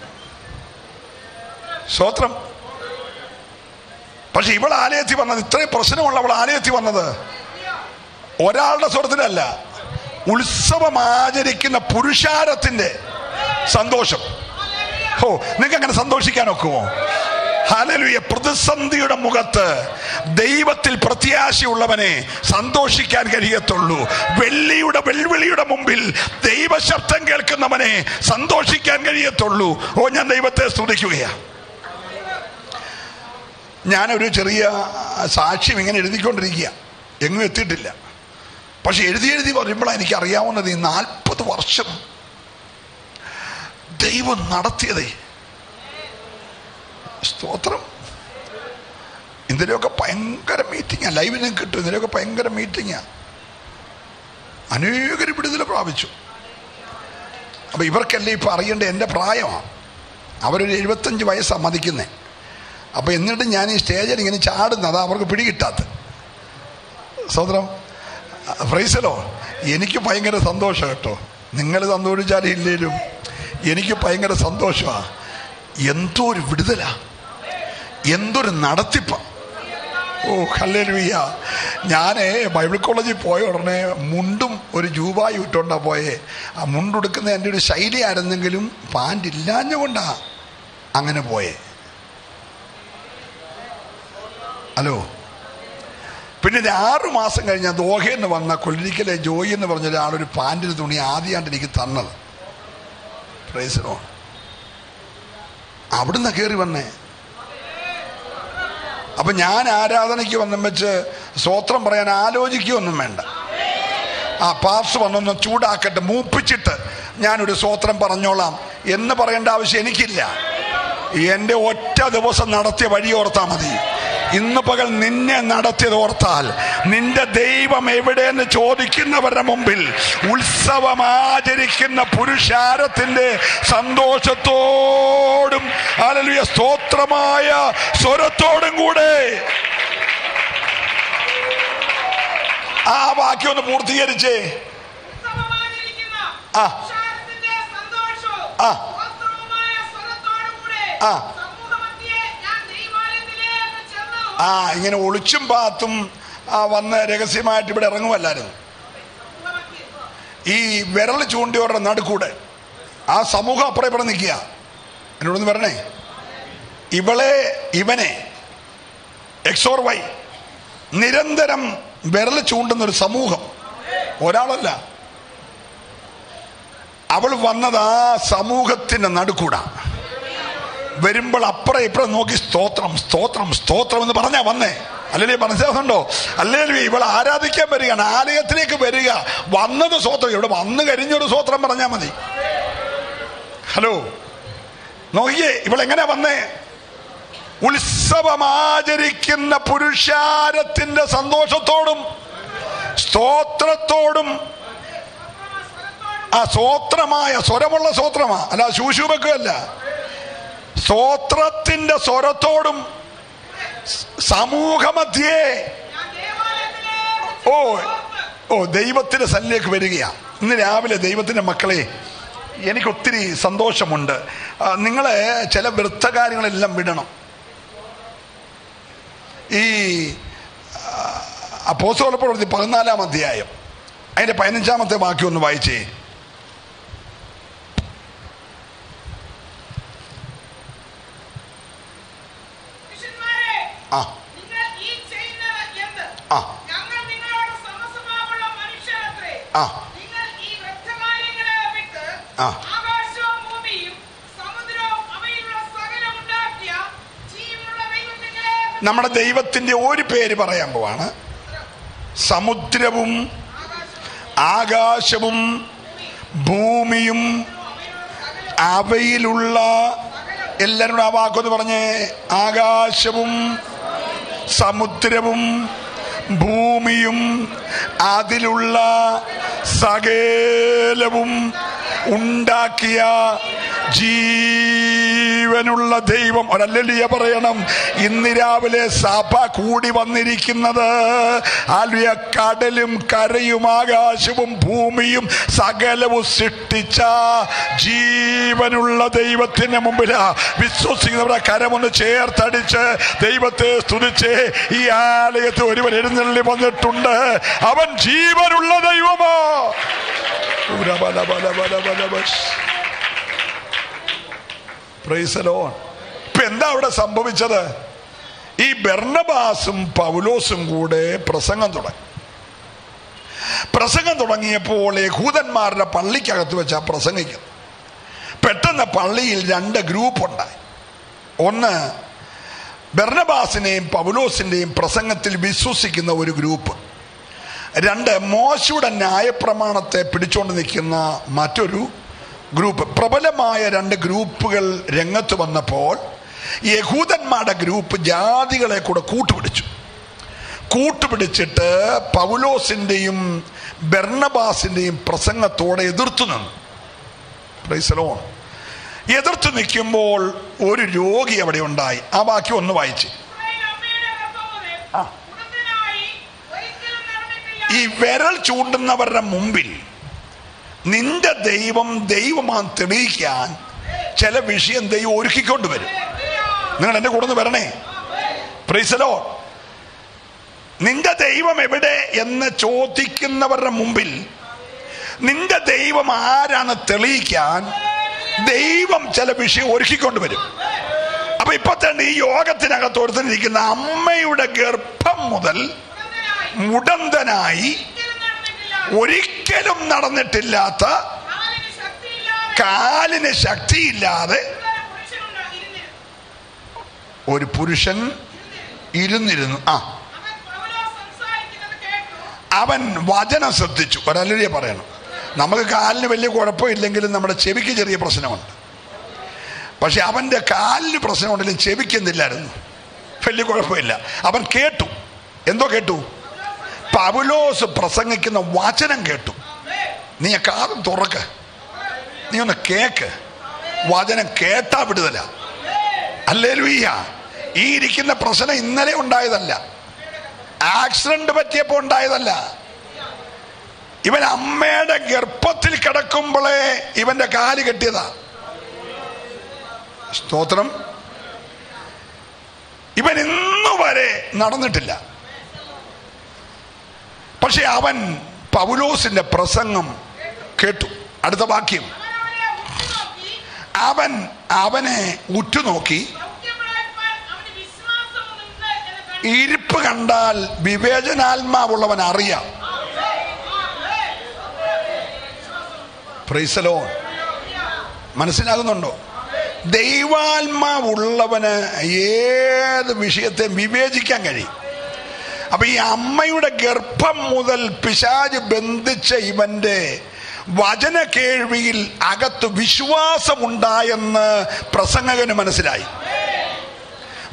സ്വോത്രം പക്ഷെ ഇവൾ ആലയത്തിൽ വന്നത് ഇത്രയും പ്രശ്നമുള്ള അവൾ ആലയത്തിൽ വന്നത് ഒരാളുടെ സ്വരത്തിലല്ല. ഉത്സവം ആചരിക്കുന്ന പുരുഷാരത്തിന്റെ സന്തോഷം. ഓ നിങ്ങൾക്ക് അങ്ങനെ സന്തോഷിക്കാൻ ഒക്കുമോ ഹലലുയ പ്രതിസന്ധിയുടെ മുഖത്ത് ദൈവത്തിൽ പ്രത്യാശയുള്ളവനെ സന്തോഷിക്കാൻ കഴിയത്തുള്ളൂ. വെള്ളിയുടെ വെൽവിളിയുടെ മുമ്പിൽ ദൈവശബ്ദം കേൾക്കുന്നവനെ സന്തോഷിക്കാൻ കഴിയത്തുള്ളൂ. ഓ ഞാൻ ദൈവത്തെ സ്തുതിക്കുകയാണ് ഞാനൊരു ചെറിയ സാക്ഷ്യം ഇങ്ങനെ എഴുതിക്കൊണ്ടിരിക്കുക. എങ്ങും എത്തിയിട്ടില്ല. പക്ഷെ എഴുതി എഴുതി പറയുമ്പോഴാണ് എനിക്ക് അറിയാവുന്നത് ഈ നാൽപ്പത് വർഷം ദൈവം നടത്തിയതേ. സ്തോത്രം. ഇതിലൊക്കെ ഭയങ്കര മീറ്റിംഗാ ലൈവിന് കിട്ടും. ഇതിലൊക്കെ ഭയങ്കര മീറ്റിങ്ങാണ് അനേകർ വിടുതൽ പ്രാപിച്ചു. അപ്പോൾ ഇവർക്കല്ലേ ഇപ്പം അറിയേണ്ട എന്റെ പ്രായമാണ് അവരൊരു എഴുപത്തഞ്ച് വയസ്സാണ് മതിക്കുന്നേ. അപ്പൊ എന്നിട്ട് ഞാൻ ഈ സ്റ്റേജിൽ ഇങ്ങനെ ചാടുന്നത് അവർക്ക് പിടികിട്ടാത്ത സ്വതന്ത്രം ഫ്രൈസലോ എനിക്ക് ഭയങ്കര സന്തോഷം കേട്ടോ. നിങ്ങൾ സന്തോഷിച്ചാലും ഇല്ലേലും എനിക്ക് ഭയങ്കര സന്തോഷമാ. എന്തോ ഒരു വിടുതല. എന്തൊരു നടത്തിപ്പ. ഓ ഹല്ലേലൂയ്യ. ഞാൻ ബൈബിൾ കോളേജിൽ പോയ ഉടനെ മുണ്ടും ഒരു ജൂബായി ഇട്ടുകൊണ്ടാണ് പോയേ. ആ മുണ്ടുടുക്കുന്ന എന്റെ ഒരു ശൈലി ആയിരുന്നെങ്കിലും പാന്റ് ഇല്ലാഞ്ഞുകൊണ്ടാണ് അങ്ങനെ പോയേ. ഹലോ. പിന്നെ ഒരു ആറു മാസം കഴിഞ്ഞ ദോഹയെന്ന് വന്ന കൊല്ലിക്കലെ ജോയി എന്ന് പറഞ്ഞ ഒരാളൊരു പാന്റിന് തുണി ആദ്യമായിട്ട് എനിക്ക് തന്നത്. പ്രൈസിനോ അവിടുന്ന് കയറി വന്നേ. അപ്പൊ ഞാൻ ആരാധനയ്ക്ക് വന്നും വെച്ച് സ്വോത്രം പറയാൻ ആലോചിക്കുകയൊന്നും വേണ്ട. ആ പാർസ് വന്നൊന്ന് ചൂടാക്കട്ടെ മൂപ്പിച്ചിട്ട് ഞാനൊരു സ്വോത്രം പറഞ്ഞോളാം എന്ന് പറയേണ്ട ആവശ്യം എനിക്കില്ല. എന്റെ ഒറ്റ ദിവസം നടത്തിയ വഴി ഓർത്താൽ മതി. ഇന്ന് പകൽ നിന്നെ നടത്തിയത് ഓർത്താൽ നിന്റെ ദൈവം എവിടെയെന്ന് ചോദിക്കുന്നവരുടെ മുമ്പിൽ ഉത്സവം ആചരിക്കുന്ന പുരുഷാരത്തിന്റെ സന്തോഷത്തോടും അലലിയ സ്തോത്രമായ സ്വരത്തോടും കൂടെ ആ വാക്യം ഒന്ന് പൂർത്തീകരിച്ചേ ആ. ആ. ആ. ആ ഇങ്ങനെ ഒളിച്ചും പാത്തും വന്ന് രഹസ്യമായിട്ട് ഇവിടെ ഇറങ്ങുമല്ലായിരുന്നു ഈ വിരൽ ചൂണ്ടിയോടെ നടുക്കൂടെ ആ സമൂഹം അപ്പുറം ഇവിടെ നിൽക്കുക. എന്നോടൊന്ന് പറഞ്ഞേ ഇവളെ ഇവനെ എക്സോർ വൈ നിരന്തരം വിരൽ ചൂണ്ടുന്ന ഒരു സമൂഹം ഒരാളല്ല. അവൾ വന്നത് ആ സമൂഹത്തിന്റെ നടുക്കൂടാ. വരുമ്പോൾ അപ്പുറം ഇപ്പുറം നോക്കി സ്തോത്രം സ്തോത്രം സ്തോത്രം എന്ന് പറഞ്ഞാ വന്നേ. അല്ലേ മനസ്സിലാകുന്നുണ്ടോ അല്ലേ ഇവൾ ആരാധിക്കാൻ വരികയാണ്. ആലയത്തിലേക്ക് വരിക. വന്നത് സ്തോത്രം. ഇവിടെ വന്നു കഴിഞ്ഞൊരു സ്തോത്രം പറഞ്ഞാ മതി. ഹലോ. നോക്കിയേ ഇവളെങ്ങനെ വന്നേ? ഉത്സവമാചരിക്കുന്ന പുരുഷാരത്തിന്റെ സന്തോഷത്തോടും സ്തോത്രത്തോടും ആ സ്വോത്രമായ സ്വരമുള്ള സ്വോത്രമാ അല്ല ശൂശുബക്കല്ല സ്തോത്രത്തിന്റെ സ്വരത്തോടും സമൂഹമധ്യേ ഓ ഓ ദൈവത്തിന്റെ സന്നിലേക്ക് വരികയാ. ഇന്ന് രാവിലെ ദൈവത്തിന്റെ മക്കളെ എനിക്ക് ഒത്തിരി സന്തോഷമുണ്ട് നിങ്ങളെ ചില വൃത്തകാര്യങ്ങളെല്ലാം വിടണം. ഈ അപ്പോസ്തല പ്രവൃത്തി പതിനാലാം അധ്യായം അതിന്റെ പതിനഞ്ചാമത്തെ വാക്യം ഒന്ന് വായിച്ചേ പുരുഷന്മാരെ, ആ നിങ്ങൾ ഈ ചെയ്യുന്നത് എന്ത്? ആ. ഞങ്ങൾ നിങ്ങളോട് സമസ്വഭാവമുള്ള മനുഷ്യരത്രേ. ആ. നിങ്ങൾ ഈ വൃദ്ധകാര്യങ്ങളെ വിട്ട് ആ. ആകാശവും ഭൂമിയും സമുദ്രവും അവയിലുള്ള സകലം നമ്മുടെ ദൈവത്തിന്റെ ഒരു പേര് പറയാൻ പോവാണ്. സമുദ്രവും ആകാശവും ഭൂമിയും അവയിലുള്ള എല്ലാവരും ആ വാക്കൊന്ന് പറഞ്ഞേ. ആകാശവും സമുദ്രവും ഭൂമിയും അതിലുള്ള സകലവും ഉണ്ടാക്കിയ ജീവനുള്ള ദൈവം. ഒരല്ലിയ പറയണം. ഇന്ന് രാവിലെ സഭ കൂടി വന്നിരിക്കുന്നത് ആലുയ കടലും കരയും ആകാശവും ഭൂമിയും സകലവും സൃഷ്ടിച്ച ജീവനുള്ള ദൈവത്തിന് മുമ്പിലാ. വിശ്വസിക്കുന്നവരുടെ കരമൊന്ന് ചേർത്തടിച്ച് ദൈവത്തെ സ്തുതിച്ച് ഈ ആലയത്ത് ഒരുവൻ എഴുന്നള്ളി വന്നിട്ടുണ്ട്. അവൻ ജീവനുള്ള ദൈവമോ. ബല ബല ബല ബല the Lord. ഇപ്പൊ എന്താ അവിടെ സംഭവിച്ചത്? ഈ ബെർണബാസും പൗലോസും കൂടെ പ്രസംഗം തുടങ്ങി. പ്രസംഗം തുടങ്ങിയപ്പോൾ യഹൂദന്മാരുടെ പള്ളിക്കകത്ത് വെച്ചാ പ്രസംഗിക്കുന്നത് പെട്ടെന്ന് പള്ളിയിൽ രണ്ട് ഗ്രൂപ്പ് ഉണ്ടായി. ഒന്ന് ബെർണബാസിനെയും പൗലോസിന്റെയും പ്രസംഗത്തിൽ വിശ്വസിക്കുന്ന ഒരു ഗ്രൂപ്പ്. രണ്ട് മോശയുടെ ന്യായപ്രമാണത്തെ പിടിച്ചുകൊണ്ട് നിൽക്കുന്ന മറ്റൊരു ഗ്രൂപ്പ്. പ്രബലമായ രണ്ട് ഗ്രൂപ്പുകൾ രംഗത്ത് വന്നപ്പോൾ യഹൂദന്മാരുടെ ഗ്രൂപ്പ് ജാതികളെ കൂടെ കൂട്ടുപിടിച്ചു. കൂട്ടുപിടിച്ചിട്ട് പൗലോസിന്റെയും ബെർണബാസിന്റെയും പ്രസംഗത്തോടെ എതിർത്തു നിന്നു. പ്രൈസലോൺ എതിർത്ത് നിൽക്കുമ്പോൾ ഒരു രോഗി അവിടെ ഉണ്ടായി. ആ ബാക്കി ഒന്ന് വായിച്ച്. ഈ വിരൽ ചൂണ്ടുന്നവരുടെ മുമ്പിൽ നിന്റെ ദൈവം ദൈവമാണ് തെളിയിക്കാൻ ചില വിഷയം ദൈവം ഒരുക്കിക്കൊണ്ട് വരും. നിങ്ങൾ എന്റെ കൂടെ ഒന്ന് വരണേ. പ്രീസലോ നിന്റെ ദൈവം എവിടെ എന്ന് ചോദിക്കുന്നവരുടെ മുമ്പിൽ നിന്റെ ദൈവം ആരാണ് തെളിയിക്കാൻ ദൈവം ചില വിഷയം ഒരുക്കിക്കൊണ്ട് വരും. അപ്പൊ ഇപ്പൊ തന്നെ ഈ യോഗത്തിനകത്ത് ഒരുത്തിരിക്കുന്ന അമ്മയുടെ ഗർഭം മുതൽ മുടന്തനായി ഒരിക്കലും നടന്നിട്ടില്ലാത്ത കാലിന് ശക്തിയില്ലാതെ ഒരു പുരുഷൻ ഇരുന്നിരുന്നു. ആ. അവൻ വചനം ശ്രദ്ധിച്ചു. ഒരല്ലേ പറയണം. നമുക്ക് കാലിന് വലിയ കുഴപ്പമില്ലെങ്കിലും നമ്മുടെ ചെവിക്ക് ചെറിയ പ്രശ്നമുണ്ട്. പക്ഷെ അവന്റെ കാലിന് പ്രശ്നമുണ്ടെങ്കിലും ചെവിക്കുന്നില്ലായിരുന്നു വലിയ കുഴപ്പമില്ല. അവൻ കേട്ടു. എന്തോ കേട്ടു? പൗലോസ് പ്രസംഗിക്കുന്ന വചനം കേട്ടു. നീ കാതും തുറക്ക്. നീ ഒന്ന് കേക്ക്. വചനം കേട്ടാ വിടുതല. അല്ലേ ലൂയ്യ ഈ ഇരിക്കുന്ന പ്രശ്നം ഇന്നലെ ഉണ്ടായതല്ല. ആക്സിഡന്റ് പറ്റിയപ്പോ ഉണ്ടായതല്ല. ഇവൻ അമ്മയുടെ ഗർഭത്തിൽ കിടക്കുമ്പോളേ ഇവന്റെ കാൽ കെട്ടിയതാ. സ്തോത്രം. ഇവൻ ഇന്നു വരെ നടന്നിട്ടില്ല. പക്ഷെ അവൻ പൗലോസിന്റെ പ്രസംഗം കേട്ടു. അടുത്ത വാക്യം. അവൻ അവനെ ഉറ്റുനോക്കി ഇരിപ്പ് കണ്ടാൽ വിവേചനാത്മാവുള്ളവൻ അറിയാം. പ്രൈസലോ മനസ്സിലാകുന്നുണ്ടോ? ദൈവാത്മാവുള്ളവന് ഏത് വിഷയത്തെ വിവേചിക്കാൻ കഴിയും. അപ്പൊ ഈ അമ്മയുടെ ഗർഭം മുതൽ പിശാജ് ബന്ധിച്ച ഇവന്റെ വചന കേൾവിയിൽ അകത്ത് വിശ്വാസമുണ്ടായെന്ന് പ്രസംഗകന് മനസ്സിലായി.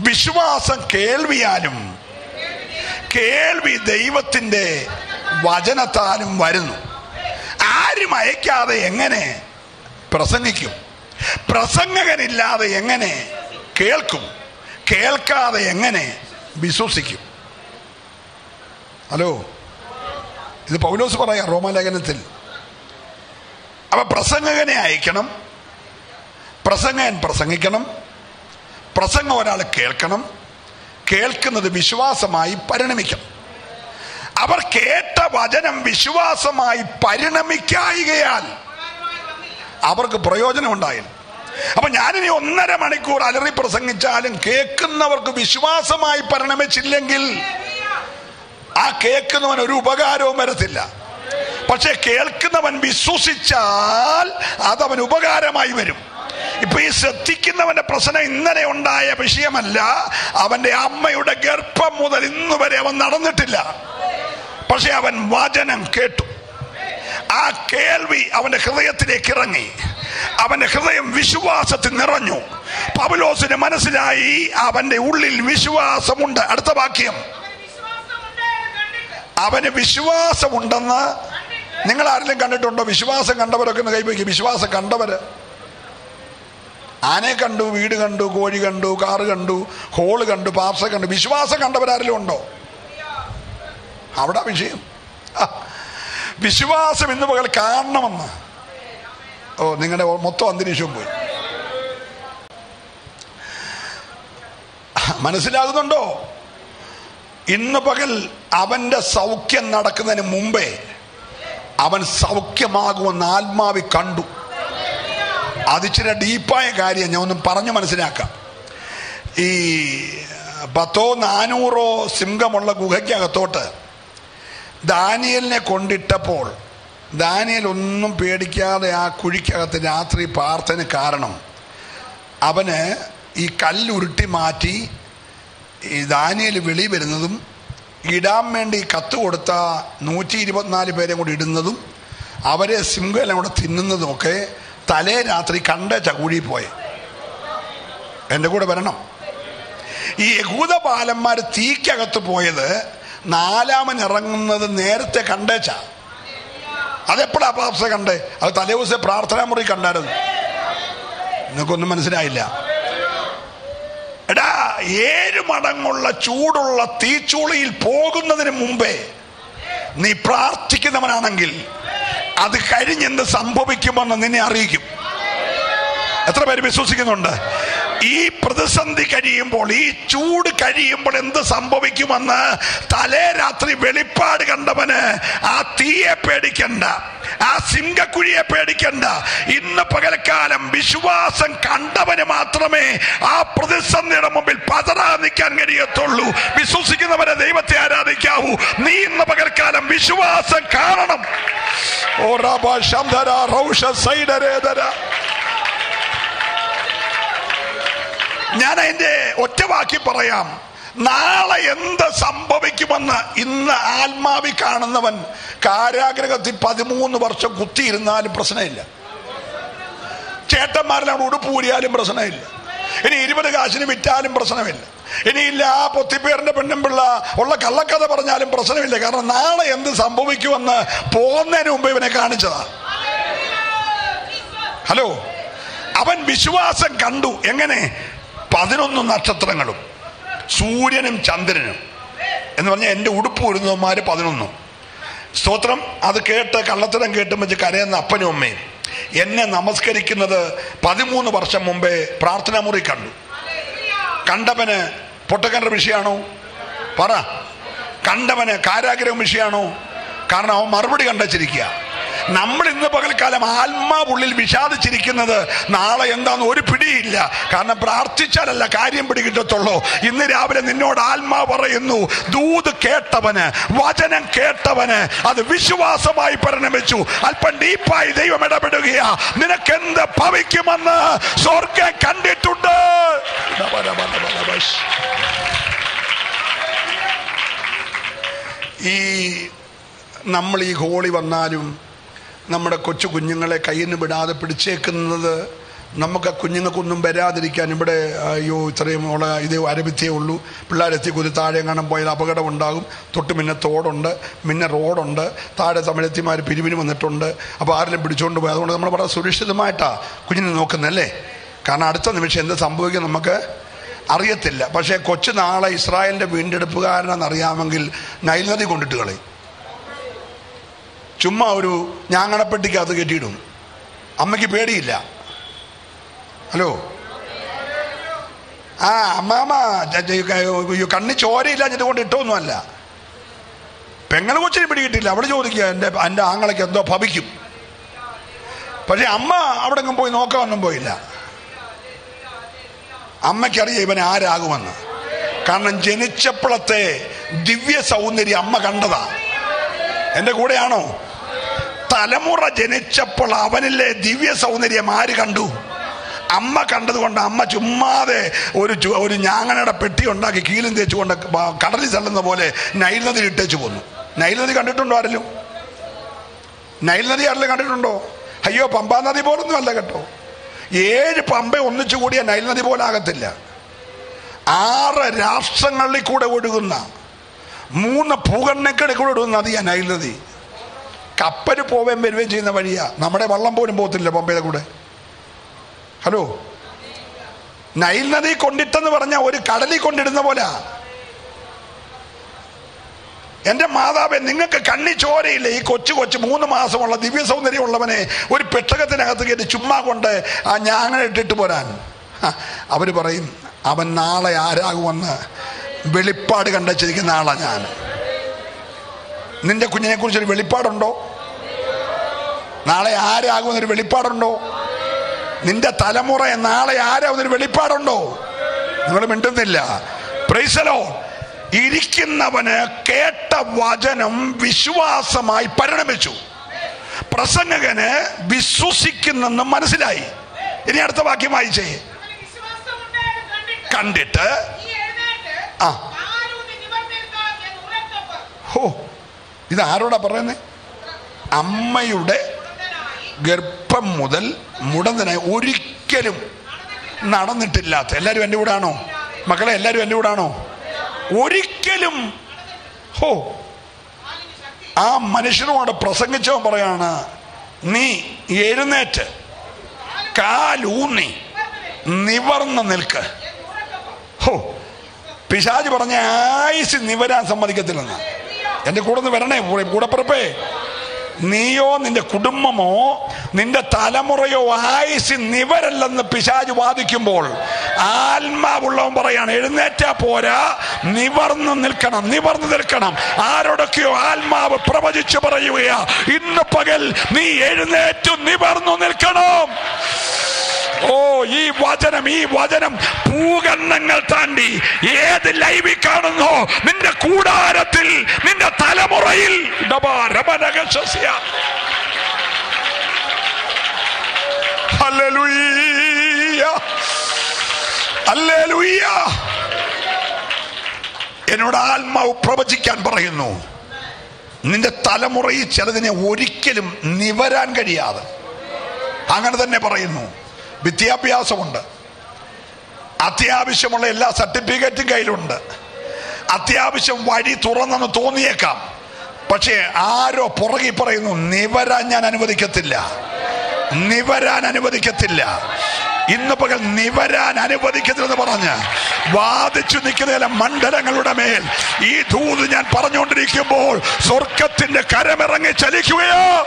വിശ്വാസം കേൾവിയാലും കേൾവി ദൈവത്തിന്റെ വചനത്താലും വരുന്നു. ആരും അയക്കാതെ എങ്ങനെ പ്രസംഗിക്കും? പ്രസംഗകനില്ലാതെ എങ്ങനെ കേൾക്കും? കേൾക്കാതെ എങ്ങനെ വിശ്വസിക്കും? ഹലോ. ഇത് പൗലോസ് പറയാം റോമാലേഖനത്തിൽ അപ്പൊ പ്രസംഗകനെ അയക്കണം പ്രസംഗകൻ പ്രസംഗിക്കണം പ്രസംഗം ഒരാൾ കേൾക്കണം കേൾക്കുന്നത് വിശ്വാസമായി പരിണമിക്കണം. അവർ കേട്ട വചനം വിശ്വാസമായി പരിണമിക്കായികയാൽ അവർക്ക് പ്രയോജനം ഉണ്ടായി അപ്പൊ ഞാനിനി ഒന്നര മണിക്കൂർ അലറി പ്രസംഗിച്ചാലും കേൾക്കുന്നവർക്ക് വിശ്വാസമായി പരിണമിച്ചില്ലെങ്കിൽ ആ കേൾക്കുന്നവൻ ഒരു ഉപകാരവും വരത്തില്ല. പക്ഷെ കേൾക്കുന്നവൻ വിശ്വസിച്ചാൽ അതവൻ ഉപകാരമായി വരും. ഇപ്പൊ ഈ ശ്രദ്ധിക്കുന്നവന്റെ പ്രശ്നം ഇന്നലെ ഉണ്ടായ വിഷയമല്ല അവന്റെ അമ്മയുടെ ഗർഭം മുതൽ ഇന്ന് വരെ അവൻ നടന്നിട്ടില്ല. പക്ഷെ അവൻ വചനം കേട്ടു. ആ കേൾവി അവന്റെ ഹൃദയത്തിലേക്ക് ഇറങ്ങി. അവന്റെ ഹൃദയം വിശ്വാസത്തിൽ നിറഞ്ഞു. പൗലോസിന് മനസ്സിലായി അവന്റെ ഉള്ളിൽ വിശ്വാസമുണ്ട്. അടുത്ത വാക്യം. അവന് വിശ്വാസമുണ്ടെന്ന് നിങ്ങൾ ആരെങ്കിലും കണ്ടിട്ടുണ്ടോ? വിശ്വാസം കണ്ടവരൊക്കെ ഒന്ന് കൈവയ്ക്കും വിശ്വാസം കണ്ടവര് ആനയെ കണ്ടു വീട് കണ്ടു കോഴി കണ്ടു കാറ് കണ്ടു ഹോൾ കണ്ടു പാർസ കണ്ടു. വിശ്വാസം കണ്ടവരാരെങ്കിലും ഉണ്ടോ? അവിടെ വിഷയം. വിശ്വാസം ഇന്ന് പകൽ കാണണമെന്ന്. ഓ നിങ്ങളുടെ മൊത്തം അന്തരീക്ഷവും പോയി. മനസ്സിലാകുന്നുണ്ടോ? ഇന്ന് പകൽ അവന്റെ സൗഖ്യം നടക്കുന്നതിന് മുമ്പേ അവൻ സൗഖ്യമാകുമെന്ന് ആത്മാവി കണ്ടു. അത് ഇച്ചിരി ഡീപ്പായ കാര്യം ഞാൻ ഒന്നും പറഞ്ഞു മനസ്സിലാക്കാം. ഈ പത്തോ നാനൂറോ സിംഹമുള്ള ഗുഹയ്ക്കകത്തോട്ട് ദാനിയലിനെ കൊണ്ടിട്ടപ്പോൾ ദാനിയൽ ഒന്നും പേടിക്കാതെ ആ കുഴിക്കകത്ത് രാത്രി പ്രാർത്ഥന കാരണം അവന് ഈ കല്ലുരുട്ടി മാറ്റി ഈ ദാനിയൽ വെളി വരുന്നതും ഇടാൻ വേണ്ടി കത്ത് കൊടുത്ത നൂറ്റി ഇരുപത്തിനാല് പേരെ കൂടി ഇടുന്നതും അവരെ സിംഹെല്ലാം കൂടെ തിന്നുന്നതുമൊക്കെ തലേ രാത്രി കണ്ട ചകൂഴി പോയെ. എന്റെ കൂടെ വരണം. ഈ യഹൂദ ബാലന്മാർ തീക്കകത്ത് പോയത് നാലാമൻ ഇറങ്ങുന്നത് നേരത്തെ കണ്ടേച്ചാ. അതെപ്പോഴാ പാപ്സ കണ്ടേ? അത് തലേ ദിവസം പ്രാർത്ഥനാ മുറി കണ്ടായിരുന്നു. നിങ്ങൾക്കൊന്നും മനസ്സിലായില്ല. എടാ ഏഴ് മടങ്ങുള്ള ചൂടുള്ള തീച്ചൂളിയിൽ പോകുന്നതിന് മുമ്പേ നീ പ്രാർത്ഥിക്കുന്നവനാണെങ്കിൽ അത് കഴിഞ്ഞെന്ത് സംഭവിക്കുമെന്ന് നിന്നെ അറിയിക്കും. എത്ര പേര് വിശ്വസിക്കുന്നുണ്ട്? ഈ പ്രതിസന്ധി കഴിയുമ്പോൾ ഈ ചൂട് കഴിയുമ്പോൾ എന്ത് സംഭവിക്കുമെന്ന് തലേ രാത്രി വെളിപ്പാട് കണ്ടവന് ആ തീയെ പേടിക്കണ്ട ആ സിംഹക്കുഴിയെ പേടിക്കണ്ട. ഇന്ന് പകൽക്കാലം വിശ്വാസം കണ്ടവന് മാത്രമേ ആ പ്രതിസന്ധിയുടെ മുമ്പിൽ പതറാ നിൽക്കാൻ കഴിയത്തുള്ളൂ. വിശ്വസിക്കുന്നവരെ ദൈവത്തെ ആരാധിക്കാവൂ. നീ ഇന്ന് പകൽക്കാലം വിശ്വാസം കാണണം. ഓ റബ ശംധര റൗഷ സൈഡരേതര. ഞാൻ അതിന്റെ ഒറ്റവാക്കി പറയാം. നാളെ എന്ത് സംഭവിക്കുമെന്ന് ഇന്ന് ആത്മാവി കാണുന്നവൻ കാരാഗ്രഹത്തിൽ പതിമൂന്ന് വർഷം കുത്തിയിരുന്നാലും പ്രശ്നമില്ല. ചേട്ടന്മാരെല്ലാം ഉടുപ്പ് ഊരിയാലും പ്രശ്നമില്ല. ഇനി ഇരുപത് കാശിന് വിറ്റാലും പ്രശ്നമില്ല. ഇനിയില്ല ആ പൊത്തിപ്പേറിന്റെ പെണ്ണും പിള്ള ഉള്ള കള്ളക്കഥ പറഞ്ഞാലും പ്രശ്നമില്ല. കാരണം നാളെ എന്ത് സംഭവിക്കുമെന്ന് പോകുന്നതിന് മുമ്പ് ഇവനെ കാണിച്ചതാ. ഹലോ അവൻ വിശ്വാസം കണ്ടു. എങ്ങനെ? പതിനൊന്ന് നക്ഷത്രങ്ങളും സൂര്യനും ചന്ദ്രനും എന്ന് പറഞ്ഞാൽ എന്റെ ഉടുപ്പ് ഒരുന്നവന്മാര് പതിനൊന്നും. സ്തോത്രം അത് കേട്ട് കള്ളത്തരം കേട്ടും വെച്ച് കരയുന്ന അപ്പനും അമ്മയും. എന്നെ നമസ്കരിക്കുന്നത് പതിമൂന്ന് വർഷം മുമ്പേ പ്രാർത്ഥനാ മുറി കണ്ടു. കണ്ടവന് പൊട്ടക്കന്റെ വിഷയമാണോ പറ. കണ്ടവന് കാരാഗ്രഹം വിഷയമാണോ കാരണം അവൻ മറുപടി കണ്ടച്ചിരിക്കുക. നമ്മൾ ഇന്ന് പകൽക്കാലം ആത്മാവുള്ളിൽ വിഷാദിച്ചിരിക്കുന്നത് നാളെ എന്താന്ന് ഒരു പിടിയില്ല. കാരണം പ്രാർത്ഥിച്ചാലല്ല കാര്യം പിടികിട്ടത്തുള്ളൂ. ഇന്ന് രാവിലെ നിന്നോട് ആത്മാ പറയുന്നു ദൂത് കേട്ടവന് വചനം കേട്ടവന് അത് വിശ്വാസമായി പരിണമിച്ചു. അല്പം ഡീപ്പായി ദൈവം ഇടപെടുകയാ. നിനക്കെന്ത് ഭവിക്കുമെന്ന് സ്വർഗം കണ്ടിട്ടുണ്ട്. ഈ നമ്മൾ ഈ ഹോളി വന്നാലും നമ്മുടെ കൊച്ചു കുഞ്ഞുങ്ങളെ കയ്യിൽ നിന്ന് വിടാതെ പിടിച്ചേക്കുന്നത് നമുക്ക് കുഞ്ഞുങ്ങൾക്കൊന്നും വരാതിരിക്കാൻ ഇവിടെ അയ്യോ ഇത്രയും ഉള്ള ഇത് അരവിത്തേ ഉള്ളൂ. പിള്ളേരെത്തി കുതി താഴെ കാണാൻ പോയാൽ അപകടം ഉണ്ടാകും തൊട്ട് മിന്നെ തോടുണ്ട് മിന്നെ റോഡുണ്ട്. താഴെ തമിഴത്തിമാർ പിരിവിന് വന്നിട്ടുണ്ട്. അപ്പോൾ ആരെങ്കിലും പിടിച്ചുകൊണ്ട് പോയി അതുകൊണ്ട് നമ്മൾ വളരെ സുരക്ഷിതമായിട്ടാണ് കുഞ്ഞിനെ നോക്കുന്നല്ലേ? കാരണം അടുത്ത നിമിഷം എന്ത് സംഭവിക്കും നമുക്ക് അറിയത്തില്ല. പക്ഷേ കൊച്ചു നാളെ ഇസ്രായേലിന്റെ വീണ്ടെടുപ്പുകാരനെന്നറിയാമെങ്കിൽ നൈൽ നദി കൊണ്ടിട്ട് കളയും. ചുമ്മാ ഒരു ഞാങ്ങണപ്പെട്ടിക്കകത്ത് കെട്ടിയിടും. അമ്മയ്ക്ക് പേടിയില്ല. ഹലോ? ആ അമ്മാമ കണ്ണി ചോരയില്ല കൊണ്ട് ഇട്ടൊന്നുമല്ല. പെങ്ങളെ കൊച്ചിന് പിടികിട്ടില്ല. അവിടെ ചോദിക്കുക എന്റെ എന്റെ ആങ്ങളൊക്കെ എന്തോ ഭവിക്കും. പക്ഷെ അമ്മ അവിടെ എങ്ങും പോയി നോക്കാനൊന്നും പോയില്ല. അമ്മയ്ക്കറിയാം ഇവൻ ആരാകുമെന്ന്. കാരണം ജനിച്ചപ്പോഴത്തെ ദിവ്യ സൗന്ദര്യം അമ്മ കണ്ടതാ. എന്റെ കൂടെയാണോ? തലമുറ ജനിച്ചപ്പോൾ അവനിലെ ദിവ്യ സൗന്ദര്യം ആര് കണ്ടു? അമ്മ കണ്ടതുകൊണ്ട് അമ്മ ചുമ്മാതെ ഒരു ഒരു ഞാങ്ങനയുടെ പെട്ടി ഉണ്ടാക്കി കീലും തേച്ചുകൊണ്ട് കൊണ്ട് കടലിൽ തള്ളുന്ന പോലെ നൈൽ നദി ഇട്ടേച്ചു പോന്നു. നൈൽ നദി കണ്ടിട്ടുണ്ടോ ആരെങ്കിലും? നൈൽ നദി ആരെങ്കിലും കണ്ടിട്ടുണ്ടോ? അയ്യോ പമ്പാ നദി പോലൊന്നും അല്ല കേട്ടോ. ഏഴ് പമ്പ ഒന്നിച്ചു കൂടിയ നൈൽ നദി പോലെ ആകത്തില്ല. ആറ് രാഷ്ട്രങ്ങളിൽ കൂടെ ഒഴുകുന്ന മൂന്ന് ഭൂഖണ്ഡങ്ങളിൽ കൂടെ ഒഴുകുന്ന നദിയാണ് നൈൽ നദി. കപ്പൽ പോവുകയും വരികയും ചെയ്യുന്ന വഴിയാ. നമ്മുടെ വള്ളം പോലും പോകത്തില്ല ബോംബെയുടെ കൂടെ. ഹലോ? നൈൽ നദി കൊണ്ടിട്ടെന്ന് പറഞ്ഞ ഒരു കടലിൽ കൊണ്ടിടുന്ന പോലെ. എന്റെ മാതാവെ നിങ്ങൾക്ക് കണ്ണി ചോരയില്ല? ഈ കൊച്ചു കൊച്ചു മൂന്ന് മാസമുള്ള ദിവ്യ സൗന്ദര്യമുള്ളവനെ ഒരു പെട്ടകത്തിനകത്ത് കയറ്റി ചുമ്മാ കൊണ്ട് ആ ഞാങ്ങനെ ഇട്ടിട്ട് പോരാൻ. അവർ പറയും അവൻ നാളെ ആരാകുമെന്ന് വെളിപ്പാട് കണ്ടിരിക്കുന്ന ആളാണ് ഞാൻ. നിന്റെ കുഞ്ഞിനെ കുറിച്ചൊരു വെളിപ്പാടുണ്ടോ? നാളെ ആരാകുമെന്നൊരു വെളിപ്പാടുണ്ടോ? നിന്റെ തലമുറ നാളെ ആരാകുന്നൊരു വെളിപ്പാടുണ്ടോ? നിങ്ങൾ മിണ്ടുന്നില്ല. പ്രൈസലോ ഇരിക്കുന്നവന് കേട്ട വചനം വിശ്വാസമായി പരിണമിച്ചു. പ്രസംഗകന് വിശ്വസിക്കുന്നെന്നും മനസ്സിലായി. ഇനി അടുത്ത വാക്യം വായിച്ചേ. കണ്ടിട്ട് ആ. ഹോ ഇത് ആരോടാ പറയുന്നത് അമ്മയുടെ ഗർഭം മുതൽ മുടന്തനായി ഒരിക്കലും നടന്നിട്ടില്ലാത്ത. എല്ലാവരും എന്റെ കൂടെ ആണോ? മക്കളെ എല്ലാവരും എന്റെ കൂടെ ആണോ? ഒരിക്കലും. ഹോ. ആ മനുഷ്യനോട് പ്രസംഗിച്ചവൻ പറയാണ് നീ എഴുന്നേറ്റ്. കാലൂന്നി. നിവർന്ന് നിൽക്ക്. ഹോ. പിശാജ് പറഞ്ഞ ആയുസ് നിവരാൻ സമ്മതിക്കത്തില്ലെന്ന്. എന്റെ കൂടെ നിന്ന് വരണേ കൂടെ കൂടപ്പിറപ്പേ നീയോ നിന്റെ കുടുംബമോ നിന്റെ തലമുറയോ ആയുസ് നിവരല്ലെന്ന് പിശാജ് വാദിക്കുമ്പോൾ ആത്മാവുള്ളവൻ പറയാണ് എഴുന്നേറ്റാ പോരാ നിവർന്ന് നിൽക്കണം നിവർന്ന് നിൽക്കണം. ആരോടൊക്കെയോ ആത്മാവ് പ്രവചിച്ചു പറയുകയാ ഇന്ന് പകൽ നീ എഴുന്നേറ്റു നിവർന്നു നിൽക്കണം. ഓ ഈ വചനം ഈ വചനം ഭൂഖണ്ഡങ്ങൾ താണ്ടി ഏത് ലൈവി കാണുന്നോ നിന്റെ കൂടാരത്തിൽ നിന്റെ തലമുറയിൽ. എന്നോട് ആത്മാവ് പ്രവചിക്കാൻ പറയുന്നു. നിന്റെ തലമുറയിൽ ചിലതിനെ ഒരിക്കലും നിവരാൻ കഴിയാതെ. അങ്ങനെ തന്നെ പറയുന്നു. വിദ്യാഭ്യാസമുണ്ട്. അത്യാവശ്യമുള്ള എല്ലാ സർട്ടിഫിക്കറ്റും കയ്യിലുണ്ട്. അത്യാവശ്യം വഴി തുറന്നെന്ന് തോന്നിയേക്കാം. പക്ഷേ ആരോ പുറകിൽ പറയുന്നു നിവരാൻ ഞാൻ അനുവദിക്കത്തില്ല. നിവരാൻ അനുവദിക്കത്തില്ല. ഇന്ന് പകൽ നിവരാൻ അനുവദിക്കുന്നതെന്ന് പറഞ്ഞ് വാദിച്ചു നിൽക്കുന്ന മണ്ഡലങ്ങളുടെ മേൽ ഈ ധൂത് ഞാൻ പറഞ്ഞുകൊണ്ടിരിക്കുമ്പോൾ സ്വർഗത്തിന്റെ കരമിറങ്ങി ചലിക്കുകയോ?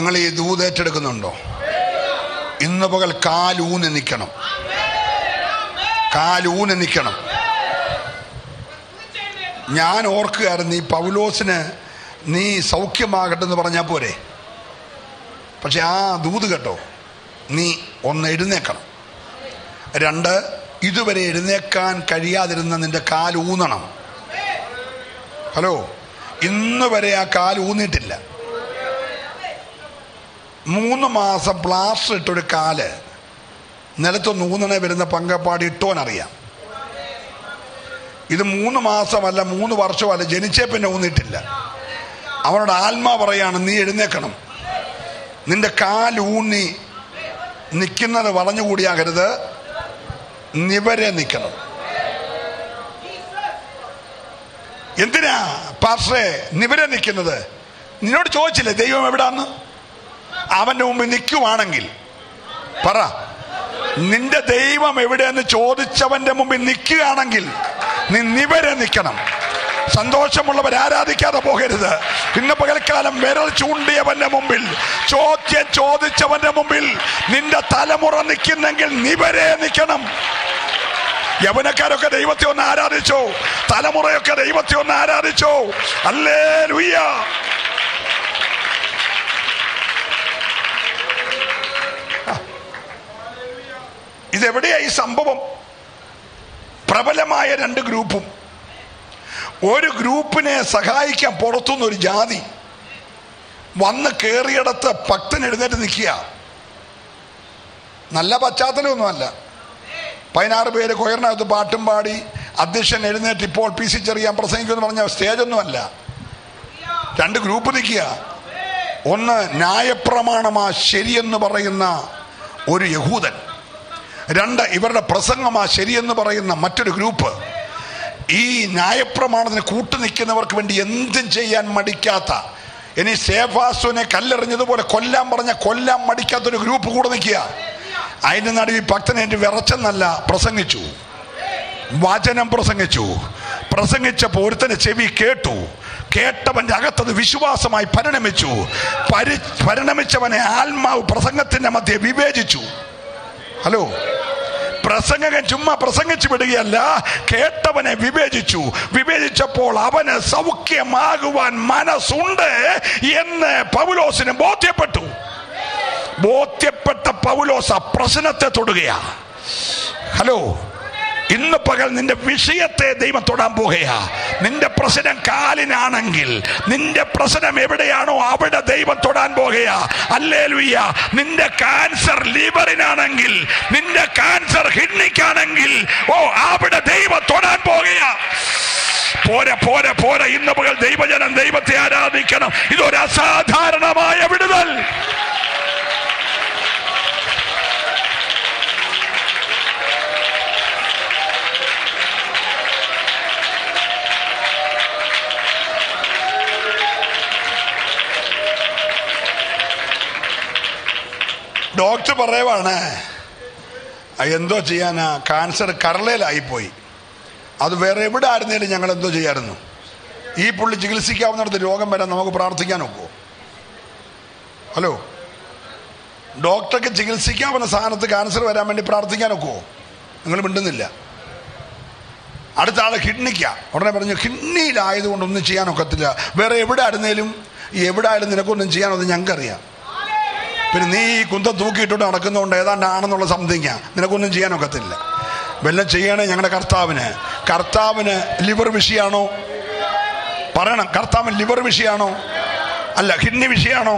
നിങ്ങൾ ഈ ദൂത് ഏറ്റെടുക്കുന്നുണ്ടോ? ഇന്ന് പകൽ കാലൂന്ന് നിൽക്കണം. കാലൂന്ന് നിൽക്കണം. ഞാൻ ഓർക്കുകയായിരുന്നു ഈ പൗലോസിന് നീ സൗഖ്യമാകട്ടെ എന്ന് പറഞ്ഞാൽ പോരെ. പക്ഷെ ആ ദൂത് കേട്ടോ നീ ഒന്ന് എഴുന്നേക്കണം. രണ്ട് ഇതുവരെ എഴുന്നേക്കാൻ കഴിയാതിരുന്ന നിന്റെ കാൽ ഊന്നണം ഹലോ ഇന്ന് വരെ ആ കാൽ ഊന്നിട്ടില്ല മൂന്ന് മാസം പ്ലാസ്റ്റർ ഇട്ടൊരു കാൽ. നിലത്തൊന്ന് ഊന്നണ വരുന്ന പങ്കപ്പാടി ഇട്ടോനറിയാം. ഇത് മൂന്ന് മാസമല്ല മൂന്ന് വർഷമല്ല ജനിച്ചേ പിന്നെ ഊന്നിട്ടില്ല അവനോട് ആത്മാ പറയാണ് നീ എഴുന്നേക്കണം നിന്റെ കാലൂന്നി നിൽക്കുന്നത് വളഞ്ഞുകൂടിയാകരുത് നിവരെ നിൽക്കണം. എന്തിനാ പാർഷേ നിവരെ നിൽക്കുന്നത്? നിന്നോട് ചോദിച്ചില്ലേ ദൈവം എവിടാന്ന്? അവന്റെ മുമ്പിൽ നിൽക്കുവാണെങ്കിൽ. പറ. നിന്റെ ദൈവം എവിടെയെന്ന് ചോദിച്ചവന്റെ മുമ്പിൽ നിൽക്കുകയാണെങ്കിൽ നീ നിവരെ നിൽക്കണം. സന്തോഷമുള്ളവർ ആരാധിക്കാതെ പോകരുത്. ഇന്ന് പകൽക്കാലം വിരൽ ചൂണ്ടിയവന്റെ മുമ്പിൽ ചോദ്യം ചോദിച്ചവന്റെ മുമ്പിൽ നിന്റെ തലമുറ നിൽക്കുന്നെങ്കിൽ നിവരെ നിൽക്കണം. യവനക്കാരൊക്കെ ദൈവത്തെ ഒന്ന് ആരാധിച്ചോ? തലമുറയൊക്കെ ദൈവത്തെ ഒന്ന് ആരാധിച്ചോ? അല്ലേ ലുയ്യ ഇതെവിടെയാ ഈ സംഭവം? പ്രബലമായ രണ്ട് ഗ്രൂപ്പും. ഒരു ഗ്രൂപ്പിനെ സഹായിക്കാൻ പുറത്തുനിന്ന് ഒരു ജാതി വന്ന് കയറിയിടത്ത് ഭക്തൻ എഴുന്നേറ്റ് നിൽക്കുക. നല്ല പശ്ചാത്തലമൊന്നുമല്ല. പതിനാറ് പേര് കൊയറിനകത്ത് പാട്ടും പാടി അധ്യക്ഷൻ എഴുന്നേറ്റ് ഇപ്പോൾ പി സി ചെറിയാൻ പ്രസംഗിക്കുമെന്ന് പറഞ്ഞ സ്റ്റേജൊന്നുമല്ല രണ്ട് ഗ്രൂപ്പ് നിൽക്കുക. ഒന്ന് ന്യായപ്രമാണമാ ശരിയെന്ന് പറയുന്ന ഒരു യഹൂദൻ. രണ്ട് ഇവരുടെ പ്രസംഗമാ ശരിയെന്ന് പറയുന്ന മറ്റൊരു ഗ്രൂപ്പ്. ഈ ന്യായപ്രമാണത്തിന് കൂട്ടു നിൽക്കുന്നവർക്ക് വേണ്ടി എന്തും ചെയ്യാൻ മടിക്കാത്ത ഇനി സേഫാസുവിനെ കല്ലെറിഞ്ഞതുപോലെ കൊല്ലാൻ പറഞ്ഞ കൊല്ലാൻ മടിക്കാത്തൊരു ഗ്രൂപ്പ് കൂടെ നിൽക്കുക. അതിന്റെ നടുവിൽ ഭക്തനേറ്റ് വിറച്ചെന്നല്ല പ്രസംഗിച്ചു. വചനം പ്രസംഗിച്ചു. പ്രസംഗിച്ചപ്പോൾ ഒരുത്തന്റെ ചെവി കേട്ടു. കേട്ടവന്റെ അകത്തത് വിശ്വാസമായി പരിണമിച്ചു. പരി പരിണമിച്ചവനെ ആത്മാവ് പ്രസംഗത്തിന്റെ മധ്യെ വിവേചിച്ചു. ഹലോ. പ്രസംഗകൻ ചുമ്മാ പ്രസംഗിച്ചു വിടുകയല്ല കേട്ടവനെ വിവേചിച്ചു. വിവേചിച്ചപ്പോൾ അവന് സൗഖ്യമാകുവാൻ മനസ്സുണ്ട് എന്ന് പൗലോസിന് ബോധ്യപ്പെട്ടു. ബോധ്യപ്പെട്ട പൗലോസ് പ്രശ്നത്തെ തൊടുകയാ ഹലോ. ഇന്ന് പകൽ നിന്റെ വിഷയത്തെ ദൈവം തൊടാൻ പോകുകയാ നിന്റെ പ്രശ്നം കാലിനാണെങ്കിൽ നിന്റെ പ്രശ്നം എവിടെയാണോ അവിടെ ദൈവം തൊടാൻ പോകുകയാ അല്ലേ ലുയ്യ നിന്റെ കാൻസർ ലിവറിനാണെങ്കിൽ നിന്റെ കാൻസർ കിഡ്നിക്കാണെങ്കിൽ ഓ അവിടെ ദൈവം തൊടാൻ പോകുകയാ പോരെ പോരെ പോരെ ഇന്ന് പകൽ ദൈവജനം ദൈവത്തെ ആരാധിക്കണം. ഇതൊരു അസാധാരണമായ വിടുതൽ. ഡോക്ടർ പറയുവാണ് "ആ, എന്തോ ചെയ്യാനാ? കാൻസർ കരളയിലായിപ്പോയി അത് വേറെ എവിടെ ആയിരുന്നേലും ഞങ്ങൾ എന്തോ ചെയ്യായിരുന്നു. ഈ പുള്ളി ചികിത്സിക്കാവുന്നിടത്ത് രോഗം വരാൻ നമുക്ക് പ്രാർത്ഥിക്കാൻ ഒക്കുമോ ഹലോ? ഡോക്ടർക്ക് ചികിത്സിക്കാവുന്ന സാധനത്ത് കാൻസർ വരാൻ വേണ്ടി പ്രാർത്ഥിക്കാൻ ഒക്കുമോ നിങ്ങൾ മിണ്ടുന്നില്ല. അടുത്ത ആളെ കിഡ്നിക്കാ. ഉടനെ പറഞ്ഞു കിഡ്നിയിലായതുകൊണ്ട് ഒന്നും ചെയ്യാൻ ഒക്കത്തില്ല വേറെ എവിടെ ആയിരുന്നേലും എവിടെ ആയാലും നിനക്കൊന്നും ചെയ്യാനൊന്നും ഞങ്ങൾക്കറിയാം. പിന്നെ നീ ഈ കുന്തം തൂക്കിയിട്ടോട്ട് നടക്കുന്നതുകൊണ്ട് ഏതാണ്ട് ആണെന്നുള്ള സംതിങ്ങാ. നിനക്കൊന്നും ചെയ്യാൻ ഒക്കത്തില്ല വല്ലതും ചെയ്യണേ ഞങ്ങളുടെ കർത്താവിന്. കർത്താവിന് ലിവർ വിഷയാണോ? പറയണം. കർത്താവിന് ലിവർ വിഷയാണോ? അല്ല കിഡ്നി വിഷയാണോ?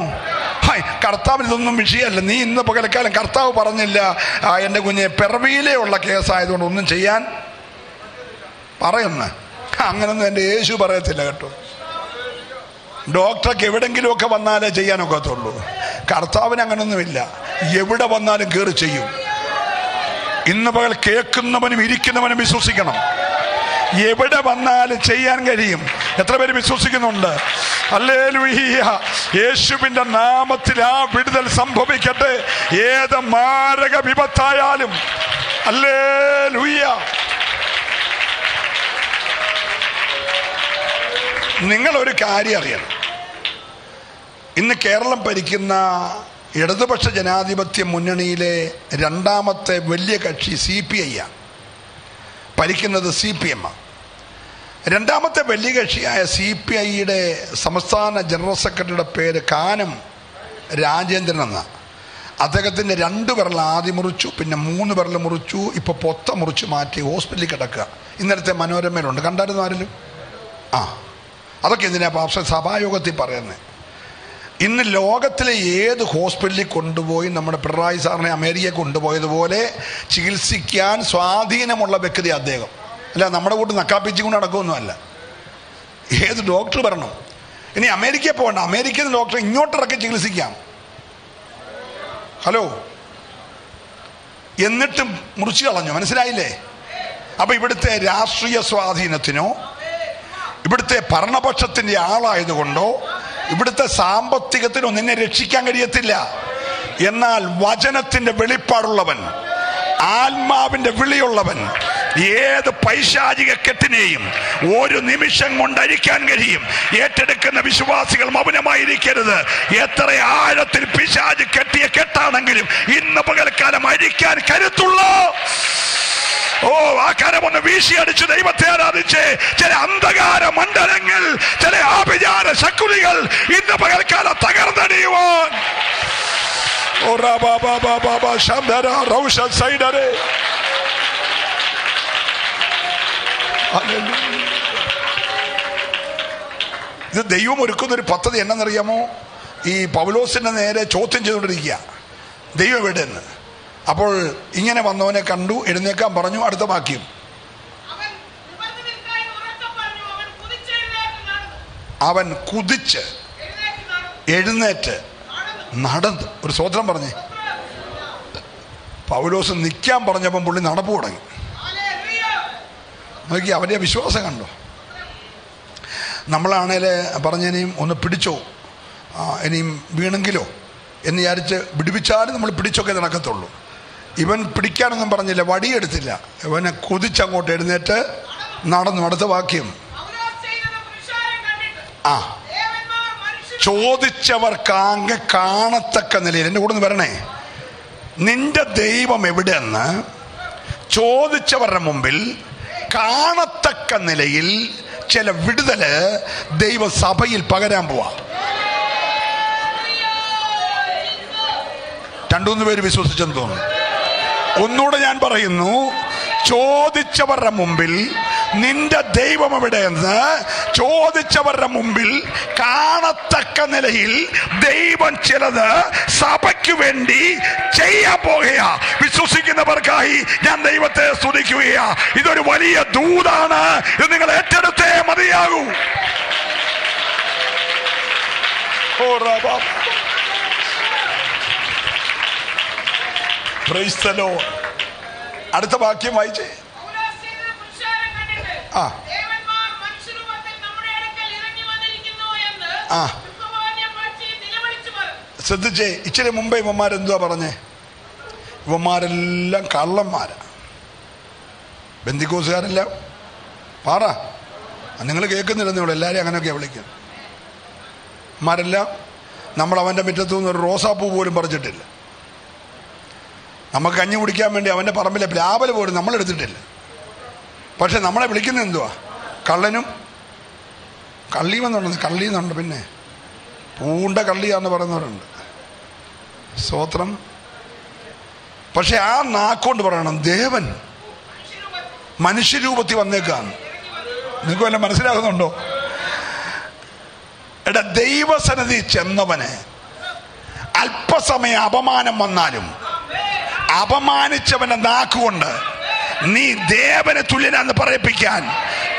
ഹായ് കർത്താവിന് ഇതൊന്നും വിഷയമല്ല. നീ ഇന്ന് പകലക്കാലം കർത്താവ് പറഞ്ഞില്ല "ആ, എന്റെ കുഞ്ഞെ പിറവിയിലേ ഉള്ള കേസായതുകൊണ്ട് ഒന്നും ചെയ്യാൻ പറയുന്ന. അങ്ങനൊന്നും എന്റെ യേശു പറയത്തില്ല കേട്ടോ. ഡോക്ടർക്ക് എവിടെങ്കിലുമൊക്കെ വന്നാലേ ചെയ്യാനൊക്കത്തുള്ളൂ. കർത്താവിന് അങ്ങനൊന്നുമില്ല. എവിടെ വന്നാലും കയറി ചെയ്യും. ഇന്ന് പകൽ കേൾക്കുന്നവനും ഇരിക്കുന്നവനും വിശ്വസിക്കണം. എവിടെ വന്നാലും ചെയ്യാൻ കഴിയും. എത്ര പേര് വിശ്വസിക്കുന്നുണ്ട്? യേശുവിന്റെ നാമത്തിൽ ആ വിടുതൽ സംഭവിക്കട്ടെ. ഏത് മാരക വിപത്തായാലും. അല്ലേ നിങ്ങൾ ഒരു കാര്യം അറിയണം. ഇന്ന് കേരളം ഭരിക്കുന്ന ഇടതുപക്ഷ ജനാധിപത്യ മുന്നണിയിലെ രണ്ടാമത്തെ വലിയ കക്ഷി സി പി ഐ ആണ്. ഭരിക്കുന്നത് സി പി എം രണ്ടാമത്തെ വലിയ കക്ഷിയായ സി പി ഐയുടെ സംസ്ഥാന ജനറൽ സെക്രട്ടറിയുടെ പേര് കാനം രാജേന്ദ്രൻ എന്ന അദ്ദേഹത്തിന്റെ രണ്ട് വിരൽ ആദ്യം മുറിച്ചു പിന്നെ മൂന്ന് വിരൽ മുറിച്ചു ഇപ്പോൾ പൊത്ത മുറിച്ച് മാറ്റി ഹോസ്പിറ്റലിൽ കിടക്കുക. ഇന്നലത്തെ മനോരമയിലുണ്ട്. കണ്ടായിരുന്നു ആരെങ്കിലും? ആ. അതൊക്കെ എന്തിനാ പാർശ്വ സഭായോഗത്തിൽ പറയുന്നത് ഇന്ന് ലോകത്തിലെ ഏത് ഹോസ്പിറ്റലിൽ കൊണ്ടുപോയി നമ്മുടെ പിണറായി സാറിനെ അമേരിക്ക കൊണ്ടുപോയതുപോലെ ചികിത്സിക്കാൻ സ്വാധീനമുള്ള വ്യക്തി അദ്ദേഹം. അല്ല നമ്മുടെ കൂട്ട് നക്കാപ്പിച്ചും കൊണ്ട് നടക്കുമൊന്നുമല്ല ഏത് ഡോക്ടർ വരണം? ഇനി അമേരിക്കയിൽ പോകണ്ട. അമേരിക്കൻ ഡോക്ടർ ഇങ്ങോട്ടിറക്കി ചികിത്സിക്കാം. ഹലോ? എന്നിട്ടും മുറിച്ചു കളഞ്ഞു? മനസ്സിലായില്ലേ? അപ്പൊ ഇവിടുത്തെ രാഷ്ട്രീയ സ്വാധീനത്തിനോ ഇവിടുത്തെ ഭരണപക്ഷത്തിന്റെ ആളായതുകൊണ്ടോ ഇവിടുത്തെ സാമ്പത്തികത്തിനോ നിന്നെ രക്ഷിക്കാൻ കഴിയത്തില്ല. എന്നാൽ വചനത്തിന്റെ വെളിപ്പാടുള്ളവൻ ആത്മാവിന്റെ വിളിയുള്ളവൻ ഏത് പൈശാചിക കെട്ടിനെയും ഒരു നിമിഷം കൊണ്ട് അഴിക്കാൻ കഴിയും. ഏറ്റെടുക്കുന്ന വിശ്വാസികൾ മൗനമായിരിക്കരുത്. എത്ര ആഴത്തിൽ പിശാജ് കെട്ടിയ കെട്ടാണെങ്കിലും ഇന്ന് പകൽക്കാലം അഴിക്കാൻ കരുത്തുള്ള. ഓ ആ കരമൊന്ന് വീശിയടിച്ച് ദൈവത്തെ ആരാധിച്ച്. ചില അന്ധകാര മണ്ഡലങ്ങൾ ചില ആഭിചാര ശക്തികൾ ഇന്ന് പകൽക്കാലം തകർന്നടിയുവാൻ. ഓ ബാബാ ബാബാ ഇത് ദൈവം ഒരുക്കുന്ന ഒരു പദ്ധതി എന്നറിയാമോ ഈ പൗലോസിന്റെ നേരെ ചോദ്യം ചെയ്തുകൊണ്ടിരിക്കുക. ദൈവം എവിടെയെന്ന്? അപ്പോൾ ഇങ്ങനെ വന്നവനെ കണ്ടു എഴുന്നേക്കാൻ പറഞ്ഞു അടുത്ത വാക്യം. അവൻ കുതിച്ച് എഴുന്നേറ്റ് നടന്നു. ഒരു സ്വോത്രം പറഞ്ഞേ. പൗലോസ് നിൽക്കാൻ പറഞ്ഞപ്പം പുള്ളി നടപ്പ് തുടങ്ങി. നോക്കി അവന്റെ വിശ്വാസം കണ്ടോ? നമ്മളാണേൽ പറഞ്ഞിനിയും ഒന്ന് പിടിച്ചോ? ഇനിയും വീണെങ്കിലോ? എന്ന് വിചാരിച്ച് പിടിപ്പിച്ചാലും നമ്മൾ പിടിച്ചൊക്കെ നടക്കത്തുള്ളൂ. ഇവൻ പിടിക്കാനൊന്നും പറഞ്ഞില്ല വടിയെടുത്തില്ല. ഇവനെ കുതിച്ചങ്ങോട്ട് എഴുന്നേറ്റ് നടന്നു. അടുത്ത വാക്യം. ആ. ചോദിച്ചവർക്ക് ആകെ കാണത്തക്ക നിലയിൽ എന്റെ കൂടെ വരണേ. നിന്റെ ദൈവം എവിടെയെന്ന് ചോദിച്ചവരുടെ മുമ്പിൽ കാണത്തക്ക നിലയിൽ ചില വിടുതൽ ദൈവസഭയിൽ പകരാൻ പോവാ. രണ്ടുമൂന്ന് പേര് വിശ്വസിച്ചെന്ന് തോന്നുന്നു. ഒന്നുകൂടെ ഞാൻ പറയുന്നു. ചോദിച്ചവരുടെ മുമ്പിൽ നിന്റെ ദൈവം എവിടെയെന്ന് ചോദിച്ചവരുടെ മുമ്പിൽ കാണത്തക്ക നിലയിൽ ദൈവം ചിലത് സഭയ്ക്ക് വേണ്ടി ചെയ്യാൻ പോകുകയാ. വിശ്വസിക്കുന്നവർക്കായി ഞാൻ ദൈവത്തെ സ്തുതിക്കുകയാ. ഇതൊരു വലിയ ദൂതാണ് ഇത് നിങ്ങൾ ഏറ്റെടുത്തേ മതിയാകൂ. Praise the Lord. അടുത്ത വാക്യം വായിച്ചേ. ആ. ആ. ശ്രദ്ധിച്ചേ ഇച്ചിരി മുമ്പേ ഇവന്മാരെന്തുവാ പറഞ്ഞേ? ഇവന്മാരെല്ലാം കള്ളന്മാരാ. ബന്ദിക്കോസുകാരെല്ലാം. പാറ നിങ്ങൾ കേൾക്കുന്നില്ല നിങ്ങൾ എല്ലാവരും അങ്ങനെയൊക്കെയാണ് വിളിക്കുന്നത്. ഇവന്മാരെല്ലാം നമ്മൾ അവന്റെ മുറ്റത്തു നിന്ന് ഒരു റോസാപ്പൂ പോലും പറിച്ചിട്ടില്ല. നമുക്ക് കഞ്ഞി കുടിക്കാൻ വേണ്ടി അവന്റെ പറമ്പിലെ പ്ലാവൽ പോലും നമ്മൾ എടുത്തിട്ടില്ല. പക്ഷെ നമ്മളെ വിളിക്കുന്നത് എന്തുവാ? കള്ളനും കള്ളിയെന്നുണ്ടെന്ന് കള്ളി എന്നുണ്ട് പിന്നെ. പൂണ്ട കള്ളിയാന്ന് പറയുന്നവരുണ്ട്. സ്തോത്രം പക്ഷെ ആ നാക്കൊണ്ട് പറയണം ദേവൻ മനുഷ്യരൂപത്തിൽ വന്നേക്കാണ്. നിങ്ങൾക്ക് വല്ല മനസ്സിലാകുന്നുണ്ടോ? എടാ ദൈവസന്നിധി ചെന്നവന് അല്പസമയം അപമാനം വന്നാലും അപമാനിച്ചവന്റെ നാക്കുകൊണ്ട് നീ ദേവനെ തുല്യനാന്ന് പറയിപ്പിക്കാൻ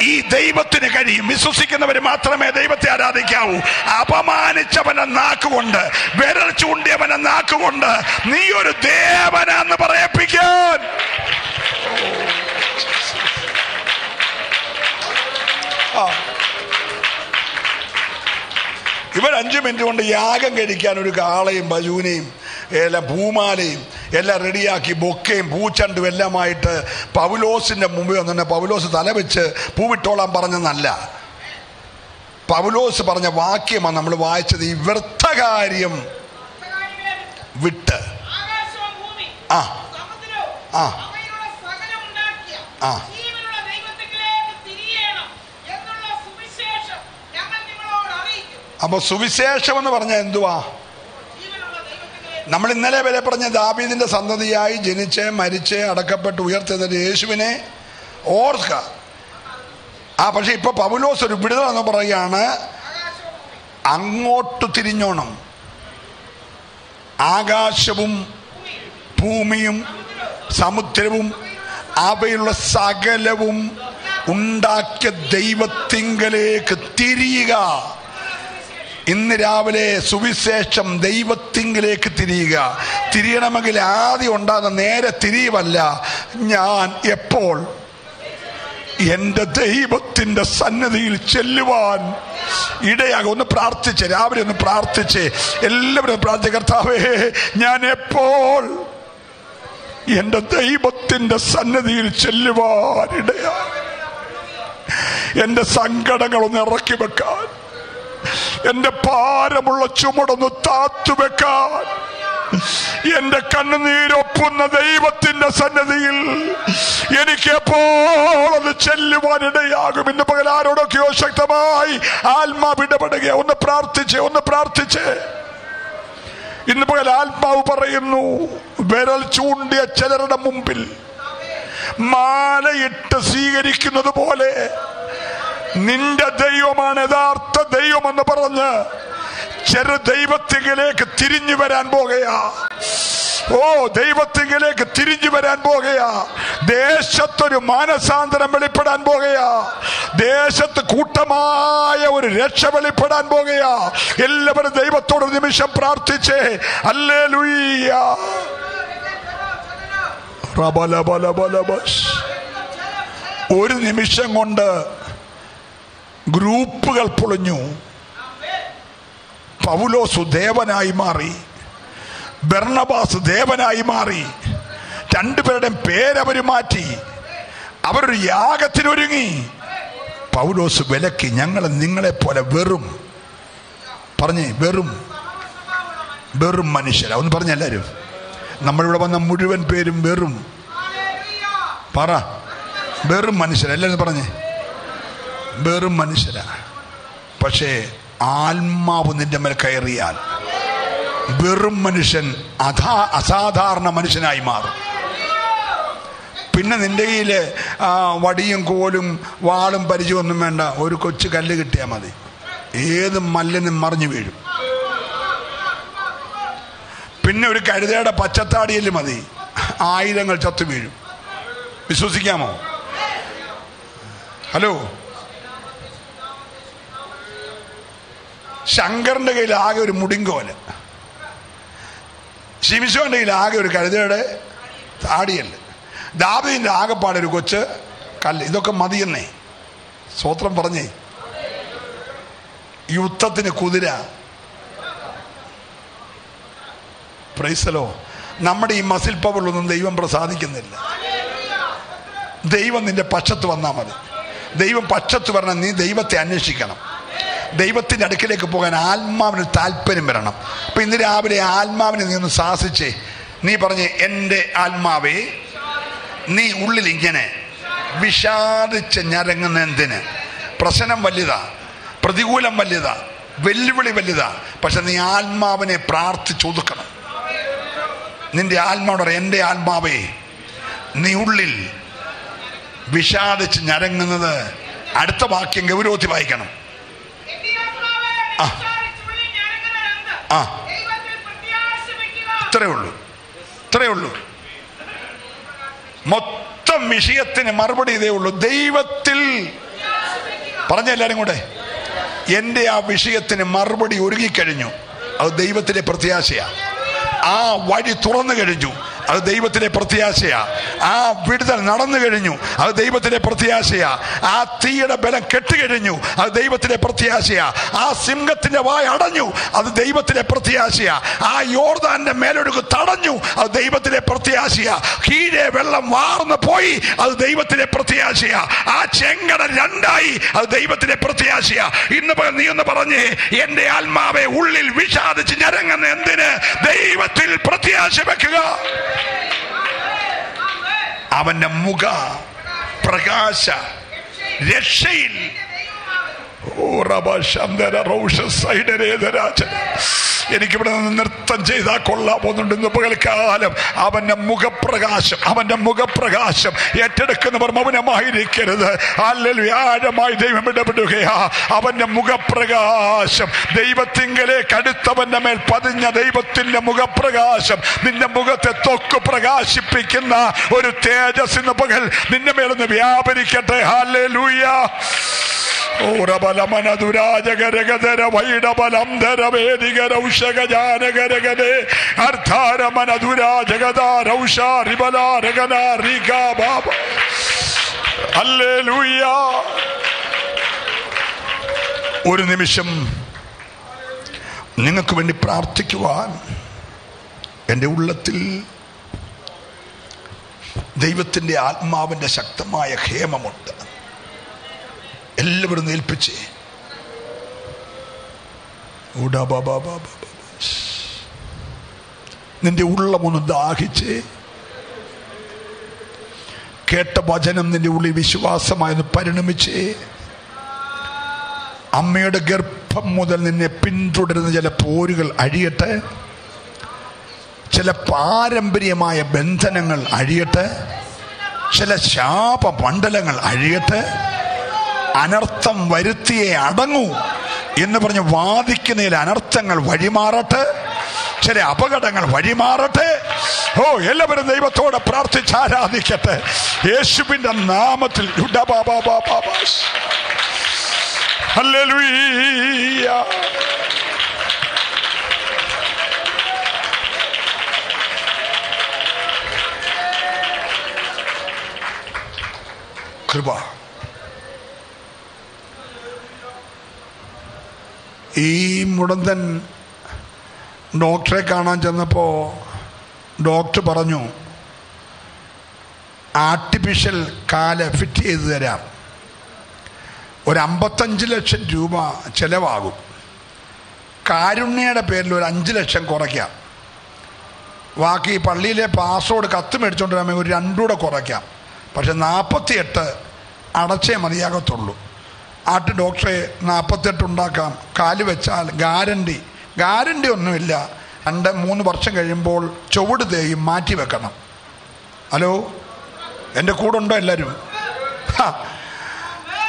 ഈ ദൈവത്തിന് കഴിയും. വിശ്വസിക്കുന്നവര് മാത്രമേ ദൈവത്തെ ആരാധിക്കാവൂ. അപമാനിച്ചവനെ നാക്കുകൊണ്ട് വിരൽ ചൂണ്ടിയവനെ നാക്കുകൊണ്ട് നീ ഒരു ദേവനാന്ന് പറയിപ്പിക്കാൻ. ഇവരഞ്ചു മിനിറ്റ് കൊണ്ട് യാഗം കഴിക്കാൻ ഒരു കാളയും പശുവിനെയും എല്ലാം പൂമാലയും എല്ലാം റെഡിയാക്കി ബൊക്കയും പൂച്ചണ്ടും എല്ലാമായിട്ട് പൗലോസിന്റെ മുമ്പിൽ വന്നെ പൗലോസ് തലവെച്ച് പൂവിട്ടോളാൻ പറഞ്ഞെന്നല്ല പൗലോസ് പറഞ്ഞ വാക്യമാണ് നമ്മൾ വായിച്ചത് ഈ വ്യർത്ഥ കാര്യം വിട്ട് ആ. ആ. ആ. സുവിശേഷം അപ്പൊ സുവിശേഷം എന്ന് പറഞ്ഞാൽ എന്തുവാ? നമ്മൾ ഇന്നലെ വരെ പറഞ്ഞ ദാബീദിന്റെ സന്തതിയായി ജനിച്ച് മരിച്ച് അടക്കപ്പെട്ട് ഉയർത്തുന്ന യേശുവിനെ ഓർക്കുക. ആ പക്ഷെ ഇപ്പൊ പൗലോസ് ഒരു വിടുതൽ എന്ന് പറയുകയാണ് അങ്ങോട്ട് തിരിഞ്ഞോണം. ആകാശവും ഭൂമിയും സമുദ്രവും അവയുള്ള സകലവും ഉണ്ടാക്കിയ ദൈവത്തിങ്കലേക്ക് തിരിയുക. ഇന്ന് രാവിലെ സുവിശേഷം ദൈവത്തിങ്കിലേക്ക് തിരിയുക. തിരിയണമെങ്കിൽ ആദ്യം ഉണ്ടാകുന്ന നേരെ തിരിയുമല്ല ഞാൻ എപ്പോൾ എന്റെ ദൈവത്തിന്റെ സന്നദ്ധിയിൽ ചെല്ലുവാൻ ഇടയാകും. ഒന്ന് പ്രാർത്ഥിച്ച് രാവിലെ ഒന്ന് പ്രാർത്ഥിച്ച്. എല്ലാവരും പ്രാർത്ഥിച്ച കർത്താവേ ഞാൻ എപ്പോൾ എന്റെ ദൈവത്തിന്റെ സന്നദ്ധിയിൽ ചെല്ലുവാൻ ഇടയാകും. എന്റെ സങ്കടങ്ങളൊന്ന് ഇറക്കി വെക്കാൻ. എന്റെ ഭാരമുള്ള ചുമടൊന്ന് താത്തുവെക്കാൻ എന്റെ കണ്ണുനീരൊപ്പുന്ന ദൈവത്തിന്റെ സന്നദ്ധിയിൽ എനിക്ക് എപ്പോൾ ചെല്ലുവാൻ ചെല്ലുവാനിടയാകും. ഇന്ന് പകൽ ആരോടൊക്കെയോ ശക്തമായി ആത്മാവ് ഇടപെടുക ഒന്ന് പ്രാർത്ഥിച്ച് ഒന്ന് പ്രാർത്ഥിച്ച്. ഇന്ന് പകൽ ആത്മാവ് പറയുന്നു വിരൽ ചൂണ്ടിയ ചിലരുടെ മുമ്പിൽ മാലയിട്ട് സ്വീകരിക്കുന്നത് പോലെ നിന്റെ ദൈവമാണ് യഥാർത്ഥ ദൈവമെന്ന് പറഞ്ഞ് ചെറു ദൈവത്തിങ്കിലേക്ക് തിരിഞ്ഞു വരാൻ പോകുകയാ. ഓ ദൈവത്തിങ്കിലേക്ക് തിരിഞ്ഞു വരാൻ പോകുകയാ. ദേശത്തൊരു മാനസാന്തരം വെളിപ്പെടാൻ പോകുകയാ. ദേശത്ത് കൂട്ടമായ ഒരു രക്ഷ വെളിപ്പെടാൻ പോകുകയാ. എല്ലാവരും ദൈവത്തോട് നിമിഷം പ്രാർത്ഥിച്ചേ. അല്ലേ ലുയ്യ ഒരു നിമിഷം കൊണ്ട് ഗ്രൂപ്പുകൾ പൊളിഞ്ഞു. പൗലോസ് ദേവനായി മാറി. ബർണബാസ് ദേവനായി മാറി. രണ്ടുപേരുടെയും പേരവർ മാറ്റി. അവരൊരു യാഗത്തിനൊരുങ്ങി. പൗലോസ് വിലക്കി ഞങ്ങൾ നിങ്ങളെ പോലെ വെറും പറഞ്ഞേ വെറും വെറും മനുഷ്യരാ. ഒന്ന് പറഞ്ഞ എല്ലാവരും. നമ്മളിവിടെ വന്ന മുഴുവൻ പേരും വെറും. പറ. വെറും മനുഷ്യരാ. എല്ലാവരും പറഞ്ഞേ. വെറും മനുഷ്യരാ പക്ഷേ ആത്മാവ് നിന്റെ മേൽ കയറിയാൽ വെറും മനുഷ്യൻ അധാ അസാധാരണ മനുഷ്യനായി മാറും. പിന്നെ നിന്റെ കയ്യിൽ വടിയും കോലും വാളും പരിചയമൊന്നും വേണ്ട. ഒരു കൊച്ചു കല്ല് കിട്ടിയാൽ മതി. ഏത് മല്ലിനും മറിഞ്ഞു വീഴും. പിന്നെ ഒരു കഴുതയുടെ പച്ചത്താടിയിൽ മതി. ആയിരങ്ങൾ ചത്തു വീഴും. വിശ്വസിക്കാമോ? ഹലോ? ശങ്കറിന്റെ കയ്യിൽ ആകെ ഒരു മുടിങ്കോൽ. ശിമിശോന്റെ കയ്യിൽ ആകെ ഒരു കഴുതയുടെ താടിയല്ല ദാബിന്റെ ആകെപ്പാടെ ഒരു കൊച്ച് കല്ല്. ഇതൊക്കെ മതിയെന്നേ. സ്വത്രം പറഞ്ഞേ. യുദ്ധത്തിന് കുതിര. പ്രൈസലോ. നമ്മുടെ ഈ മസിൽ പവറിലൊന്നും ദൈവം പ്രസാദിക്കുന്നില്ല. ദൈവം നിന്റെ പക്ഷത്ത് വന്നാൽ മതി. ദൈവം പക്ഷത്ത് വരണം. നീ ദൈവത്തെ അന്വേഷിക്കണം. ദൈവത്തിന്റെ അടുക്കിലേക്ക് പോകാൻ ആത്മാവിന് താല്പര്യം വരണം. അപ്പം ഇന്ന് രാവിലെ ആത്മാവിനെ നീ ഒന്ന് സാഹസിച്ചേ നീ പറഞ്ഞ് എന്റെ ആത്മാവേ നീ ഉള്ളിൽ ഇങ്ങനെ വിഷാദിച്ച് ഞരങ്ങുന്ന എന്തിന് പ്രശ്നം വലുതാ പ്രതികൂലം വലുതാ വെല്ലുവിളി വലുതാ പക്ഷെ നീ ആത്മാവിനെ പ്രാർത്ഥിച്ചൊതുക്കണം നിന്റെ ആത്മാവോട് പറ, എന്റെ ആത്മാവേ നീ ഉള്ളിൽ വിഷാദിച്ച് ഞരങ്ങുന്നത്. അടുത്ത വാക്യം ഗൗരവത്തിൽ വായിക്കണം. ആ. ഇത്രേ ഉള്ളൂ. ഇത്രേ ഉള്ളൂ. മൊത്തം വിഷയത്തിന് മറുപടി ഇതേ ഉള്ളൂ. ദൈവത്തിൽ പറഞ്ഞ എല്ലാരും കൂടെ എന്റെ ആ വിഷയത്തിന് മറുപടി ഒരുങ്ങിക്കഴിഞ്ഞു. അത് ദൈവത്തിന്റെ പ്രത്യാശയാ. ആ വഴി തുറന്നു കഴിഞ്ഞു. അത് ദൈവത്തിന്റെ പ്രത്യാശയാ. ആ വിടുതൽ നടന്നു കഴിഞ്ഞു. അത് ദൈവത്തിന്റെ പ്രത്യാശയാ. ആ തീയുടെ ബലം കെട്ടുകഴിഞ്ഞു അത് ദൈവത്തിന്റെ പ്രത്യാശയാ. ആ സിംഹത്തിന്റെ വായ അടഞ്ഞു. അത് ദൈവത്തിന്റെ പ്രത്യാശയാ. ആ യോർദാന്റെ മേലൊഴുക്ക് തടഞ്ഞു. അത് ദൈവത്തിന്റെ പ്രത്യാശയാ. കീഴെ വെള്ളം വാർന്നു പോയി. അത് ദൈവത്തിന്റെ പ്രത്യാശയാ. ആ ചെങ്കട രണ്ടായി. അത് ദൈവത്തിന്റെ പ്രത്യാശയാ. ഇന്ന് നീ ഒന്ന് പറഞ്ഞേ എന്റെ ആത്മാവെ ഉള്ളിൽ വിഷാദിച്ച് ഞരങ്ങുന്ന എന്തിന് ദൈവത്തിൽ പ്രത്യാശ വെക്കുക? അവന്റെ മുഖ പ്രകാശ രക്ഷയിൽ. ഓ റബ ശന്തര റൗഷ സൈഡരേതരാജൻ. എനിക്കിവിടെ നിന്ന് നൃത്തം ചെയ്താൽ കൊള്ളാൻ പോകുന്നുണ്ട് ഇന്ന് പകൽക്കാലം. അവന്റെ മുഖപ്രകാശം അവന്റെ മുഖപ്രകാശം ഏറ്റെടുക്കുന്നവർ മൗനമായിരിക്കരുത് അല്ലെങ്കിൽ ആഴമായി ദൈവം ഇടപെടുകയാ. അവന്റെ മുഖപ്രകാശം ദൈവത്തിങ്കലേക്ക് കടുത്തവന്റെ മേൽ പതിഞ്ഞ ദൈവത്തിന്റെ മുഖപ്രകാശം നിന്റെ മുഖത്തെ തൊക്ക് പ്രകാശിപ്പിക്കുന്ന ഒരു തേജസ് ഇന്ന് പകൽ നിന്റെ മേലൊന്ന് വ്യാപരിക്കട്ടെ. ഹാലേ ഊരബലമനതുരാജകരകധര ബാബ. അല്ലേ ഹല്ലേലൂയ ഒരു നിമിഷം നിങ്ങൾക്ക് വേണ്ടി പ്രാർത്ഥിക്കുവാൻ എന്റെ ഉള്ളത്തിൽ ദൈവത്തിന്റെ ആത്മാവിന്റെ ശക്തമായ ഹേമമുണ്ട്. എല്ലാവരും ഏൽപ്പിച്ചേ. ഉടബബബബബ. നിന്റെ ഉള്ളമൊന്ന് ദാഹിച്ച്. കേട്ട വചനം നിന്റെ ഉള്ളിൽ വിശ്വാസമായെന്ന് പരിണമിച്ച്. അമ്മയുടെ ഗർഭം മുതൽ നിന്നെ പിന്തുടരുന്ന ചില പോരുകൾ അഴിയട്ടെ. ചില പാരമ്പര്യമായ ബന്ധനങ്ങൾ അഴിയട്ടെ. ചില ശാപമണ്ഡലങ്ങൾ അഴിയട്ടെ. അനർത്ഥം വരുത്തിയേ അടങ്ങൂ എന്ന് പറഞ്ഞ് വാദിക്കുന്നതിൽ അനർത്ഥങ്ങൾ വഴിമാറട്ടെ. ചില അപകടങ്ങൾ വഴിമാറട്ടെ. ഓ എല്ലാവരും ദൈവത്തോടെ പ്രാർത്ഥിച്ച് ആരാധിക്കട്ടെ. യേശുവിന്റെ നാമത്തിൽ. കൃപ. ഈ മുടന്തൻ ഡോക്ടറെ കാണാൻ ചെന്നപ്പോൾ ഡോക്ടർ പറഞ്ഞു ആർട്ടിഫിഷ്യൽ കാൽ ഫിറ്റ് ചെയ്ത് തരാം. ഒരു അമ്പത്തഞ്ച് ലക്ഷം രൂപ ചിലവാകും. കാരുണ്യയുടെ പേരിൽ ഒരു അഞ്ച് ലക്ഷം കുറയ്ക്കാം. ബാക്കി പള്ളിയിലെ പാസ്വേഡ് കത്ത് മേടിച്ചുകൊണ്ട് വരാമെങ്കിൽ ഒരു രണ്ടുകൂടെ കുറയ്ക്കാം. പക്ഷെ നാൽപ്പത്തിയെട്ട് അടച്ചേ മതിയാകത്തുള്ളൂ. ആട്ട് ഡോക്ടറെ നാൽപ്പത്തെട്ട് ഉണ്ടാക്കാം. കാൽ വെച്ചാൽ ഗ്യാരണ്ടി ഗ്യാരണ്ടി ഒന്നുമില്ല. രണ്ട് മൂന്ന് വർഷം കഴിയുമ്പോൾ ചുവട് തേയും മാറ്റി വെക്കണം. ഹലോ? എന്റെ കൂടെ ഉണ്ടോ എല്ലാവരും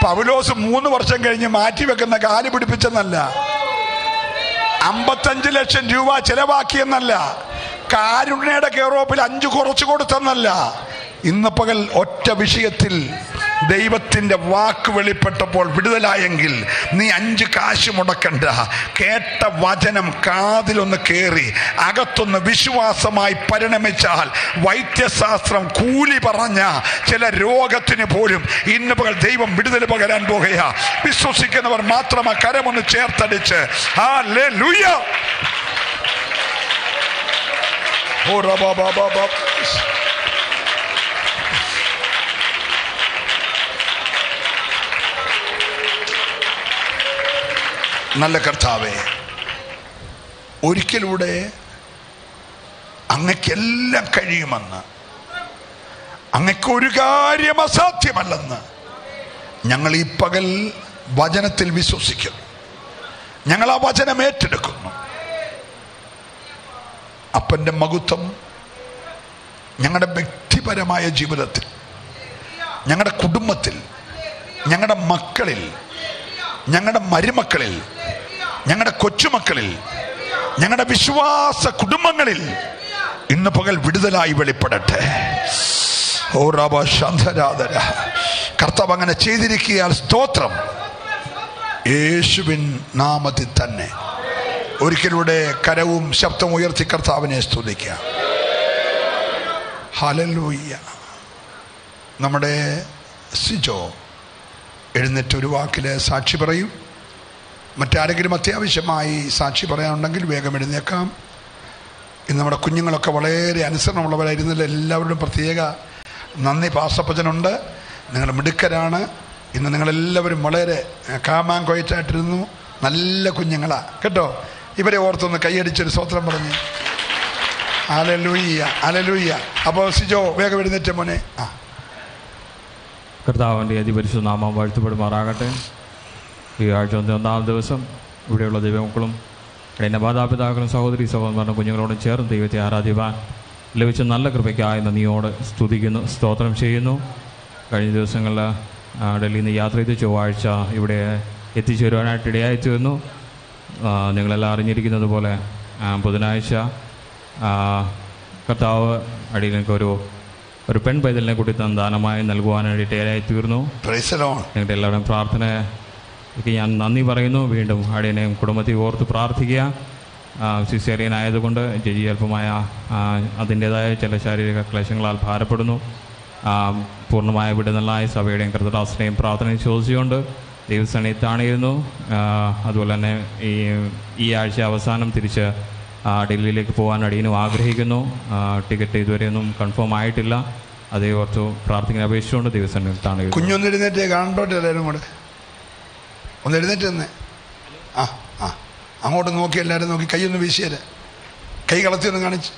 പവലോസ് മൂന്ന് വർഷം കഴിഞ്ഞ് മാറ്റി വെക്കുന്ന കാൽ പിടിപ്പിച്ചെന്നല്ല. അമ്പത്തഞ്ച് ലക്ഷം രൂപ ചെലവാക്കിയെന്നല്ല. കാരുണ്യയുടെ കെയറോപ്പിൽ അഞ്ച് കുറച്ച് കൊടുത്തെന്നല്ല. ഇന്ന് പകൽ ഒറ്റ വിഷയത്തിൽ ദൈവത്തിന്റെ വാക്ക് വെളിപ്പെട്ടപ്പോൾ വിടുതലായെങ്കിൽ നീ അഞ്ച് കാശ് മുടക്കണ്ട. കേട്ട വചനം കാതിലൊന്ന് കേറി അകത്തൊന്ന് വിശ്വാസമായി പരിണമിച്ചാൽ വൈദ്യശാസ്ത്രം കൂലി പറഞ്ഞ ചില രോഗത്തിന് പോലും ഇന്ന് പകൽ ദൈവം വിടുതൽ പകരാൻ പോകുക വിശ്വസിക്കുന്നവർ മാത്രം ആ കരമൊന്ന് ചേർത്തടിച്ച് ഓ റബാ ബാബാ നല്ല കർത്താവേ ഒരിക്കലൂടെ അങ്ങക്കെല്ലാം കഴിയുമെന്ന് അങ്ങക്കൊരു കാര്യം അസാധ്യമല്ലെന്ന് ഞങ്ങൾ ഈ പകൽ വചനത്തിൽ വിശ്വസിക്കുന്നു. ഞങ്ങൾ ആ വചനം ഏറ്റെടുക്കുന്നു. അപ്പന്റെ മകുത്വം ഞങ്ങളുടെ വ്യക്തിപരമായ ജീവിതത്തിൽ ഞങ്ങളുടെ കുടുംബത്തിൽ ഞങ്ങളുടെ മക്കളിൽ ഞങ്ങളുടെ മരുമക്കളിൽ ഞങ്ങളുടെ കൊച്ചുമക്കളിൽ ഞങ്ങളുടെ വിശ്വാസ കുടുംബങ്ങളിൽ ഇന്ന് പകൽ വിടുതലായി വെളിപ്പെടട്ടെ. ഓ ശാന്തരാധര. കർത്താവ് അങ്ങനെ ചെയ്തിരിക്കുകയാൽ സ്തോത്രം. യേശുവിൻ നാമത്തിൽ തന്നെ ഒരിക്കലൂടെ കരവും ശബ്ദവും ഉയർത്തി കർത്താവിനെ സ്തുതിക്കുക. ഹലലൂയ്യ നമ്മുടെ സിജോ എഴുന്നേറ്റ് ഒരു വാക്കിൽ സാക്ഷി പറയും. മറ്റാരെങ്കിലും അത്യാവശ്യമായി സാക്ഷി പറയാനുണ്ടെങ്കിൽ വേഗം എഴുന്നേക്കാം. ഇന്ന് നമ്മുടെ കുഞ്ഞുങ്ങളൊക്കെ വളരെ അനുസരണമുള്ളവരായിരുന്നില്ല. എല്ലാവരുടെയും പ്രത്യേക നന്ദി പാസപ്പച്ചനുണ്ട് നിങ്ങൾ മിടുക്കരാണ്. ഇന്ന് നിങ്ങളെല്ലാവരും വളരെ കാമാൻ കൊയച്ചായിട്ടിരുന്നു നല്ല കുഞ്ഞുങ്ങളാണ് കേട്ടോ? ഇവരെ ഓർത്തൊന്ന് കൈയടിച്ചൊരു സ്വത്രം പറഞ്ഞ്. അലലൂയ്യ അലലൂയ്യ അപ്പോൾ സിജോ വേഗം എഴുന്നേറ്റ മോനെ. ആ. കർത്താവിന്റെ അതിപരിശുദ്ധ നാമം വാഴ്ത്തപ്പെടുമാറാകട്ടെ. ഈ ആഴ്ച ഒന്ന- ദിവസം ഇവിടെയുള്ള ദൈവമക്കളും എന്റെ മാതാപിതാക്കളും സഹോദരി സഹോദരന്മാരുടെ കുഞ്ഞുങ്ങളോടും ചേർന്ന് ദൈവത്തെ ആരാധിപ്പാൻ ലഭിച്ച നല്ല കൃപയ്ക്കായി നന്ദിയോട് സ്തുതിക്കുന്നു സ്തോത്രം ചെയ്യുന്നു. കഴിഞ്ഞ ദിവസങ്ങളിൽ ഡൽഹിയിൽ നിന്ന് യാത്ര ചെയ്ത് ചൊവ്വാഴ്ച ഇവിടെ എത്തിച്ചേരുവാനായിട്ട് ഇടയായി തീർന്നു ആ, നിങ്ങളെല്ലാം അറിഞ്ഞിരിക്കുന്നത് പോലെ ബുധനാഴ്ച കർത്താവ് അടിയിൽ ഒരു പെൺ പൈതലിനെ കൂടി തന്ന ദാനമായി നൽകുവാൻ വേണ്ടി ഇടയായി തീർന്നു. ഞങ്ങളുടെ എല്ലാവരുടെയും പ്രാർത്ഥന ഞാൻ നന്ദി പറയുന്നു. വീണ്ടും അടിയനെയും കുടുംബത്തെ ഓർത്ത് പ്രാർത്ഥിക്കുക. സിസേറിയൻ ആയതുകൊണ്ട് ജി അല്പമായ അതിന്റെതായ ചില ശാരീരിക ക്ലേശങ്ങളാൽ ഭാരപ്പെടുന്നു. പൂർണമായ വിടുതലായ സഭയുടെയും കൃതദാസനെയും പ്രാർത്ഥനയും ചോദിച്ചുകൊണ്ട് ദൈവസണി അതുപോലെ തന്നെ ഈ ഈ ആഴ്ച അവസാനം തിരിച്ച് ഡൽഹിയിലേക്ക് പോകാൻ അടിയനും ആഗ്രഹിക്കുന്നു. ടിക്കറ്റ് ഇതുവരെ ഒന്നും കൺഫേം ആയിട്ടില്ല. അതേ ഓർത്ത് പ്രാർത്ഥിക്കാൻ അപേക്ഷിച്ചുകൊണ്ട് ദിവസം താണ് എഴുന്നേറ്റ് കാണണ്ടോട്ടെ എല്ലാവരും കൂടെ ഒന്ന് എഴുന്നേറ്റ് തന്നെ ആ ആ. അങ്ങോട്ട് നോക്കി എല്ലാവരും നോക്കി. കൈയൊന്ന് വീശിയല്ലേ കൈ കളത്തി ഒന്ന് കാണിച്ച്.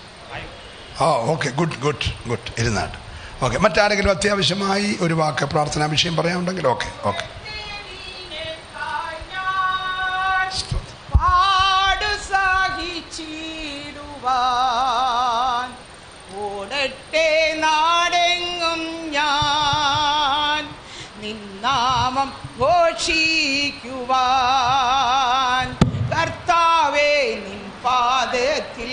ആ okay. Good good good. ഇരുന്നാട്ട്. Okay. മറ്റാരെങ്കിലും അത്യാവശ്യമായി ഒരു വാക്ക് പ്രാർത്ഥനാ വിഷയം പറയാനുണ്ടെങ്കിൽ ഓക്കെ ഓക്കെ. സഹിച്ചിടുവാൻ ഓടട്ടെ നാടെങ്ങും ഞാൻ. നിന്നാമം ഘോഷിക്കുവാൻ. കർത്താവേ നിൻ പാദത്തിൽ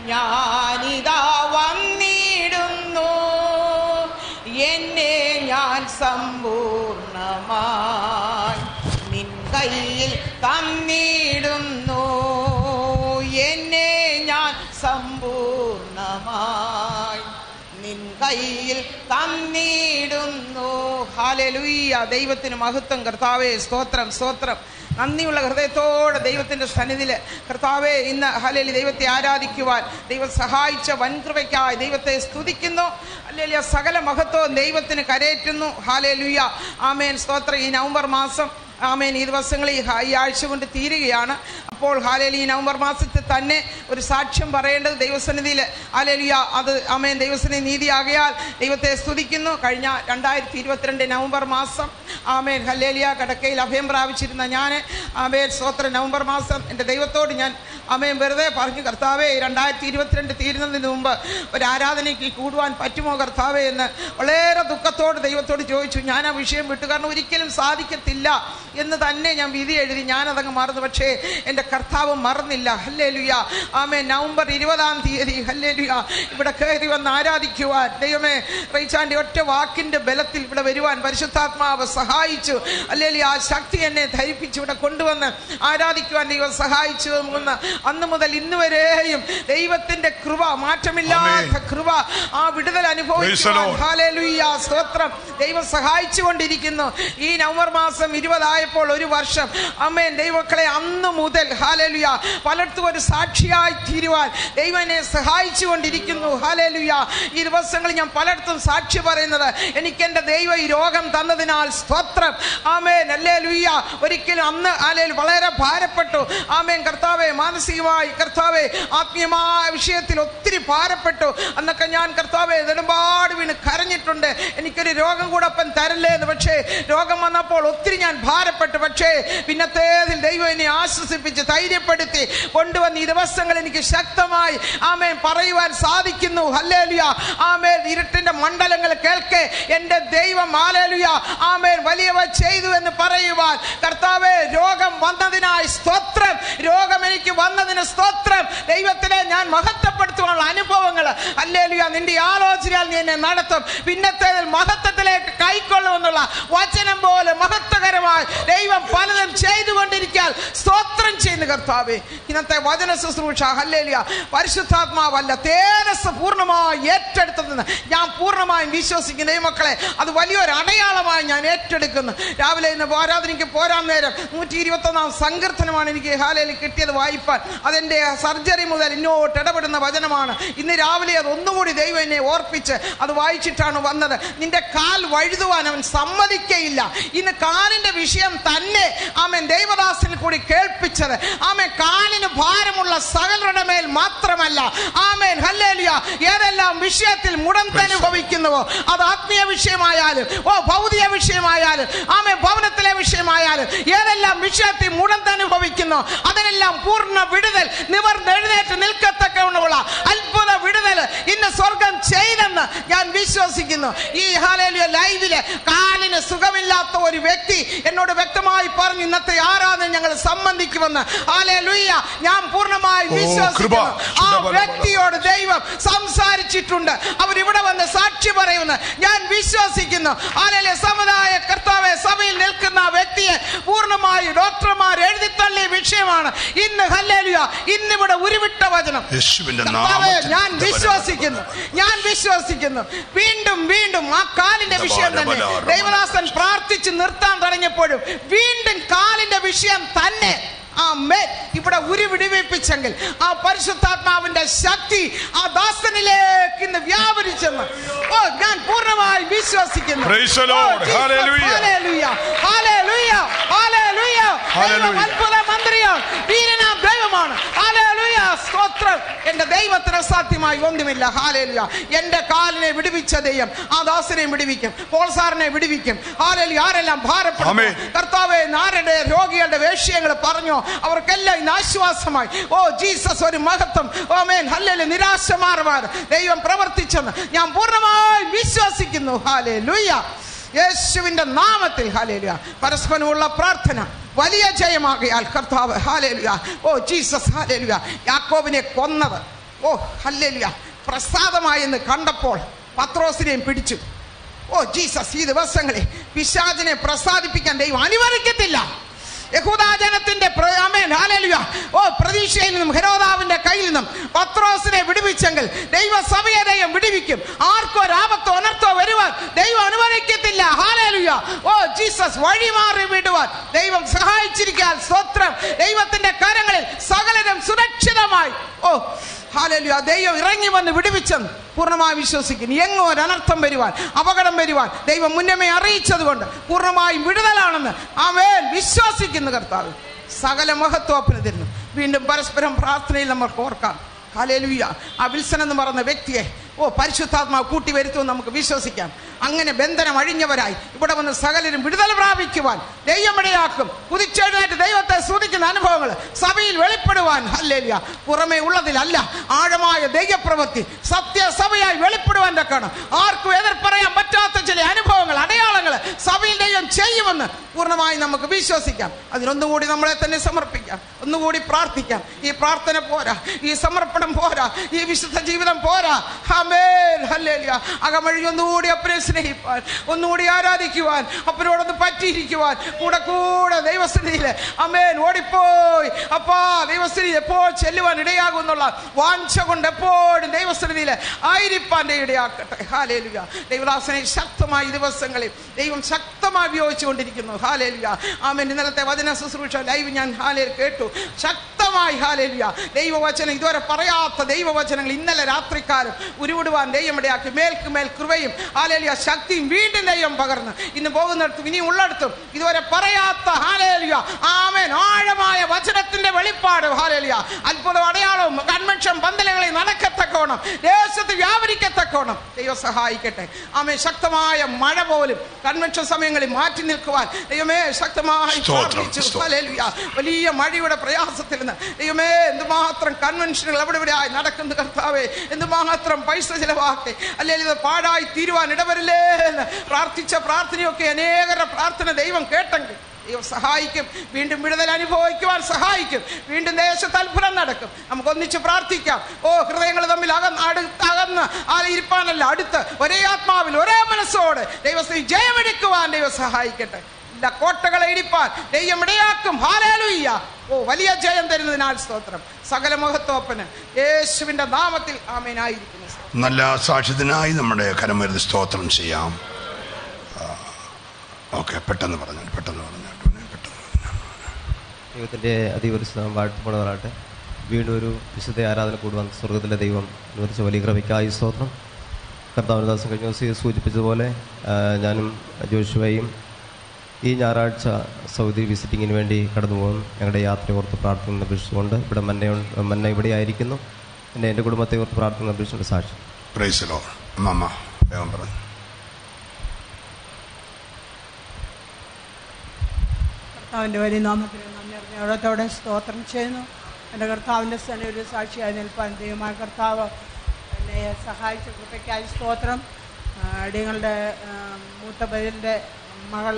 ഞാനിതാ വന്നിടുന്നു. എന്നെ ഞാൻ സമ്പൂർണമായി തന്നിടുന്നു. ഹാലലുയ്യ ദൈവത്തിന് മഹത്വം. കർത്താവേ സ്തോത്രം സ്തോത്രം. നന്ദിയുള്ള ഹൃദയത്തോടെ ദൈവത്തിന്റെ സന്നിധിയിൽ കർത്താവെ ഇന്ന് ഹലേലി ദൈവത്തെ ആരാധിക്കുവാൻ ദൈവം സഹായിച്ച വൻകൃപയ്ക്കായി ദൈവത്തെ സ്തുതിക്കുന്നു. അല്ലെങ്കിൽ സകല മഹത്വവും ദൈവത്തിന് കരയേറ്റുന്നു. ഹാലേലുയ്യ ആമേൻ. സ്തോത്രം. ഈ നവംബർ മാസം ആമേൻ. ഈ ദിവസങ്ങൾ ഈ ഈ ആഴ്ച കൊണ്ട് തീരുകയാണ്. അപ്പോൾ ഹാലേലി നവംബർ മാസത്തിൽ തന്നെ ഒരു സാക്ഷ്യം പറയേണ്ടത് ദൈവസന്നിധിയിൽ. ഹാലേലിയ അത് ആമേൻ ദൈവസന്നിധി നീതിയാകയാൽ ദൈവത്തെ സ്തുതിക്കുന്നു. കഴിഞ്ഞ രണ്ടായിരത്തി ഇരുപത്തിരണ്ട് നവംബർ മാസം ആമേൻ ഹല്ലേലിയ കടക്കയിൽ അഭയം പ്രാപിച്ചിരുന്ന ഞാൻ ആമേൻ സ്വോത്ര നവംബർ മാസം എന്റെ ദൈവത്തോട് ഞാൻ ആമേൻ വെറുതെ പറഞ്ഞു കർത്താവേ രണ്ടായിരത്തി ഇരുപത്തിരണ്ട് തീരുന്നതിന് മുമ്പ് ഒരു ആരാധനയ്ക്ക് കൂടുവാൻ പറ്റുമോ കർത്താവേ? എന്ന് വളരെ ദുഃഖത്തോട് ദൈവത്തോട് ചോദിച്ചു. ഞാൻ ആ വിഷയം വിട്ടു. കാരണം ഒരിക്കലും സാധിക്കത്തില്ല. എന്ന് തന്നെ ഞാൻ വിധി എഴുതി ഞാനതങ്ങ് മറന്നു. പക്ഷേ എന്റെ കർത്താവ് മറന്നില്ല. ഹല്ലേ ലുയ ആമേ നവംബർ ഇരുപതാം തീയതി. ഹല്ലേ ലുയ ഇവിടെ കയറി വന്ന് ആരാധിക്കുവാൻ. ദൈവമേ റൈച്ചാന്റെ ഒറ്റ വാക്കിന്റെ ബലത്തിൽ ഇവിടെ വരുവാൻ പരിശുദ്ധാത്മാവ് സഹായിച്ചു. അല്ലേ ആ ശക്തി എന്നെ ധരിപ്പിച്ച്. ഇവിടെ കൊണ്ടുവന്ന് ആരാധിക്കുവാൻ ദൈവം സഹായിച്ചു എന്ന് അന്ന് മുതൽ ഇന്ന് വരെയും ദൈവത്തിന്റെ കൃപ മാറ്റമില്ലാത്ത കൃപ ആ വിടുതൽ അനുഭവിച്ചു ദൈവം സഹായിച്ചുകൊണ്ടിരിക്കുന്നു. ഈ നവംബർ മാസം ഇരുപതായപ്പോൾ ഒരു വർഷം. അമ്മേൻ ദൈവക്കളെ അന്ന് മുതൽ ഹാലലുയ പലർത്തും ഒരു സാക്ഷിയായി തീരുവാൻ ദൈവം എന്നെ സഹായിച്ചുകൊണ്ടിരിക്കുന്നു. ഹാലലുയ ഈ ദിവസങ്ങളിൽ ഞാൻ പലയിടത്തും സാക്ഷി പറയുന്നത് എനിക്ക് എന്റെ ദൈവം ഈ രോഗം തന്നതിനാൽ സ്തോത്രം. ആമേൻ. അല്ലേ ലുയ്യ ഒരിക്കലും അന്ന് ആലേൽ വളരെ ഭാരപ്പെട്ടു. ആമേൻ. കർത്താവെ മാനസികമായി കർത്താവെ ആത്മീയമായ വിഷയത്തിൽ ഒത്തിരി ഭാരപ്പെട്ടു. അന്നൊക്കെ ഞാൻ കർത്താവെ നെടുമ്പാട് വീണ് കരഞ്ഞിട്ടുണ്ട്. എനിക്കൊരു രോഗം കൂടെ അപ്പം തരല്ലേ എന്ന് പക്ഷേ രോഗം വന്നപ്പോൾ ഒത്തിരി ഞാൻ ഭാരപ്പെട്ടു പക്ഷേ പിന്നത്തേതിൽ ദൈവം എന്നെ ആശ്വസിപ്പിച്ച് ധൈര്യപ്പെടുത്തി കൊണ്ടുവന്ന് ഈ ദിവസങ്ങൾ എനിക്ക് ശക്തമായി ആമേൻ പറയുവാൻ സാധിക്കുന്നു. ഹല്ലേലുയ. ആമേൽ ഇരുട്ടിന്റെ മണ്ഡലങ്ങൾ കേൾക്കെ. എന്റെ ദൈവം ആലേലുയ ആമേൻ. വലിയവ ചെയ്തു എന്ന് പറയുവാൻ. കർത്താവെ രോഗം വന്നതിനായി സ്തോത്രം. രോഗം എനിക്ക് വന്നതിന് സ്തോത്രം. ദൈവത്തിനെ ഞാൻ മഹത്വപ്പെടുത്തുവാനുള്ള അനുഭവങ്ങൾ. അല്ലേലുയ നിന്റെ ആലോചനയാൽ നീ എന്നെ നടത്തും. പിന്നത്തേതിൽ മഹത്വത്തിലേക്ക് കൈക്കൊള്ളുമെന്നുള്ള വചനം പോലെ മഹത്വകരമായി ദൈവം പലതും ചെയ്തുകൊണ്ടിരിക്കാൻ സ്തോത്രം ചെയ്യുന്ന കർത്താവ്. ഇന്നത്തെ വചന ശുശ്രൂഷ ഹല്ലേലിയ. പരിശുദ്ധാത്മാവല്ല തേജസ് പൂർണമായി ഏറ്റെടുത്തതെന്ന് ഞാൻ പൂർണമായും വിശ്വസിക്കുന്ന. ദൈവമക്കളെ മക്കളെ അത് വലിയൊരു അടയാളമായി ഞാൻ ഏറ്റെടുക്കുന്നു. രാവിലെ ഇന്ന് ആരാധനയ്ക്ക് പോരാൻ നേരം നൂറ്റി ഇരുപത്തൊന്നാം സങ്കീർത്തനമാണ് എനിക്ക് ഹാലയിൽ കിട്ടിയത് വായിപ്പാൻ. അതെന്റെ സർജറി മുതൽ ഇന്നോട്ട് ഇടപെടുന്ന വചനമാണ്. ഇന്ന് രാവിലെ അത് ഒന്നുകൂടി ദൈവം എന്നെ ഓർപ്പിച്ച് അത് വായിച്ചിട്ടാണ് വന്നത്. നിന്റെ കാൽ വഴുതുവാൻ അവൻ സമ്മതിക്കയില്ല. ഇന്ന് കാലിന്റെ വിഷയം തന്നെ ആമൻ ദൈവദാസന് കൂടി കേൾപ്പിച്ചത്. ആമൻ കാലിന് ഭാരമുള്ള സകലരുടെ മേൽ മാത്രമല്ല. Amen hallelujah. ഏതെല്ലാം വിഷയത്തിൽ മുടന്തനുഭവിക്കുന്നുവോ അത് ആത്മീയ വിഷയമായാലും ഓ ഭൗതിക വിഷയമായാലും ആമേ ഭവനത്തിലെ വിഷയമായാലും ഏതെല്ലാം വിഷയത്തിൽ മുടന്തനുഭവിക്കുന്നു അതിനെല്ലാം പൂർണ വിടുതൽ നിവർന്നെഴുന്നേറ്റ് നിൽക്കത്തക്കവണ്ണമുള്ള അത്ഭുത വിടുതൽ ഇന്ന് സ്വർഗം ചെയ്തെന്ന് ഞാൻ വിശ്വസിക്കുന്നു. ഈ ഹാലേലിയ ലൈവിൽ കാലിന് സുഖമില്ലാത്ത ഒരു വ്യക്തി എന്നോട് വ്യക്തമായി പറഞ്ഞു ഇന്നത്തെ ആരാധന ഞങ്ങൾ സംബന്ധിക്കുമെന്ന്. ഞാൻ പൂർണമായി വിശ്വസിക്കുന്നു. ആ വ്യക്തിയോട് ദൈവം സംസാരിച്ചിട്ടുണ്ട്. അവരിവിടെ വന്ന് സാക്ഷി പറയുമെന്ന് ഞാൻ വിശ്വസിക്കുന്നു. ആലയിലെ സമുദായ കർത്താവെ സഭയിൽ നിൽക്കുന്ന വ്യക്തിയെ പൂർണമായി ഡോക്ടർമാർ എഴുതി എഴുതിത്തള്ളിയ വിഷയമാണ്. ഇന്ന് ഹല്ലേലുയ ഇന്നിവിടെ ഉരുവിട്ട വചനം. ഞാൻ വിശ്വസിക്കുന്നു. ഞാൻ വിശ്വസിക്കുന്നു. വീണ്ടും വീണ്ടും ആ കാലിന്റെ വിഷയം തന്നെ ദൈവദാസൻ പ്രാർത്ഥിച്ച് നിർത്താൻ തുടങ്ങിയപ്പോഴും വീണ്ടും കാലിന്റെ വിഷയം തന്നെ. ആ മേൽ ഇവിടെ ഉരുവിടിവിപ്പിച്ചെങ്കിൽ ആ പരിശുദ്ധാത്മാവിന്റെ ശക്തി ആ ദാസനിലേക്ക് ഇന്ന് വ്യാപരിച്ചെന്ന്. ഓ ഞാൻ പൂർണമായി വിശ്വസിക്കുന്നു. അത്ഭുത മന്ത്രിയാണ് വീരനാം ദൈവമാണ്. സ്തോത്രം. എന്റെ ദൈവത്തിന് അസാധ്യമായി ഒന്നുമില്ല. ഹാലേലിയ. എന്റെ കാലിനെ വിടുവിച്ച ദൈവം ആ ദാസിനെ വിടുവിക്കും. പോൾ സാറിനെ വിടുവിക്കും. ഹാലേലു ആരെല്ലാം ഭാരപ്പെടും. കർത്താവെ ആരുടെ രോഗികളുടെ വേഷ്യങ്ങൾ പറഞ്ഞോ? അവർക്കെല്ലാം ഇന്ന് ആശ്വാസമായി. ഓ ജീസസ് ഒരു മഹത്വം. ഓ മേൻ ഹല്ലേലു നിരാശ മാറുവാൻ ദൈവം പ്രവർത്തിച്ചെന്ന് ഞാൻ പൂർണമായി വിശ്വസിക്കുന്നു. ഹാലേ യേശുവിന്റെ നാമത്തിൽ. ഹാലേലുയ. പരസ്പരമുള്ള പ്രാർത്ഥന. വലിയ ജയമാകിയാൽ കർത്താവ്. ഹാലേലുയ ഓ ജീസസ് ഹാലേലുയ യാക്കോബിനെ കൊന്നത്. ഓ ഹല്ലേലുയ പ്രസാദമായെന്ന് കണ്ടപ്പോൾ പത്രോസിനെയും പിടിച്ചു. ഓ ജീസസ് ഈ ദിവസങ്ങളിൽ പിശാചിനെ പ്രസാദിപ്പിക്കാൻ ദൈവം അനുവദിക്കത്തില്ല. യഹൂദാജനത്തിന്റെ. ഓ പ്രതീക്ഷയിൽ നിന്നും ഹെരോദാവിന്റെ കയ്യിൽ നിന്നും പത്രോസിനെ വിടുവിച്ചെങ്കിൽ ദൈവം വിടുവിക്കും. ആർക്കോ രാപത്തോ അനർത്ഥോ വരുവാൻ ദൈവം അനുവദിക്കത്തില്ല. ഹാലേലുയ ഓ ജീസസ് വഴിമാറി വിടുവാൻ ദൈവം സഹായിച്ചിരിക്കാൻ സ്വത്രം ദൈവത്തിന്റെ കരങ്ങളിൽ സകലരും സുരക്ഷിതമായി. ഓ ഹാലലു ദൈവം ഇറങ്ങി വന്ന് വിടുവിച്ചെന്ന് പൂർണമായി വിശ്വസിക്കുന്നു. എങ്ങോ ഒരു അനർത്ഥം വരുവാൻ അപകടം വരുവാൻ ദൈവം മുന്നമേ അറിയിച്ചതുകൊണ്ട് പൂർണമായും വിടുതലാണെന്ന് അവൻ വിശ്വസിക്കുന്നു കർത്താവ്. സകല മഹത്വത്തിന് തരുന്നു. വീണ്ടും പരസ്പരം പ്രാർത്ഥനയിൽ നമുക്ക് ഓർക്കാം. ഹാലലുയ്യ ആ വിൽസൻ എന്ന് പറയുന്ന വ്യക്തിയെ ഓ പരിശുദ്ധാത്മാവ് കൂട്ടി വരുത്തുമെന്ന് നമുക്ക് വിശ്വസിക്കാം. അങ്ങനെ ബന്ധനം അഴിഞ്ഞവരായി. ഇവിടെ വന്ന് സകലരും വിടുതൽ പ്രാപിക്കുവാൻ ദൈവമിടയാക്കും. കുതിച്ചെഴുന്നേറ്റ് ദൈവത്തെ സ്തുതിക്കുന്ന അനുഭവങ്ങൾ സഭയിൽ വെളിപ്പെടുവാൻ. അല്ലേലിയ പുറമേ ഉള്ളതിലല്ല ആഴമായ ദൈവപ്രവൃത്തി സത്യസഭയായി വെളിപ്പെടുവാൻ തക്കണം ആർക്കും എതിർ പറയാൻ പറ്റാത്ത ചില അനുഭവങ്ങൾ അടയാളങ്ങൾ സഭയിൽ ദൈവം ചെയ്യുമെന്ന് പൂർണമായി നമുക്ക് വിശ്വസിക്കാം. അതിനൊന്നുകൂടി നമ്മളെ തന്നെ സമർപ്പിക്കാം. ഒന്നുകൂടി പ്രാർത്ഥിക്കാം. ഈ പ്രാർത്ഥന പോരാ ഈ സമർപ്പണം പോരാ ഈ വിശുദ്ധ ജീവിതം പോരാ. അകമഴി ഒന്നുകൂടി അപ്പനെ സ്നേഹിപ്പാൻ ഒന്നുകൂടി ആരാധിക്കുവാൻ അപ്പനോടൊന്ന് പറ്റിയിരിക്കുവാൻ കൂടെ കൂടെ ദൈവസ്ഥിതിയിൽ അമേൻ ഓടിപ്പോയി. അപ്പാ ദൈവസ്ഥിതി എപ്പോൾ ചെല്ലുവാൻ ഇടയാകും എന്നുള്ള വാഞ്ച കൊണ്ട് എപ്പോഴും ദൈവസ്ഥിതിയിൽ ആയിരിപ്പാന്റെ ഇടയാക്കട്ടെ. ഹാലേലുക ദൈവദാസനെ ശക്തമായി ദിവസങ്ങളിൽ ദൈവം ശക്തമായി ഉപയോഗിച്ചുകൊണ്ടിരിക്കുന്നു. ഹാലേലുക ആമേൻ. ഇന്നലത്തെ വചന ശുശ്രൂഷ ലൈവ് ഞാൻ ഹാലേൽ കേട്ടു. ശക്തമായി ഹാലേലുക ദൈവവചനം ഇതുവരെ പറയാത്ത ദൈവവചനങ്ങൾ ഇന്നലെ രാത്രിക്കാലം ഉരുവിടുവാൻ ദൈവം ഇടയാക്കി. മേൽക്ക് മേൽ കൃപയും ആലേലിയ ശക്തിയും വീണ്ടും ദൈവം പകർന്ന്. ഇന്ന് പോകുന്നിടത്തും ഇനി ഉള്ളിടത്തും ഇതുവരെ പറയാത്ത ഹാലേലിയ ആമേൻ ആഴമായ വചനത്തിന്റെ വെളിപ്പാട് ഹാലേലിയ അത്ഭുതം അടയാളവും കൺവെൻഷൻ പന്തലങ്ങളിൽ നടക്കത്തക്കോണം ദേശത്ത് വ്യാപരിക്കത്തക്കോണം ദൈവം സഹായിക്കട്ടെ. ആമേ ശക്തമായ മഴ പോലും കൺവെൻഷൻ സമയങ്ങളിൽ മാറ്റി നിൽക്കുവാൻ ദൈവമേ ശക്തമായി പ്രാർത്ഥിച്ചു. വലിയ മഴയുടെ പ്രയാസത്തിൽ നിന്ന് ദൈവമേ എന്തുമാത്രം കൺവെൻഷനുകൾ അവിടെ ഇവിടെയായി നടക്കുന്നു കർത്താവേ എന്തുമാത്രം പൈസ ചിലവാക്കി അല്ലെങ്കിൽ ഇത് പാടായി തീരുവാൻ ഇടവരില്ലേ എന്ന് പ്രാർത്ഥിച്ച പ്രാർത്ഥനയൊക്കെ അനേകരുടെ പ്രാർത്ഥന ദൈവം കേട്ടെങ്കിൽ ദൈവം സഹായിക്കും. വീണ്ടും വിടുതൽ അനുഭവിക്കുവാൻ സഹായിക്കും. വീണ്ടും ദേശത്ത് അത്ഭുതം നടക്കും. നമുക്ക് ഒന്നിച്ച് പ്രാർത്ഥിക്കാം. ഓ ഹൃദയങ്ങൾ തമ്മിൽ അകന്ന് ആ ഇരിപ്പാനല്ല അടുത്ത് ഒരേ ആത്മാവിൽ ഒരേ മനസ്സോട് ദൈവസ്ഥ ജയമെടുക്കുവാൻ ദൈവം സഹായിക്കട്ടെ. കോട്ടകളെ ഇടിപ്പാൻ ദൈവം ഇടയാക്കും. ഹാലേലുയ്യ ഓ വലിയ ജയം തരുന്നതിനാൽ സ്തോത്രം. സകല മഹത്വപ്പന് യേശുവിന്റെ നാമത്തിൽ ആമേനായിരിക്കുന്നു നല്ല സാക്ഷ്യത്തിനായി നമ്മുടെ കരമരുന്ന് സ്തോത്രം ചെയ്യാം. ഓക്കെ പെട്ടെന്ന് പറഞ്ഞു പെട്ടെന്ന് പറഞ്ഞു പെട്ടെന്ന് ദൈവത്തിന്റെ അതിപരിശുദ്ധം വാഴ്ത്തപ്പെടുന്നവരാട്ടെ വീണ്ടും ഒരു വിശുദ്ധ ആരാധന കൂടുവാൻ സ്വർഗത്തിലെ ദൈവം അനുവദിച്ച വലിയ ക്രമിക്കായി സ്തോത്രം. കർത്താവിനദാസം കഴിഞ്ഞ ദിവസം സൂചിപ്പിച്ചതുപോലെ ഞാനും ജോഷുവയും ഈ ഞായറാഴ്ച സൗദി വിസിറ്റിങ്ങിന് വേണ്ടി കടന്നു പോകും ഞങ്ങളുടെ യാത്ര ഓർത്ത് പ്രാർത്ഥന അപേക്ഷിച്ചുകൊണ്ട് ഇവിടെ മന്ന മന്ന ഇവിടെ ആയിരിക്കുന്നു. എന്റെ എന്റെ കുടുംബത്തെ ഓർത്ത് പ്രാർത്ഥന അപേക്ഷിച്ചുകൊണ്ട് സാക്ഷി. പ്രൈസലോ അമ്മ വേഗം പറഞ്ഞു കർത്താവിന്റെ വലിയ നാമത്തിൽ നന്ദി അവിടത്തോടെ സ്തോത്രം ചെയ്യുന്നു. എന്റെ കർത്താവിന്റെ സ്ഥലം ഒരു സാക്ഷിയായി നിൽപ്പാൻ ദൈവമായ കർത്താവ് എന്നെ സഹായിച്ച കൃപയ്ക്കായി സ്തോത്രം. അടിയങ്ങളുടെ മൂത്ത ബലിന്റെ മകൾ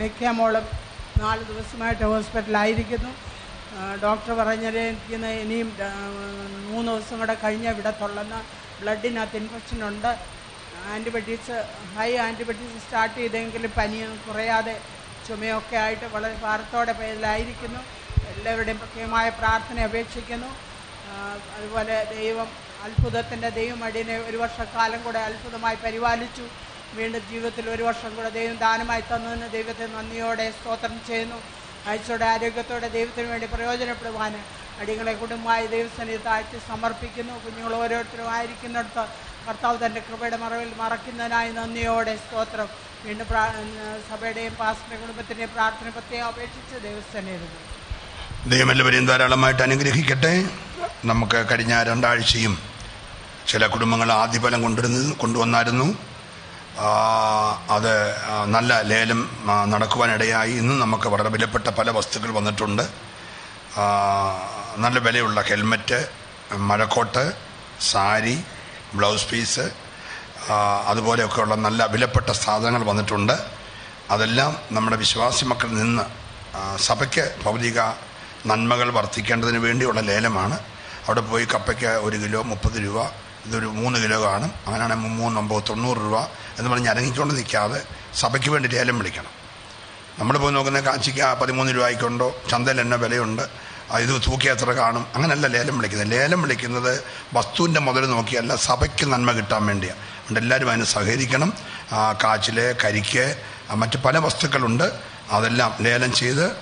ബെക്കാമോളും നാല് ദിവസമായിട്ട് ഹോസ്പിറ്റലായിരിക്കുന്നു ഡോക്ടർ ഡോക്ടർ പറഞ്ഞിരിക്കുന്ന ഇനിയും മൂന്ന് ദിവസം കൂടെ കഴിഞ്ഞേ വിടത്തുള്ളെന്ന് ബ്ലഡിനകത്ത് ഇൻഫെക്ഷൻ ഉണ്ട്. ആന്റിബയോട്ടിക്സ് ഹൈ ആന്റിബയോട്ടിക്സ് സ്റ്റാർട്ട് ചെയ്തെങ്കിലും പനിയൊന്നും കുറയാതെ ചുമയൊക്കെ ആയിട്ട് വളരെ ഭാരത്തോടെ പേരിലായിരിക്കുന്നു. എല്ലാവരുടെയും പ്രത്യേകമായ പ്രാർത്ഥന അപേക്ഷിക്കുന്നു. അതുപോലെ ദൈവം അത്ഭുതത്തിന്റെ ദൈവം അടിയനെ ഒരു വർഷക്കാലം കൂടെ അത്ഭുതമായി പരിപാലിച്ചു. വീണ്ടും ജീവിതത്തിൽ ഒരു വർഷം കൂടെ ദൈവം ദാനമായി തന്നതിന് ദൈവത്തെ നന്ദിയോടെ സ്തോത്രം ചെയ്യുന്നു. ആഴ്ചയുടെ ആരോഗ്യത്തോടെ ദൈവത്തിന് വേണ്ടി പ്രയോജനപ്പെടുവാൻ അടികളെ കുടുംബമായി ദൈവസന്നിധി താഴ്ത്തി സമർപ്പിക്കുന്നു. കുഞ്ഞുങ്ങൾ ഓരോരുത്തരും ആയിരിക്കുന്നിടത്ത് കർത്താവ് തന്റെ കൃപയുടെ മറവിൽ മറക്കുന്നതിനായി നന്ദിയോടെ സ്തോത്രം. വീണ്ടും പ്രാ- സഭയുടെയും പാസ്റ്റിന്റെ കുടുംബത്തിന്റെയും പ്രാർത്ഥന പ്രത്യേകം അപേക്ഷിച്ച് ദൈവസന്നിധി ദൈവം എല്ലാവരെയും ധാരാളമായിട്ട് അനുഗ്രഹിക്കട്ടെ. നമുക്ക് കഴിഞ്ഞ രണ്ടാഴ്ചയും ചില കുടുംബങ്ങൾ ആദ്യഫലം കൊണ്ടുവരുന്നത് കൊണ്ടുവന്നായിരുന്നു. അത് നല്ല ലേലം നടക്കുവാനിടയായി. ഇന്ന് നമുക്ക് വളരെ വിലപ്പെട്ട പല വസ്തുക്കൾ വന്നിട്ടുണ്ട്. നല്ല വിലയുള്ള ഹെൽമറ്റ് മഴക്കോട്ട് സാരി ബ്ലൗസ് പീസ് അതുപോലെയൊക്കെയുള്ള നല്ല വിലപ്പെട്ട സാധനങ്ങൾ വന്നിട്ടുണ്ട്. അതെല്ലാം നമ്മുടെ വിശ്വാസി മക്കളിൽ നിന്ന് സഭയ്ക്ക് ഭൗതിക നന്മകൾ വർദ്ധിക്കേണ്ടതിന് വേണ്ടിയുള്ള ലേലമാണ്. അവിടെ പോയി കപ്പയ്ക്ക് ഒരു കിലോ മുപ്പത് രൂപ ഇതൊരു മൂന്ന് കിലോ കാണും അങ്ങനെയാണെങ്കിൽ മൂന്നൊമ്പത് തൊണ്ണൂറ് രൂപ എന്ന് പറഞ്ഞ് അരങ്ങിക്കൊണ്ട് നിൽക്കാതെ സഭയ്ക്ക് വേണ്ടി ലേലം വിളിക്കണം. നമ്മൾ പോയി നോക്കുന്ന കാച്ചിക്ക് ആ പതിമൂന്ന് രൂപയ്ക്കുണ്ടോ ചന്തയിൽ എന്നെ വിലയുണ്ട്. ഇത് തൂക്കി എത്ര കാണും? അങ്ങനെയല്ല ലേലം വിളിക്കുന്നത്. ലേലം വിളിക്കുന്നത് വസ്തുവിന്റെ മുതൽ നോക്കിയല്ല സഭയ്ക്ക് നന്മ കിട്ടാൻ വേണ്ടിയാണ് അതുകൊണ്ട് എല്ലാവരും അതിനെ സഹകരിക്കണം. ആ, കാച്ചിൽ കരിക്ക് മറ്റ് പല വസ്തുക്കളുണ്ട്. അതെല്ലാം ലേലം ചെയ്ത്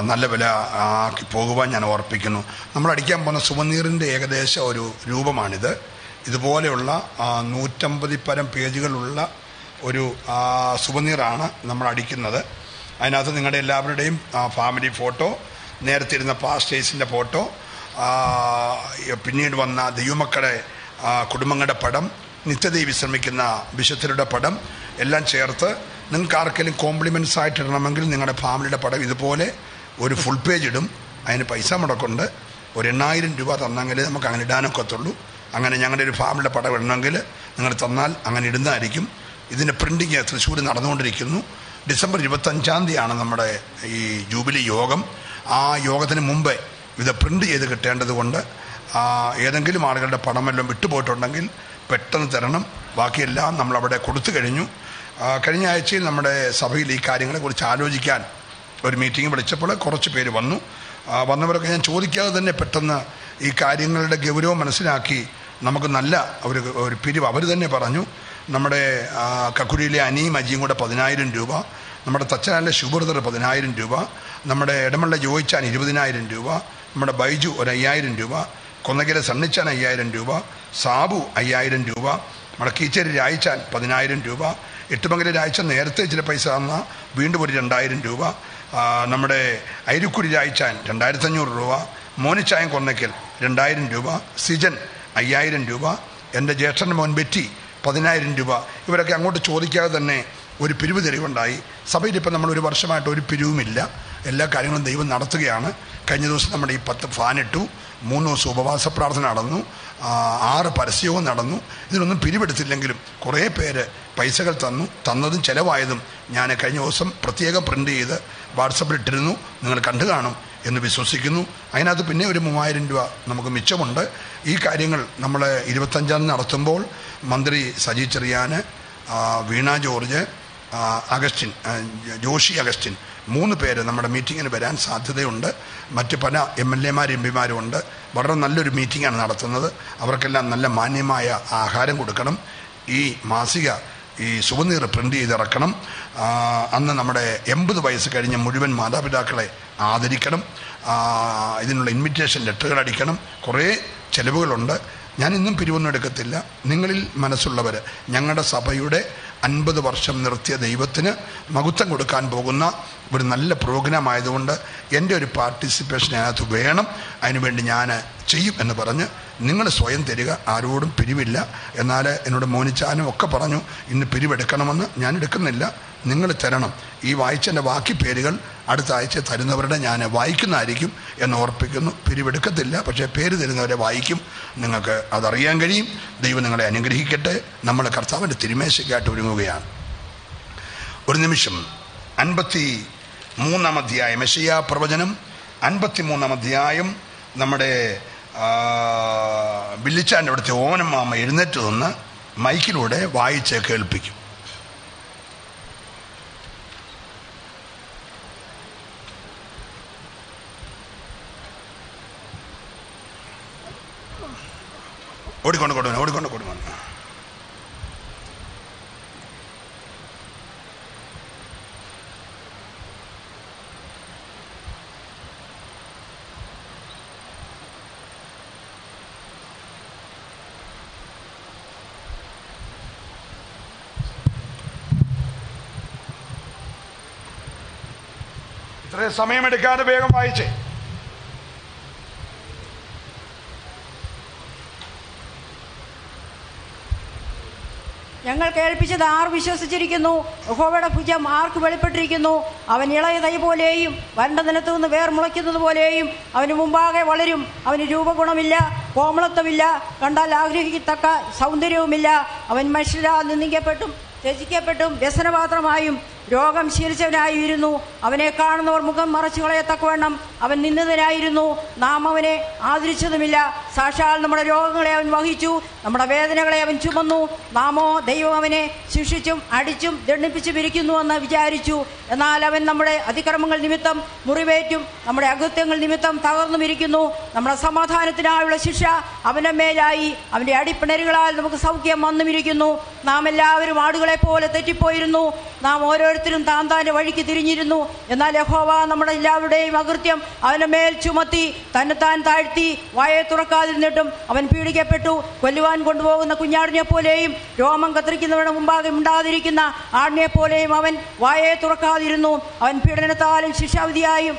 നല്ല വില ആക്കി പോകുവാൻ ഞാൻ ഓർപ്പിക്കുന്നു. നമ്മൾ അടിക്കാൻ പോകുന്ന സുവനീറിന്റെ ഏകദേശം ഒരു രൂപമാണിത്. ഇതുപോലെയുള്ള നൂറ്റമ്പതി പരം പേജുകളുള്ള ഒരു സുവനീറാണ് നമ്മൾ അടിക്കുന്നത്. അതിനകത്ത് നിങ്ങളുടെ എല്ലാവരുടെയും ഫാമിലി ഫോട്ടോ നേരത്തെ ഇരുന്ന പാസ്റ്റേഴ്സിന്റെ ഫോട്ടോ പിന്നീട് വന്ന ദൈവമക്കളെ കുടുംബങ്ങളുടെ പടം നിത്യതയിൽ വിശ്രമിക്കുന്ന വിശുദ്ധരുടെ പടം എല്ലാം ചേർത്ത് നിങ്ങൾക്ക് ആർക്കെങ്കിലും കോംപ്ലിമെന്റ്സ് ആയിട്ട് ഇടണമെങ്കിൽ നിങ്ങളുടെ ഫാമിലിയുടെ പടം ഇതുപോലെ ഒരു ഫുൾ പേജ് ഇടും. അതിന് പൈസ മുടക്കുണ്ട്. ഒരു എണ്ണായിരം രൂപ തന്നെങ്കിൽ നമുക്ക് അങ്ങനെ ഇടാനൊക്കത്തുള്ളൂ. അങ്ങനെ ഞങ്ങളുടെ ഒരു ഫാമിലെ പടം ഇടണമെങ്കിൽ നിങ്ങൾ തന്നാൽ അങ്ങനെ ഇടുന്നതായിരിക്കും. ഇതിന്റെ പ്രിന്റിങ് തൃശ്ശൂർ നടന്നുകൊണ്ടിരിക്കുന്നു. ഡിസംബർ ഇരുപത്തഞ്ചാം തീയതിയാണ് നമ്മുടെ ഈ ജൂബിലി യോഗം. ആ യോഗത്തിന് മുമ്പേ ഇത് പ്രിന്റ് ചെയ്ത് കിട്ടേണ്ടത് കൊണ്ട് ഏതെങ്കിലും ആളുകളുടെ പണമെല്ലാം വിട്ടുപോയിട്ടുണ്ടെങ്കിൽ പെട്ടെന്ന് തരണം. ബാക്കിയെല്ലാം നമ്മളവിടെ കൊടുത്തു കഴിഞ്ഞു. കഴിഞ്ഞ ആഴ്ചയിൽ നമ്മുടെ സഭയിൽ ഈ കാര്യങ്ങളെക്കുറിച്ച് ആലോചിക്കാൻ ഒരു മീറ്റിംഗ് വിളിച്ചപ്പോൾ കുറച്ച് പേര് വന്നു. വന്നവരൊക്കെ ഞാൻ ചോദിക്കാതെ തന്നെ പെട്ടെന്ന് ഈ കാര്യങ്ങളുടെ ഗൗരവം മനസ്സിലാക്കി നമുക്ക് നല്ല ഒരു ഒരു പിരിവ്. അവർ തന്നെ പറഞ്ഞു നമ്മുടെ കക്കുരിയിലെ അനിയും അജിയും കൂടെ പതിനായിരം രൂപ നമ്മുടെ തച്ചനാലിലെ ശുഭർദർ പതിനായിരം രൂപ നമ്മുടെ ഇടമള്ള ജോയിച്ചാൻ ഇരുപതിനായിരം രൂപ നമ്മുടെ ബൈജു ഒരു അയ്യായിരം രൂപ കൊന്നകര സണ്ണിച്ചാൻ അയ്യായിരം രൂപ സാബു അയ്യായിരം രൂപ നമ്മുടെ കീച്ചേരി രായിച്ചാൻ പതിനായിരം രൂപ എട്ടുമംഗല രായിച്ച നേരത്തെ ചില പൈസ തന്ന വീണ്ടും ഒരു രണ്ടായിരം രൂപ നമ്മുടെ അരിക്കുടി രായിച്ചാൻ രണ്ടായിരത്തഞ്ഞൂറ് രൂപ മോനിച്ചായം കൊന്നയ്ക്കൽ രണ്ടായിരം രൂപ സിജൻ അയ്യായിരം രൂപ എന്റെ ജ്യേഷ്ഠന്റെ മോൻ ബെറ്റി പതിനായിരം രൂപ. ഇവരൊക്കെ അങ്ങോട്ട് ചോദിക്കാതെ തന്നെ ഒരു പിരിവ് തെളിവുണ്ടായി. സഭയിൽ ഇപ്പം നമ്മൾ ഒരു വർഷമായിട്ട് ഒരു പിരിവുമില്ല. എല്ലാ കാര്യങ്ങളും ദൈവം നടത്തുകയാണ്. കഴിഞ്ഞ ദിവസം നമ്മുടെ ഈ പത്ത് ഫാനിട്ടു മൂന്ന് ദിവസം ഉപവാസ പ്രാർത്ഥന നടന്നു. ആറ് പരസ്യവും നടന്നു. ഇതിനൊന്നും പിരിവെടുത്തില്ലെങ്കിലും കുറേ പേര് പൈസകൾ തന്നു. തന്നതും ചിലവായതും ഞാൻ കഴിഞ്ഞ ദിവസം പ്രത്യേകം പ്രിന്റ് ചെയ്ത് വാട്സപ്പിൽ ഇട്ടിരുന്നു. നിങ്ങൾ കണ്ടു കാണും. എന്ന് വിശ്വസിക്കുന്നു. അതിനകത്ത് പിന്നെ ഒരു മൂവായിരം രൂപ നമുക്ക് മിച്ചമുണ്ട്. ഈ കാര്യങ്ങൾ നമ്മൾ ഇരുപത്തഞ്ചാം നടത്തുമ്പോൾ മന്ത്രി സജി ചെറിയാന് ആ, Veena George Augustine Joshi Augustine മൂന്ന് പേര് നമ്മുടെ മീറ്റിങ്ങിന് വരാൻ സാധ്യതയുണ്ട്. മറ്റ് പല എം എൽ എമാരും എം പിമാരും ഉണ്ട്. വളരെ നല്ലൊരു മീറ്റിംഗാണ് നടത്തുന്നത്. അവർക്കെല്ലാം നല്ല മാന്യമായ ആഹാരം കൊടുക്കണം. ഈ മാസിക ഈ സുവനീർ പ്രിന്റ് ചെയ്തിറക്കണം. അന്ന് നമ്മുടെ എൺപത് വയസ്സ് കഴിഞ്ഞ മുഴുവൻ മാതാപിതാക്കളെ ആദരിക്കണം. ഇതിനുള്ള ഇൻവിറ്റേഷൻ ലെറ്ററുകൾ അടിക്കണം. കുറേ ചിലവുകളുണ്ട്. ഞാൻ ഇന്നും പിരിവൊന്നും എടുക്കത്തില്ല. നിങ്ങളിൽ മനസ്സുള്ളവർ ഞങ്ങളുടെ സഭയുടെ അൻപത് വർഷം നിർത്തിയ ദൈവത്തിന് മകുത്തം കൊടുക്കാൻ പോകുന്ന ഒരു നല്ല പ്രോഗ്രാം ആയതുകൊണ്ട് എന്റെ ഒരു പാർട്ടിസിപ്പേഷൻ അതിനകത്ത് വേണം. അതിനുവേണ്ടി ഞാൻ ചെയ്യും എന്ന് പറഞ്ഞ് നിങ്ങൾ സ്വയം തരിക. ആരോടും പിരിവില്ല. എന്നാൽ എന്നോട് മോനിച്ചാനും ഒക്കെ പറഞ്ഞു ഇന്ന് പിരിവെടുക്കണമെന്ന് ഞാൻ എടുക്കുന്നില്ല. നിങ്ങൾ തരണം. ഈ വായിച്ചതിന്റെ ബാക്കി പേരുകൾ അടുത്ത ആഴ്ച തരുന്നവരുടെ ഞാൻ വായിക്കുന്നതായിരിക്കും എന്ന് ഓർപ്പിക്കുന്നു. പിരിവെടുക്കത്തില്ല പക്ഷേ പേര് തരുന്നവരെ വായിക്കും. നിങ്ങൾക്ക് അതറിയാൻ കഴിയും. ദൈവം നിങ്ങളെ അനുഗ്രഹിക്കട്ടെ. നമ്മൾ കർത്താവിന്റെ തിരുമേശയ്ക്കായിട്ട് ഒരുങ്ങുകയാണ്. ഒരു നിമിഷം. അൻപത്തി മൂന്നാം അധ്യായം മെഷിയ പ്രവചനം. അൻപത്തി മൂന്നാം അധ്യായം നമ്മുടെ വില്ലിച്ചാന്റെ അവിടുത്തെ ഓനം മാമ എഴുന്നേറ്റ് നിന്ന് മൈക്കിലൂടെ വായിച്ച് കേൾപ്പിക്കും. ഓടിക്കൊണ്ട് കൊടുക്കണം ഓടിക്കൊണ്ട് കൊടുക്കണം ഇത്രയും സമയമെടുക്കാതെ വേഗം വായിച്ചേ. ഞങ്ങൾ കേൾപ്പിച്ചത് ആർ വിശ്വസിച്ചിരിക്കുന്നു. യഹോവയുടെ ഭുജം ആർക്ക് വെളിപ്പെട്ടിരിക്കുന്നു? അവൻ ഇളയ തൈ പോലെയും വരണ്ട നിലത്തു നിന്ന് വേർ മുളയ്ക്കുന്നത് പോലെയും അവന് മുമ്പാകെ വളരും. അവന് രൂപഗുണമില്ല കോമളത്വമില്ല. കണ്ടാൽ ആഗ്രഹിക്കത്തക്ക സൗന്ദര്യവുമില്ല. അവൻ മനുഷ്യരാൽ നിന്ദിക്കപ്പെട്ടും രചിക്കപ്പെട്ടും വ്യസനപാത്രമായും രോഗം ശീലിച്ചവനായിരുന്നു. അവനെ കാണുന്നവർ മുഖം മറച്ചു കളയത്തക്കവണ്ണം അവൻ നിന്നതിനായിരുന്നു നാം അവനെ ആദരിച്ചതുമില്ല. സാക്ഷാൽ നമ്മുടെ രോഗങ്ങളെ അവൻ വഹിച്ചു. നമ്മുടെ വേദനകളെ അവൻ ചുമന്നു. നാമോ ദൈവം അവനെ ശിക്ഷിച്ചും അടിച്ചും ദണ്ഡിപ്പിച്ചു പിരിക്കുന്നുവെന്ന് വിചാരിച്ചു. എന്നാൽ അവൻ നമ്മുടെ അതിക്രമങ്ങൾ നിമിത്തം മുറിവേറ്റും നമ്മുടെ അകൃത്യങ്ങൾ നിമിത്തം തകർന്നു ഇരിക്കുന്നു. നമ്മുടെ സമാധാനത്തിനായുള്ള ശിക്ഷ അവന്റെ മേലായി. അവന്റെ അടിപ്പിണരുകളാൽ നമുക്ക് സൗഖ്യം വന്നുമിരിക്കുന്നു. നാം എല്ലാവരും ആടുകളെ പോലെ തെറ്റിപ്പോയിരുന്നു. നാം ഓരോരുത്തരും താൻ താന്റെ വഴിക്ക് തിരിഞ്ഞിരുന്നു. എന്നാൽ യഹോവ നമ്മുടെ എല്ലാവരുടെയും അകൃത്യം അവന്റെ മേൽ ചുമത്തി തന്നെ താൻ താഴ്ത്തി വായെ തുറക്കാതിരുന്നിട്ടും അവൻ പീഡിക്കപ്പെട്ടു. കൊല്ലുവാൻ കൊണ്ടുപോകുന്ന കുഞ്ഞാടിനെ പോലെയും രോമം കത്തിരിക്കുന്നവരുടെ മുമ്പാകെ ഉണ്ടാതിരിക്കുന്ന ആടിനെ പോലെയും അവൻ വായെ തുറക്കാതിരുന്നു. അവൻ പീഡനത്താലും ശിക്ഷാവിധിയായും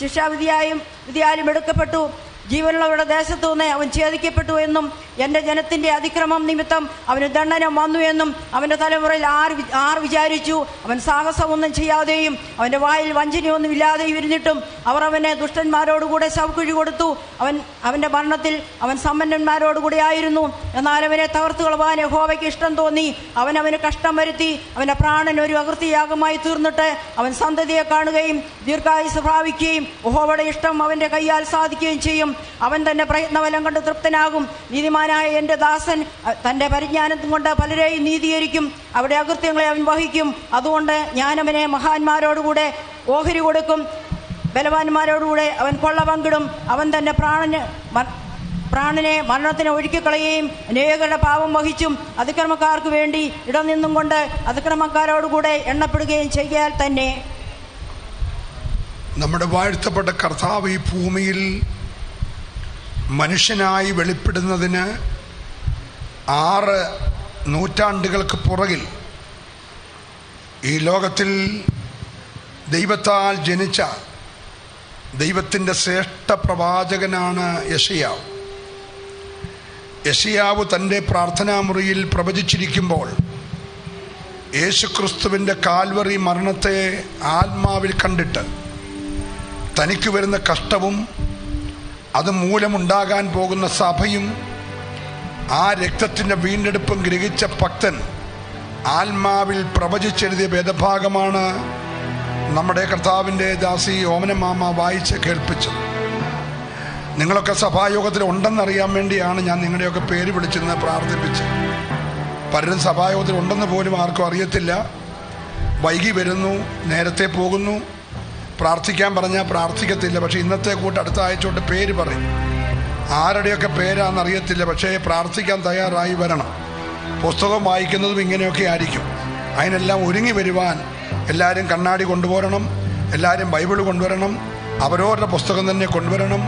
ശിക്ഷാവിധിയായും വിധിയാലും എടുക്കപ്പെട്ടു. ജീവനുള്ളവരുടെ ദേശത്തു നിന്ന് അവൻ ഛേദിക്കപ്പെട്ടു എന്നും എന്റെ ജനത്തിന്റെ അതിക്രമം നിമിത്തം അവന് ദണ്ഡനം വന്നു എന്നും അവന്റെ തലമുറയിൽ ആർ ആർ വിചാരിച്ചു? അവൻ സാഹസമൊന്നും ചെയ്യാതെയും അവന്റെ വായിൽ വഞ്ചനയൊന്നും ഇല്ലാതെയും ഇരുന്നിട്ടും അവർ അവനെ ദുഷ്ടന്മാരോടുകൂടെ ശവക്കുഴി കൊടുത്തു. അവൻ അവന്റെ മരണത്തിൽ അവൻ സമ്പന്നന്മാരോടുകൂടെ ആയിരുന്നു. എന്നാൽ അവനെ തകർത്തു കളവാൻ യഹോവയ്ക്ക് ഇഷ്ടം തോന്നി. അവൻ അവന് കഷ്ടം വരുത്തി. അവന്റെ പ്രാണൻ ഒരു അകൃത്യയാഗമായി തീർന്നിട്ട് അവൻ സന്തതിയെ കാണുകയും ദീർഘായുസ് പ്രാപിക്കുകയും യഹോവയുടെ ഇഷ്ടം അവന്റെ കൈയാൽ സാധിക്കുകയും ചെയ്യും. അവൻ തന്നെ പ്രയത്നബലം കണ്ട് തൃപ്തനാകും. നീതിമാനായ എന്റെ ദാസൻ തന്റെ തന്റെ പരിജ്ഞാനം കൊണ്ട് പലരെയും നീതീകരിക്കും അവിടെ അകൃത്യങ്ങളെ അവൻ വഹിക്കും. അതുകൊണ്ട് ഞാനവനെ മഹാന്മാരോടുകൂടെ ഓഹരി കൊടുക്കും ബലവാന്മാരോടുകൂടെ അവൻ കൊള്ള പങ്കിടും. അവൻ തന്റെ പ്രാണന് പ്രാണനെ മരണത്തിന് ഒഴുക്കിക്കളയുകയും അനേകരുടെ പാപം വഹിച്ചും അതിക്രമക്കാർക്ക് വേണ്ടി ഇടം നിന്നും കൊണ്ട് അതിക്രമക്കാരോടുകൂടെ എണ്ണപ്പെടുകയും ചെയ്യാൽ തന്നെ. നമ്മുടെ വാഴ്ത്തപ്പെട്ട കർത്താവ് ഈ ഭൂമിയിൽ മനുഷ്യനായി വെളിപ്പെടുന്നതിന് ആറ് നൂറ്റാണ്ടുകൾക്ക് പുറകിൽ ഈ ലോകത്തിൽ ദൈവത്താൽ ജനിച്ച ദൈവത്തിന്റെ ശ്രേഷ്ഠ പ്രവാചകനാണ് യഷയാവ് യഷയാവ് തന്റെ പ്രാർത്ഥനാമുറിയിൽ പ്രവചിച്ചിരിക്കുമ്പോൾ യേശുക്രിസ്തുവിന്റെ കാൽവറി മരണത്തെ ആത്മാവിൽ കണ്ടിട്ട് തനിക്ക് വരുന്ന കഷ്ടവും അത് മൂലമുണ്ടാകാൻ പോകുന്ന സഭയും ആ രക്തത്തിന്റെ വീണ്ടെടുപ്പും ഗ്രഹിച്ച ഭക്തൻ ആത്മാവിൽ പ്രവചിച്ചെഴുതിയ വേദഭാഗമാണ് നമ്മുടെ കർത്താവിന്റെ ദാസി ഓമനമാമ വായിച്ച് കേൾപ്പിച്ചത്. നിങ്ങളൊക്കെ സഭായോഗത്തിൽ ഉണ്ടെന്നറിയാൻ വേണ്ടിയാണ് ഞാൻ നിങ്ങളുടെയൊക്കെ പേര് വിളിച്ചിരുന്ന് പ്രാർത്ഥിപ്പിച്ച് പലരും സഭായോഗത്തിൽ ഉണ്ടെന്ന് പോലും ആർക്കും അറിയത്തില്ല. വൈകി വരുന്നു നേരത്തെ പോകുന്നു. പ്രാർത്ഥിക്കാൻ പറഞ്ഞാൽ പ്രാർത്ഥിക്കത്തില്ല. പക്ഷെ ഇന്നത്തെ കൂട്ട് അടുത്ത ആഴ്ച പേര് പറയും. ആരുടെയൊക്കെ പേരാണെന്ന് അറിയത്തില്ല. പക്ഷേ പ്രാർത്ഥിക്കാൻ തയ്യാറായി വരണം. പുസ്തകം വായിക്കുന്നതും ഇങ്ങനെയൊക്കെ ആയിരിക്കും. അതിനെല്ലാം ഒരുങ്ങി വരുവാൻ എല്ലാവരും കണ്ണാടി കൊണ്ടുപോരണം. എല്ലാവരും ബൈബിൾ കൊണ്ടുവരണം. അവരവരുടെ പുസ്തകം തന്നെ കൊണ്ടുവരണം.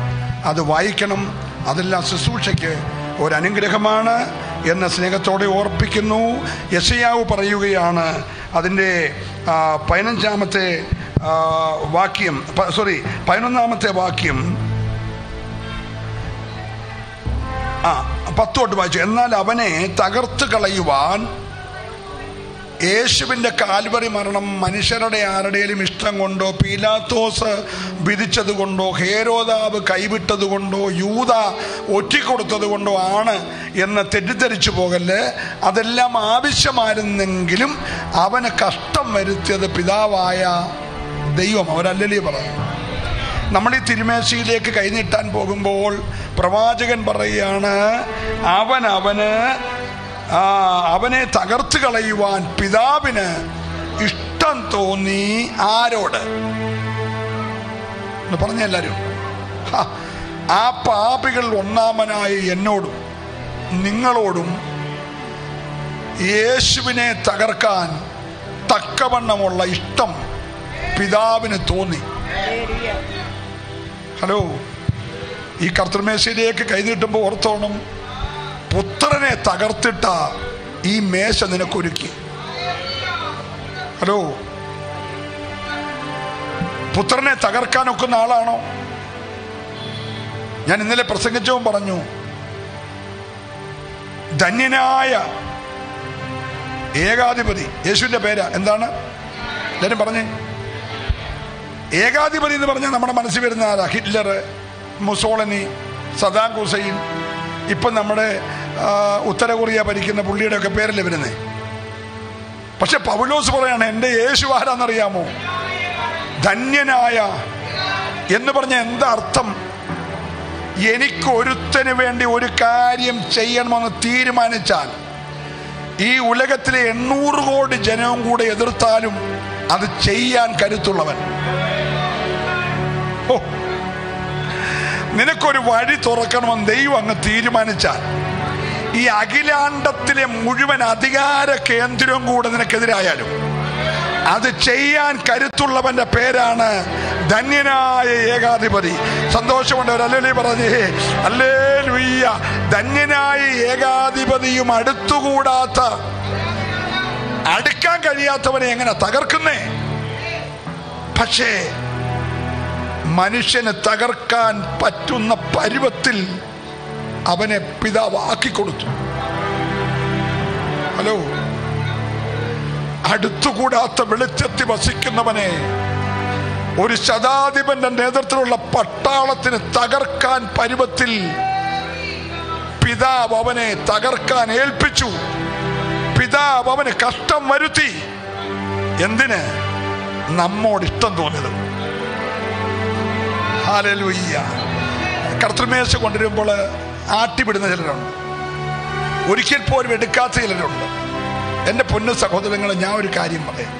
അത് വായിക്കണം. അതെല്ലാം ശുശ്രൂഷയ്ക്ക് ഒരനുഗ്രഹമാണ് എന്ന സ്നേഹത്തോടെ ഓർപ്പിക്കുന്നു. യശയാവ് പറയുകയാണ് അതിന്റെ പതിനഞ്ചാമത്തെ വാക്യം സോറി പതിനൊന്നാമത്തെ വാക്യം. ആ പത്തോട്ട് വായിച്ചു. എന്നാൽ അവനെ തകർത്ത് കളയുവാൻ യേശുവിന്റെ കാൽവറി മരണം മനുഷ്യരുടെ ആരുടെയും ഇഷ്ടം കൊണ്ടോ പീലാത്തോസ് വിധിച്ചത് കൊണ്ടോ ഹേരോദാവ് കൈവിട്ടത് കൊണ്ടോ യൂത ഒറ്റിക്കൊടുത്തത് കൊണ്ടോ ആണ് എന്ന് തെറ്റിദ്ധരിച്ചു പോകല്ലേ? അതെല്ലാം ആവശ്യമായിരുന്നെങ്കിലും അവന് കഷ്ടം വരുത്തിയത് പിതാവായ ദൈവം അവരല്ലേ പറഞ്ഞു നമ്മൾ ഈ തിരുമേശയിലേക്ക് കൈനീട്ടാൻ പോകുമ്പോൾ പ്രവാചകൻ പറയുകയാണ് അവൻ അവന് അവനെ തകർത്ത് കളയുവാൻ പിതാവിന് ഇഷ്ടം തോന്നി ആരോട്? പറഞ്ഞ എല്ലാരും ആ പാപികൾ ഒന്നാമനായ എന്നോടും നിങ്ങളോടും യേശുവിനെ തകർക്കാൻ തക്കവണ്ണമുള്ള ഇഷ്ടം പിതാവിന് തോന്നി. ഹലോ ഈ കർത്തൃമേശയിലേക്ക് കൈനീട്ടുമ്പോൾ ഓർത്തോണം. പുത്രനെ തകർത്തിട്ട ഈ മേശ നിനക്കൊരുക്കി. ഹലോ പുത്രനെ തകർക്കാൻ ഒക്കുന്ന ആളാണോ? ഞാൻ ഇന്നലെ പ്രസംഗിച്ചവും പറഞ്ഞു ധന്യനായ ഏകാധിപതി യേശുവിന്റെ പേരാ. എന്താണ്? ഞാനും പറഞ്ഞേ. ഏകാധിപതി എന്ന് പറഞ്ഞാൽ നമ്മുടെ മനസ്സിൽ വരുന്ന ആരാ? Hitler Mussolini Saddam Hussein. ഇപ്പം നമ്മുടെ ഉത്തര കൊറിയ ഭരിക്കുന്ന പുള്ളിയുടെ ഒക്കെ പേരല്ലേ വരുന്നേ? പക്ഷെ പൗലോസ് പറയാണ് എന്റെ യേശു ആരാന്നറിയാമോ? ധന്യനായ എന്ന് പറഞ്ഞ എന്താ അർത്ഥം? എനിക്ക് ഒരുത്തന് വേണ്ടി ഒരു കാര്യം ചെയ്യണമെന്ന് തീരുമാനിച്ചാൽ ഈ ഉലകത്തിലെ എണ്ണൂറ് കോടി ജനവും കൂടെ എതിർത്താലും അത് ചെയ്യാൻ കരുത്തുള്ളവൻ. നിനക്കൊരു വഴി തുറക്കണമെന്ന് ദൈവം അങ്ങ് തീരുമാനിച്ചാൽ ഈ അഖിലാണ്ടത്തിലെ മുഴുവൻ അധികാര കേന്ദ്രവും കൂടെ നിനക്കെതിരായാലും അത് ചെയ്യാൻ കരുത്തുള്ളവന്റെ പേരാണ് ധന്യനായ ഏകാധിപതി. സന്തോഷമുണ്ട് ഒരു അല്ലേ പറഞ്ഞേ അല്ലേ ധന്യനായ ഏകാധിപതിയും അടുത്തുകൂടാത്ത അടുക്കാൻ കഴിയാത്തവനെ എങ്ങനെ തകർക്കുന്നേ? പക്ഷേ മനുഷ്യന് തകർക്കാൻ പറ്റുന്ന പരുവത്തിൽ അവനെ പിതാവ് ആക്കിക്കൊടുത്തു ഹലോ? അടുത്തുകൂടാത്ത വെളിച്ചത്തിൽ വസിക്കുന്നവനെ ഒരു ശതാധിപന്റെ നേതൃത്വത്തിലുള്ള പട്ടാളത്തിന് തകർക്കാൻ പരുവത്തിൽ പിതാവ് അവനെ തകർക്കാൻ ഏൽപ്പിച്ചു. പിതാവ് അവന് കഷ്ടം വരുത്തി. എന്തിന്? നമ്മോട് ഇഷ്ടം തോന്നിയത്. കർത്തൃമേശ കൊണ്ടുവരുമ്പോൾ ആട്ടിപിടുന്ന ചിലരുണ്ട്. ഒരിക്കൽ പോലും എടുക്കാത്ത ചിലരുണ്ട്. എന്റെ പൊന്നു സഹോദരങ്ങളെ ഞാൻ ഒരു കാര്യം പറയാം.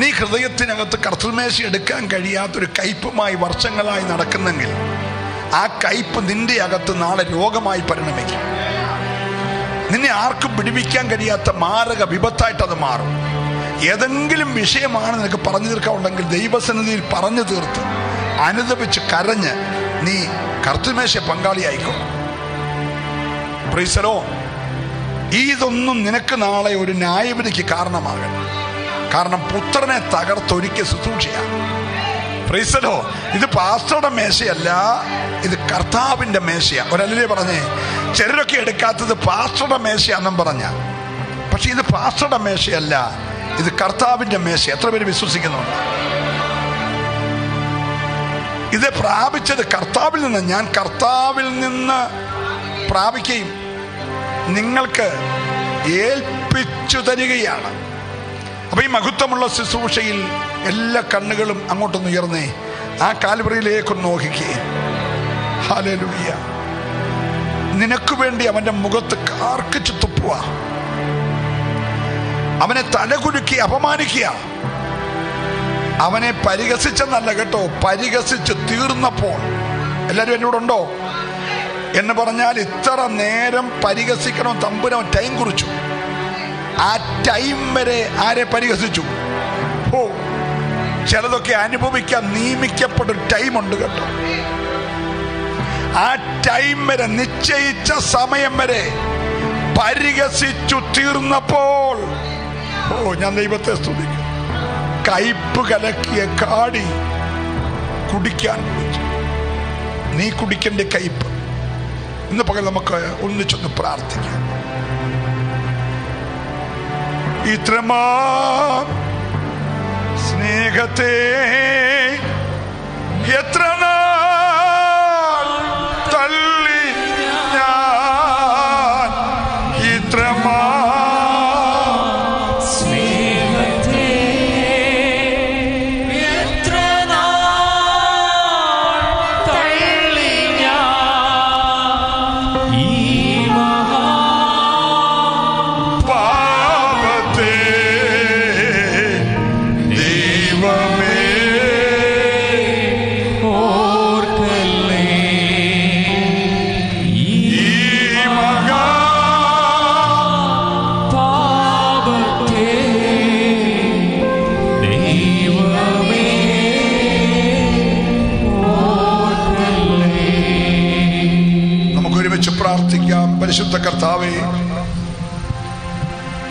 നീ ഹൃദയത്തിനകത്ത് കർത്തൃമേശ എടുക്കാൻ കഴിയാത്തൊരു കയ്പുമായി വർഷങ്ങളായി നടക്കുന്നെങ്കിൽ ആ കയ്പ് നിന്റെ അകത്ത് നാളെ രോഗമായി പരിണമിക്കും. നിന്നെ ആർക്കും പിടിപ്പിക്കാൻ കഴിയാത്ത മാരക വിപത്തായിട്ട് അത് മാറും. ഏതെങ്കിലും വിഷയമാണ് നിനക്ക് പറഞ്ഞു തീർക്കാനുണ്ടെങ്കിൽ ദൈവസന്നിധിയിൽ പറഞ്ഞു തീർത്ത് അനുദപിച്ച് കരഞ്ഞ് നീ കർത്തുമേശ പങ്കാളിയായിക്കോ. പ്രീസലോ ഇതൊന്നും നിനക്ക് നാളെ ഒരു ന്യായവിധിക്ക് കാരണമാകണം കാരണം പുത്രനെ തകർത്തൊരുക്കിയ ശുശ്രൂഷയാണ് പ്രീസലോ ഇത് പാസ്റ്ററുടെ മേശയല്ല ഇത് കർത്താവിന്റെ മേശയാ. ഒരല്ലേ പറഞ്ഞേ ചിലരൊക്കെ എടുക്കാത്തത് പാസ്റ്ററുടെ മേശയാണെന്നും പറഞ്ഞ. പക്ഷെ ഇത് പാസ്റ്ററുടെ മേശയല്ല ഇത് കർത്താവിന്റെ മേശ. എത്ര പേര് വിശ്വസിക്കുന്നുണ്ട്? ഇത് പ്രാപിച്ചത് കർത്താവിൽ നിന്ന്. ഞാൻ കർത്താവിൽ നിന്ന് പ്രാപിക്കുകയും നിങ്ങൾക്ക് ഏൽപ്പിച്ചു തരികയാണ്. അപ്പൊ ഈ മഹത്വമുള്ള ശുശ്രൂഷയിൽ എല്ലാ കണ്ണുകളും അങ്ങോട്ടൊന്ന് ഉയർന്നേ. ആ കാൽവറിയിലേക്കൊന്ന് നോക്കിക്കേ. ഹാലലുയ്യ നിനക്ക് വേണ്ടി അവന്റെ മുഖത്ത് കാർക്കിച്ചു തുപ്പുക. അവനെ തലകുലുക്കി അപമാനിക്കുക. അവനെ പരിഹസിച്ചെന്നല്ല കേട്ടോ പരിഹസിച്ച് തീർന്നപ്പോൾ. എല്ലാവരും എന്നോട് ഉണ്ടോ? എന്ന് പറഞ്ഞാൽ ഇത്ര നേരം പരിഹസിക്കണം തമ്പുരാൻ ടൈം കുറിച്ചു. ആ ടൈം വരെ ആരെ പരിഹസിച്ചു? ഓ ചിലതൊക്കെ അനുഭവിക്കാൻ നിയമിക്കപ്പെട്ട ടൈമുണ്ട് കേട്ടോ. ആ ടൈം വരെ നിശ്ചയിച്ച സമയം വരെ പരിഹസിച്ചു തീർന്നപ്പോൾ ഓ ഞാൻ ദൈവത്തെ സ്തുതിക്കും കയ്പ് കലക്കിയ കാടി കുടിക്കാൻ. നീ കുടിക്കേണ്ട കയ്പ്. ഇന്ന് പകൽ നമുക്ക് ഒന്നിച്ചൊന്ന് പ്രാർത്ഥിക്കാം. ഇത്രമാ സ്നേഹത്തെ എത്ര നാൾ പരിശുദ്ധ കർത്താവേ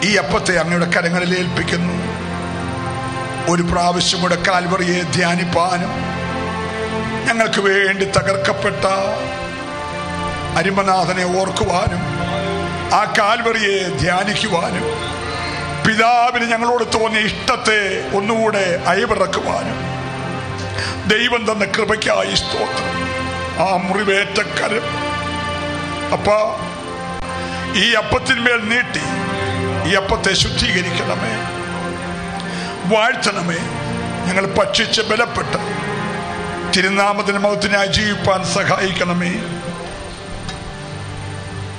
ഈ അപ്പത്തെ അങ്ങയുടെ കരങ്ങളിൽ ഏൽപ്പിക്കുന്നു. ഒരു പ്രാവശ്യം കൂടെ കാൽവറിയെ ധ്യാനിപ്പാനും ഞങ്ങൾക്ക് വേണ്ടി തകർക്കപ്പെട്ട അരിമനാഥനെ ഓർക്കുവാനും ആ കാൽവറിയെ ധ്യാനിക്കുവാനും പിതാവിന് ഞങ്ങളോട് തോന്നിയ ഇഷ്ടത്തെ ഒന്നുകൂടെ അയവിറക്കുവാനും ദൈവം തന്ന കൃപയ്ക്കായി സ്തോത്രം. ആ മുറിവേറ്റക്കരം അപ്പ ഈ അപ്പത്തിന്മേൽ നീട്ടി. ഈ അപ്പത്തെ ശുദ്ധീകരിക്കണമേ. വാഴ്ത്തണമേ. ഞങ്ങൾ ഭക്ഷിച്ച് ബലപ്പെട്ട് തിരുനാമത്തിന് മതത്തിനായി ജീവിപ്പാൻ സഹായിക്കണമേ.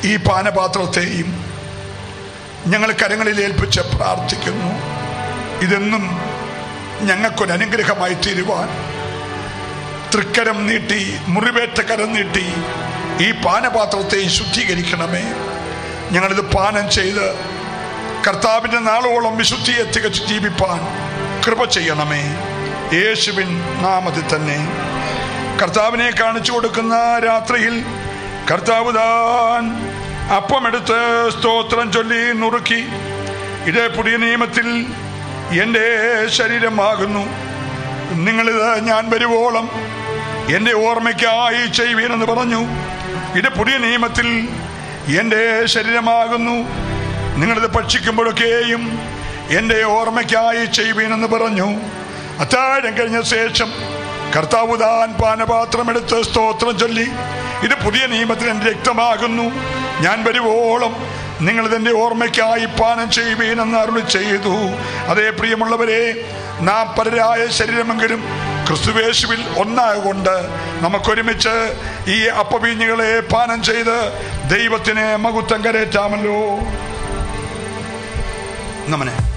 ഈ പാനപാത്രത്തെയും ഞങ്ങൾ കരങ്ങളിൽ ഏൽപ്പിച്ച് പ്രാർത്ഥിക്കുന്നു. ഇതെന്നും ഞങ്ങൾക്കൊരു അനുഗ്രഹമായി തീരുവാൻ. തൃക്കരം നീട്ടി മുറിവേറ്റ കരം നീട്ടി ഈ പാനപാത്രത്തെയും ശുദ്ധീകരിക്കണമേ. ഞങ്ങളിത് പാനം ചെയ്ത് കർത്താവിന്റെ നാളോളം വിശുദ്ധിയെ തികച്ച് ജീവിപ്പാൻ കൃപ ചെയ്യണമേ. യേശുവിൻ നാമത്തിൽ തന്നെ കർത്താവിനെ കാണിച്ചു കൊടുക്കുന്ന രാത്രിയിൽ കർത്താവ് താൻ അപ്പമെടുത്ത് സ്തോത്രം ചൊല്ലി നുറുക്കി ഇതേ പുതിയ നിയമത്തിൽ എന്റെ ശരീരമാകുന്നു. നിങ്ങളിത് ഞാൻ വരുവോളം എന്റെ ഓർമ്മയ്ക്കായി ചെയ്യുവീനെന്ന് പറഞ്ഞു. ഇത് പുതിയ നിയമത്തിൽ എന്റെ ശരീരമാകുന്നു. നിങ്ങളിത് ഭക്ഷിക്കുമ്പോഴൊക്കെയും എന്റെ ഓർമ്മയ്ക്കായി ചെയ്യുവീനെന്ന് പറഞ്ഞു. അത്താഴം കഴിഞ്ഞ ശേഷം കർത്താവ് താൻ പാനപാത്രം എടുത്ത് സ്തോത്രം ചൊല്ലി. ഇത് പുതിയ നിയമത്തിൽ എന്റെ രക്തമാകുന്നു. ഞാൻ വരുവോളം നിങ്ങൾ ഓർമ്മയ്ക്കായി പാനം ചെയ്യുവീനെന്ന് അരുളി ചെയ്തു. അതേ പ്രിയമുള്ളവരെ നാം പലരായ ശരീരമെങ്കിലും ക്രിസ്തുവേശുവിൽ ഒന്നായതുകൊണ്ട് നമുക്കൊരുമിച്ച് ഈ അപ്പവീഞ്ഞുകളെ പാനം ചെയ്ത് ദൈവത്തിനെ മകുത്തം കരേറ്റാമല്ലോ. നമ്മനെ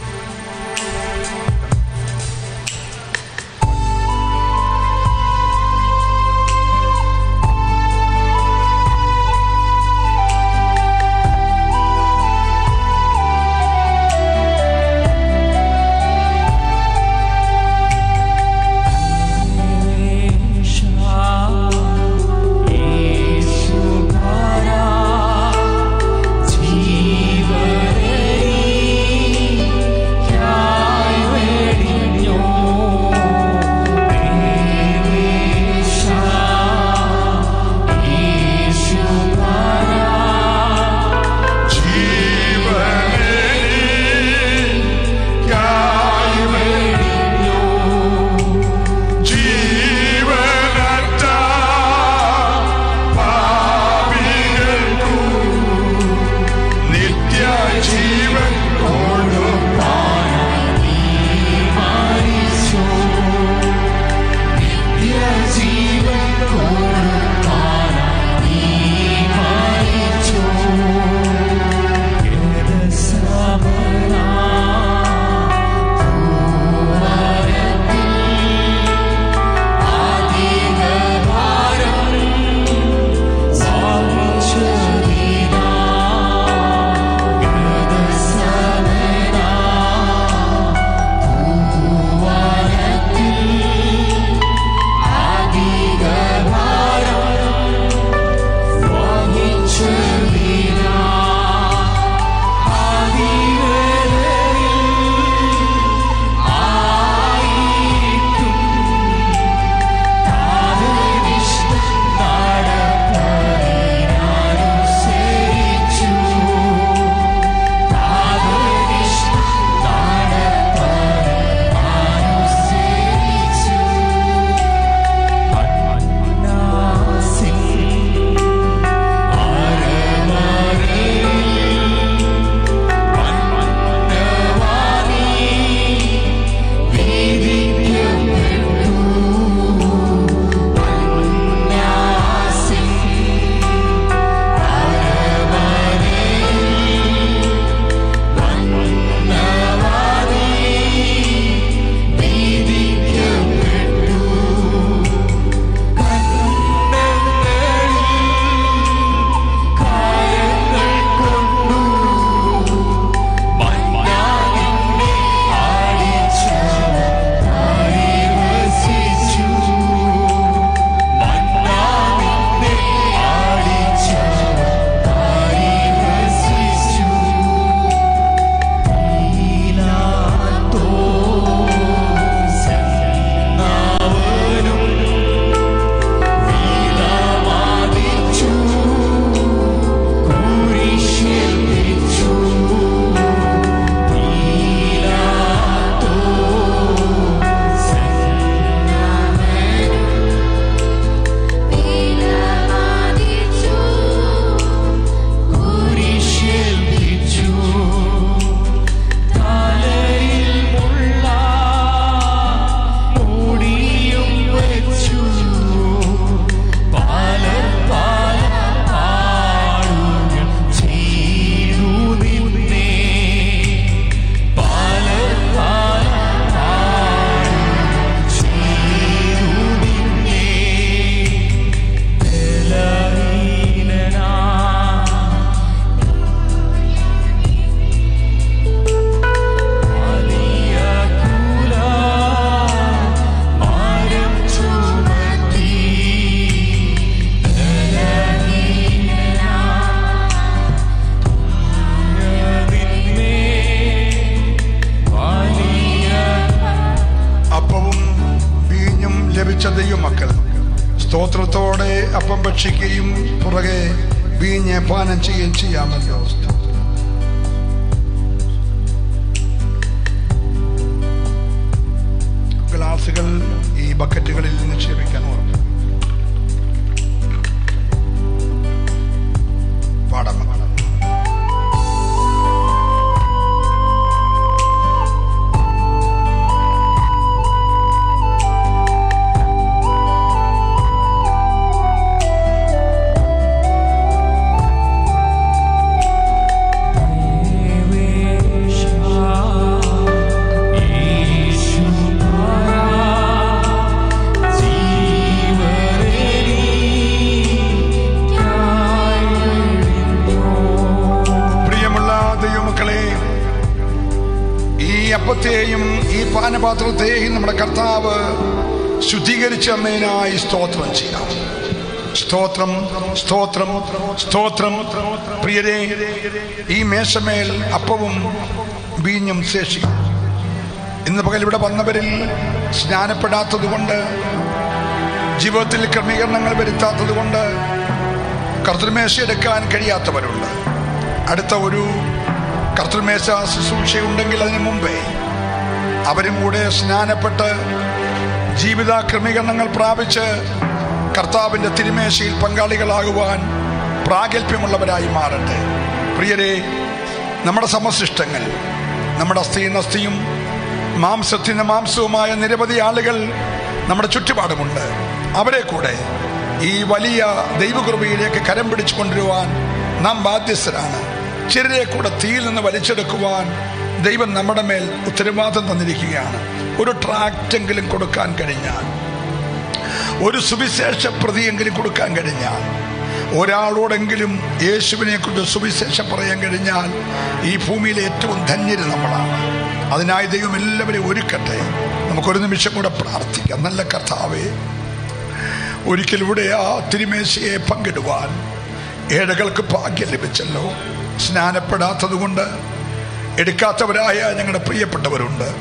മേശമേൽ അപ്പവും വീഞ്ഞും ശേഷിക്കും ഇന്ന് പകൽ ഇവിടെ വന്നവരിൽ സ്നാനപ്പെടാത്തതുകൊണ്ട് ജീവിതത്തിൽ ക്രമീകരണങ്ങൾ വരുത്താത്തത് കൊണ്ട് കർത്തൃമേശ എടുക്കാൻ കഴിയാത്തവരുണ്ട്. അടുത്ത ഒരു കർത്തൃമേശ ശുശ്രൂഷയുണ്ടെങ്കിൽ അതിനു മുമ്പേ അവരും കൂടെ സ്നാനപ്പെട്ട് ജീവിത ക്രമീകരണങ്ങൾ പ്രാപിച്ച് കർത്താവിന്റെ തിരുമേശയിൽ പങ്കാളികളാകുവാൻ പ്രാഗൽഭ്യമുള്ളവരായി മാറട്ടെ. പ്രിയരെ നമ്മുടെ സമശിഷ്ടങ്ങൾ നമ്മുടെ അസ്ഥിയും അസ്ഥിയും മാംസത്തിന് മാംസവുമായ നിരവധി ആളുകൾ നമ്മുടെ ചുറ്റുപാടുമുണ്ട്. അവരെ കൂടെ ഈ വലിയ ദൈവകൃപയിലേക്ക് കരം പിടിച്ചു കൊണ്ടുവരുവാൻ നാം ബാധ്യസ്ഥരാണ്. ചിലരെ കൂടെ തീയിൽ നിന്ന് വലിച്ചെടുക്കുവാൻ ദൈവം നമ്മുടെ മേൽ ഉത്തരവാദിത്തം തന്നിരിക്കുകയാണ്. ഒരു ട്രാക്റ്റെങ്കിലും കൊടുക്കാൻ കഴിഞ്ഞാൽ ഒരു സുവിശേഷ പ്രതിയെങ്കിലും കൊടുക്കാൻ കഴിഞ്ഞാൽ ഒരാളോടെങ്കിലും യേശുവിനെ കുറിച്ച് സുവിശേഷം പറയാൻ കഴിഞ്ഞാൽ ഈ ഭൂമിയിലെ ഏറ്റവും ധന്യര് നമ്മളാണ്. അതിനായി ദൈവം എല്ലാവരെയും ഒരുക്കട്ടെ. നമുക്കൊരു നിമിഷം കൂടെ പ്രാർത്ഥിക്കാം. നല്ല കർത്താവേ ഒരിക്കലൂടെ ആ തിരുമേശയെ പങ്കിടുവാൻ ഏഴകൾക്ക് ഭാഗ്യം ലഭിച്ചല്ലോ. സ്നാനപ്പെടാത്തതുകൊണ്ട് എടുക്കാത്തവരായ ഞങ്ങളുടെ പ്രിയപ്പെട്ടവരുണ്ട്.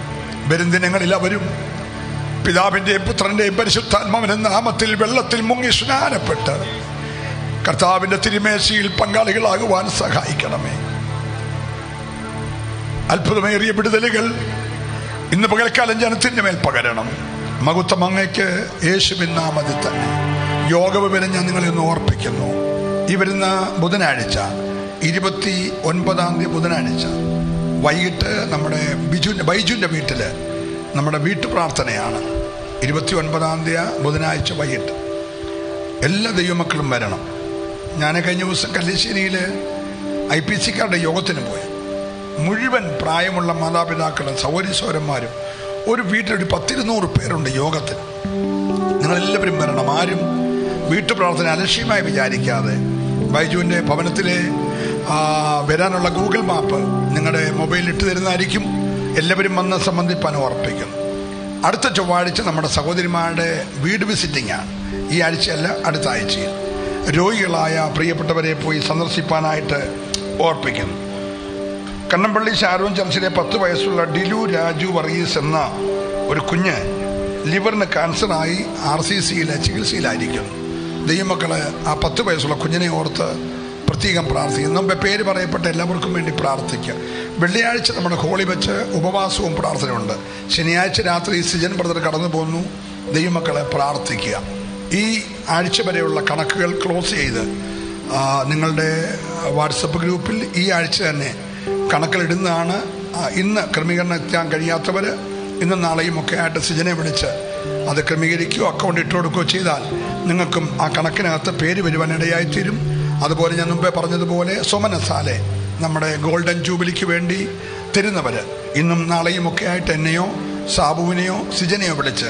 വരും ദിനങ്ങളിൽ അവരും പിതാവിന്റെയും പുത്രന്റെയും പരിശുദ്ധാത്മാവിന്റെ നാമത്തിൽ വെള്ളത്തിൽ മുങ്ങി സ്നാനപ്പെട്ട് കർത്താവിന്റെ തിരുമേശയിൽ പങ്കാളികളാകുവാൻ സഹായിക്കണമേ. അത്ഭുതമേറിയ വിടുതലുകൾ ഇന്ന് പകൽക്കാലം ജനത്തിന്റെ മേൽ പകരണം. മകുത്തം അങ്ങയ്ക്ക് യേശുവിൻ തന്നെ. യോഗവിവരം ഞാൻ നിങ്ങളെ ഒന്ന് ഓർപ്പിക്കുന്നു. ഈ വരുന്ന ബുധനാഴ്ച ഇരുപത്തി ഒൻപതാം തീയതി ബുധനാഴ്ച വൈകിട്ട് നമ്മുടെ ബിജുവിന്റെ ബൈജുവിന്റെ വീട്ടിൽ നമ്മുടെ വീട്ടു പ്രാർത്ഥനയാണ്. ഇരുപത്തി ഒൻപതാം തീയതി ബുധനാഴ്ച വൈകിട്ട്. എല്ലാ ദൈവമക്കളും വരണം. ഞാൻ കഴിഞ്ഞ ദിവസം കല്ലശ്ശേരിയിൽ ഐ പി സിക്കാരുടെ യോഗത്തിന് പോയി. മുഴുവൻ പ്രായമുള്ള മാതാപിതാക്കളും സൗകര്യസോരന്മാരും ഒരു വീട്ടിലൊരു പത്തിരുന്നൂറ് പേരുണ്ട് യോഗത്തിന് നിങ്ങളെല്ലാവരും വരണം. ആരും വീട്ടു പ്രാർത്ഥന അലക്ഷ്യമായി വിചാരിക്കാതെ ബൈജുവിന്റെ ഭവനത്തിലെ വരാനുള്ള ഗൂഗിൾ മാപ്പ് നിങ്ങളുടെ മൊബൈലിൽ ഇട്ട് തരുന്നതായിരിക്കും. എല്ലാവരും വന്ന് സംബന്ധിപ്പാൻ ഓർപ്പിക്കുന്നു അടുത്ത ചൊവ്വാഴ്ച നമ്മുടെ സഹോദരിമാരുടെ വീട് വിസിറ്റിംഗ് ആണ് ഈ ആഴ്ചയല്ല അടുത്ത ആഴ്ചയിൽ. രോഗികളായ പ്രിയപ്പെട്ടവരെ പോയി സന്ദർശിപ്പാനായിട്ട് ഓർപ്പിക്കുന്നു കണ്ണമ്പള്ളി ഷാരോൺ ചർച്ചിലെ പത്ത് വയസ്സുള്ള ഡിലു രാജു വർഗീസ് എന്ന ഒരു കുഞ്ഞ് ലിവറിന് ക്യാൻസറായി ആർ സി സിയിലെ ചികിത്സയിലായിരിക്കുന്നു. ദൈവമക്കൾ ആ പത്ത് വയസ്സുള്ള കുഞ്ഞിനെ ഓർത്ത് പ്രത്യേകം പ്രാർത്ഥിക്കുന്നു. നമ്മുടെ പേര് പറയപ്പെട്ട എല്ലാവർക്കും വേണ്ടി പ്രാർത്ഥിക്കുക വെള്ളിയാഴ്ച നമ്മുടെ ഹോളി വെച്ച് ഉപവാസവും പ്രാർത്ഥനയുണ്ട്. ശനിയാഴ്ച രാത്രി സിജൻ ബ്രദർ കടന്നു പോന്നു ദൈവമക്കളെ പ്രാർത്ഥിക്കുക. ഈ ആഴ്ച വരെയുള്ള കണക്കുകൾ ക്ലോസ് ചെയ്ത് നിങ്ങളുടെ വാട്സപ്പ് ഗ്രൂപ്പിൽ ഈ ആഴ്ച തന്നെ കണക്കിലിടുന്നതാണ് ഇന്ന് ക്രമീകരണം എത്താൻ കഴിയാത്തവർ ഇന്നും നാളെയും ഒക്കെ ആയിട്ട് സിജനെ വിളിച്ച് അത് ക്രമീകരിക്കുകയോ അക്കൗണ്ട് ഇട്ട് കൊടുക്കുകയോ ചെയ്താൽ നിങ്ങൾക്കും ആ കണക്കിനകത്ത് പേര് വരുവാൻ ഇടയായിത്തീരും അതുപോലെ ഞാൻ മുമ്പേ പറഞ്ഞതുപോലെ സോമനസാലെ നമ്മുടെ ഗോൾഡൻ ജൂബിലിക്ക് വേണ്ടി തരുന്നവർ ഇന്നും നാളെയും ഒക്കെ ആയിട്ട് എന്നെയോ സാബുവിനെയോ സിജനെയോ വിളിച്ച്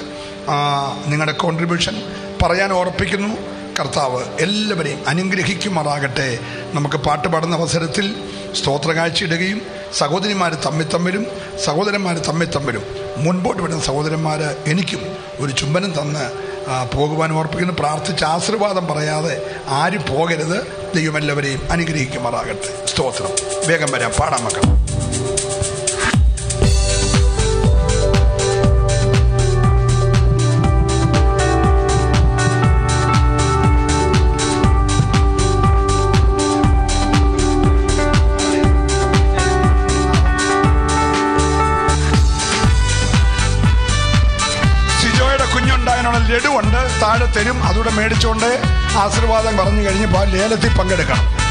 നിങ്ങളുടെ കോൺട്രിബ്യൂഷൻ പറയാൻ ഓർപ്പിക്കുന്നു. കർത്താവ് എല്ലാവരെയും അനുഗ്രഹിക്കുമാറാകട്ടെ. നമുക്ക് പാട്ട് പാടുന്ന അവസരത്തിൽ സ്തോത്ര കാഴ്ചയിടുകയും സഹോദരിമാർ തമ്മിൽ തമ്മിലും സഹോദരന്മാർ തമ്മിൽ തമ്മിലും മുൻപോട്ട് വരുന്ന സഹോദരന്മാർ എനിക്കും ഒരു ചുംബനം തന്ന് പോകുവാൻ ഓർപ്പിക്കുന്നു. പ്രാർത്ഥിച്ച് ആശീർവാദം പറയാതെ ആരും പോകരുത്. ദൈവം എല്ലാവരെയും അനുഗ്രഹിക്കുമാറാകട്ടെ. സ്തോത്രം. വേഗം വരാം. പാടാൻ മക്കൾ അതുപോലെ തരും. അതുകൂടെ മേടിച്ചുകൊണ്ട് ആശീർവാദം പറഞ്ഞു കഴിഞ്ഞ് ലേലത്തിൽ പങ്കെടുക്കണം.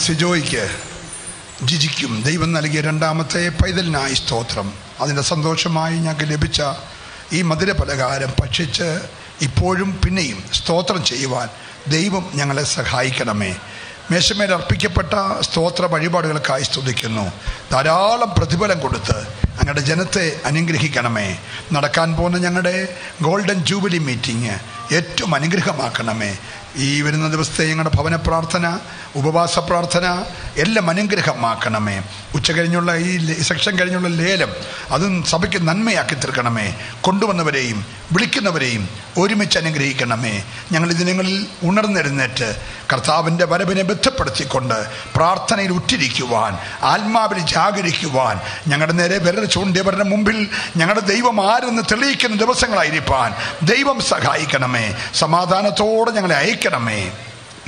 സിജോയ്ക്ക് ജിജിക്കും ദൈവം നൽകിയ രണ്ടാമത്തെ പൈതലിനായി സ്തോത്രം. അതിന്റെ സന്തോഷമായി ഞങ്ങൾക്ക് ലഭിച്ച ഈ മധുര പലഹാരം ഭക്ഷിച്ച് ഇപ്പോഴും പിന്നെയും സ്തോത്രം ചെയ്യുവാൻ ദൈവം ഞങ്ങളെ സഹായിക്കണമേ. മേശമേൽ അർപ്പിക്കപ്പെട്ട സ്തോത്ര വഴിപാടുകൾക്കായി സ്തുതിക്കുന്നു. ധാരാളം പ്രതിഫലം കൊടുത്ത് ഞങ്ങളുടെ ജനത്തെ അനുഗ്രഹിക്കണമേ. നടക്കാൻ പോകുന്ന ഞങ്ങളുടെ ഗോൾഡൻ ജൂബിലി മീറ്റിംഗ് ഏറ്റവും അനുഗ്രഹമാക്കണമേ. ഈ വരുന്ന ദിവസത്തെ ഞങ്ങളുടെ ഭവന പ്രാർത്ഥന ഉപവാസ പ്രാർത്ഥന എല്ലാം അനുഗ്രഹമാക്കണമേ. ഉച്ച കഴിഞ്ഞുള്ള ഈ സെക്ഷൻ കഴിഞ്ഞുള്ള ലേലം അതും സഭയ്ക്ക് നന്മയാക്കി തീർക്കണമേ. കൊണ്ടുവന്നവരെയും വിളിക്കുന്നവരെയും ഒരുമിച്ച് അനുഗ്രഹിക്കണമേ. ഞങ്ങൾ ഈ ദിനങ്ങളിൽ ഉണർന്നെഴുന്നേറ്റ് കർത്താവിന്റെ വരവിനെ ബന്ധപ്പെടുത്തിക്കൊണ്ട് പ്രാർത്ഥനയിൽ ഉറ്റിരിക്കുവാൻ ആത്മാവിൽ ജാഗരിക്കുവാൻ ഞങ്ങളുടെ നേരെ വിരൽ ചൂണ്ടിയവരുടെ മുമ്പിൽ ഞങ്ങളുടെ ദൈവം ആരെന്ന് തെളിയിക്കുന്ന ദിവസങ്ങളായിരിക്കാൻ ദൈവം സഹായിക്കണമേ. സമാധാനത്തോടെ ഞങ്ങളെ അയക്കണമേ.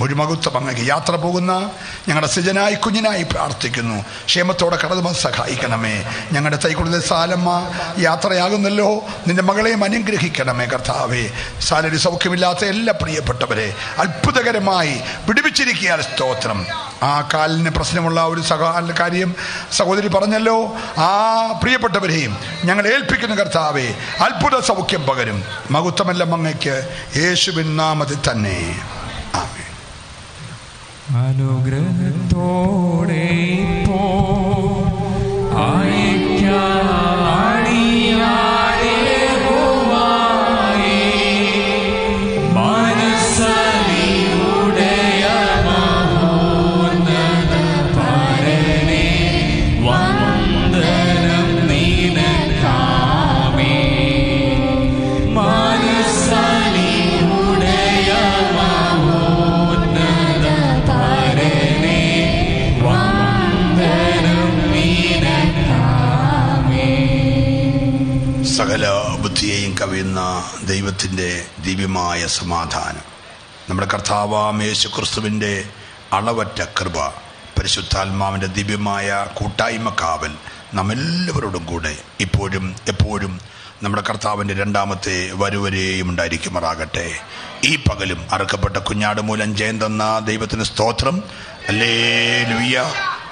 മുഴുമകുത്വം അങ്ങേക്ക് യാത്ര പോകുന്ന ഞങ്ങളുടെ സിജനായി കുഞ്ഞിനായി പ്രാർത്ഥിക്കുന്നു. ക്ഷേമത്തോടെ കടന്നു സഹായിക്കണമേ. ഞങ്ങളുടെ തൈക്കുള്ളിലെ സാലമ്മ യാത്രയാകുന്നല്ലോ. നിന്റെ മകളെയും അനുഗ്രഹിക്കണമേ കർത്താവേ. സാലരി സൗഖ്യമില്ലാത്ത എല്ലാ പ്രിയപ്പെട്ടവരെ അത്ഭുതകരമായി പിടിപ്പിച്ചിരിക്കുക സ്തോത്രം. ആ കാലിന് പ്രശ്നമുള്ള ഒരു സഹാ കാര്യം സഹോദരി പറഞ്ഞല്ലോ. ആ പ്രിയപ്പെട്ടവരെയും ഞങ്ങൾ ഏൽപ്പിക്കുന്ന കർത്താവേ. അത്ഭുത സൗഖ്യം പകരും. മഹുത്തമല്ല മങ്ങയ്ക്ക് യേശുവിൻ നാമത്തിൽ തന്നെ. അനുഗ്രഹത്തോടെ പോ വന്ദനം കവിയുന്ന ദൈവത്തിന്റെ ദിവ്യമായ സമാധാനം. നമ്മുടെ കർത്താവാം യേശു ക്രിസ്തുവിന്റെ അളവറ്റ കൃപ പരിശുദ്ധാത്മാവിന്റെ ദിവ്യമായ കൂട്ടായ്മ കാവൽ നമ്മെല്ലാവരോടും കൂടെ ഇപ്പോഴും എപ്പോഴും നമ്മുടെ കർത്താവിന്റെ രണ്ടാമത്തെ വരുവരെയും ഉണ്ടായിരിക്കുമാറാകട്ടെ. ഈ പകലും അറുക്കപ്പെട്ട കുഞ്ഞാട് മൂലം ജയം തന്ന ദൈവത്തിന് സ്തോത്രം. അല്ലേ ലുയ്യ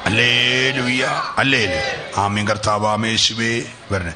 അല്ലേ ലുയ്യ അല്ലേ ആമ്യം കർത്താവാമേശുവേ വരണേ.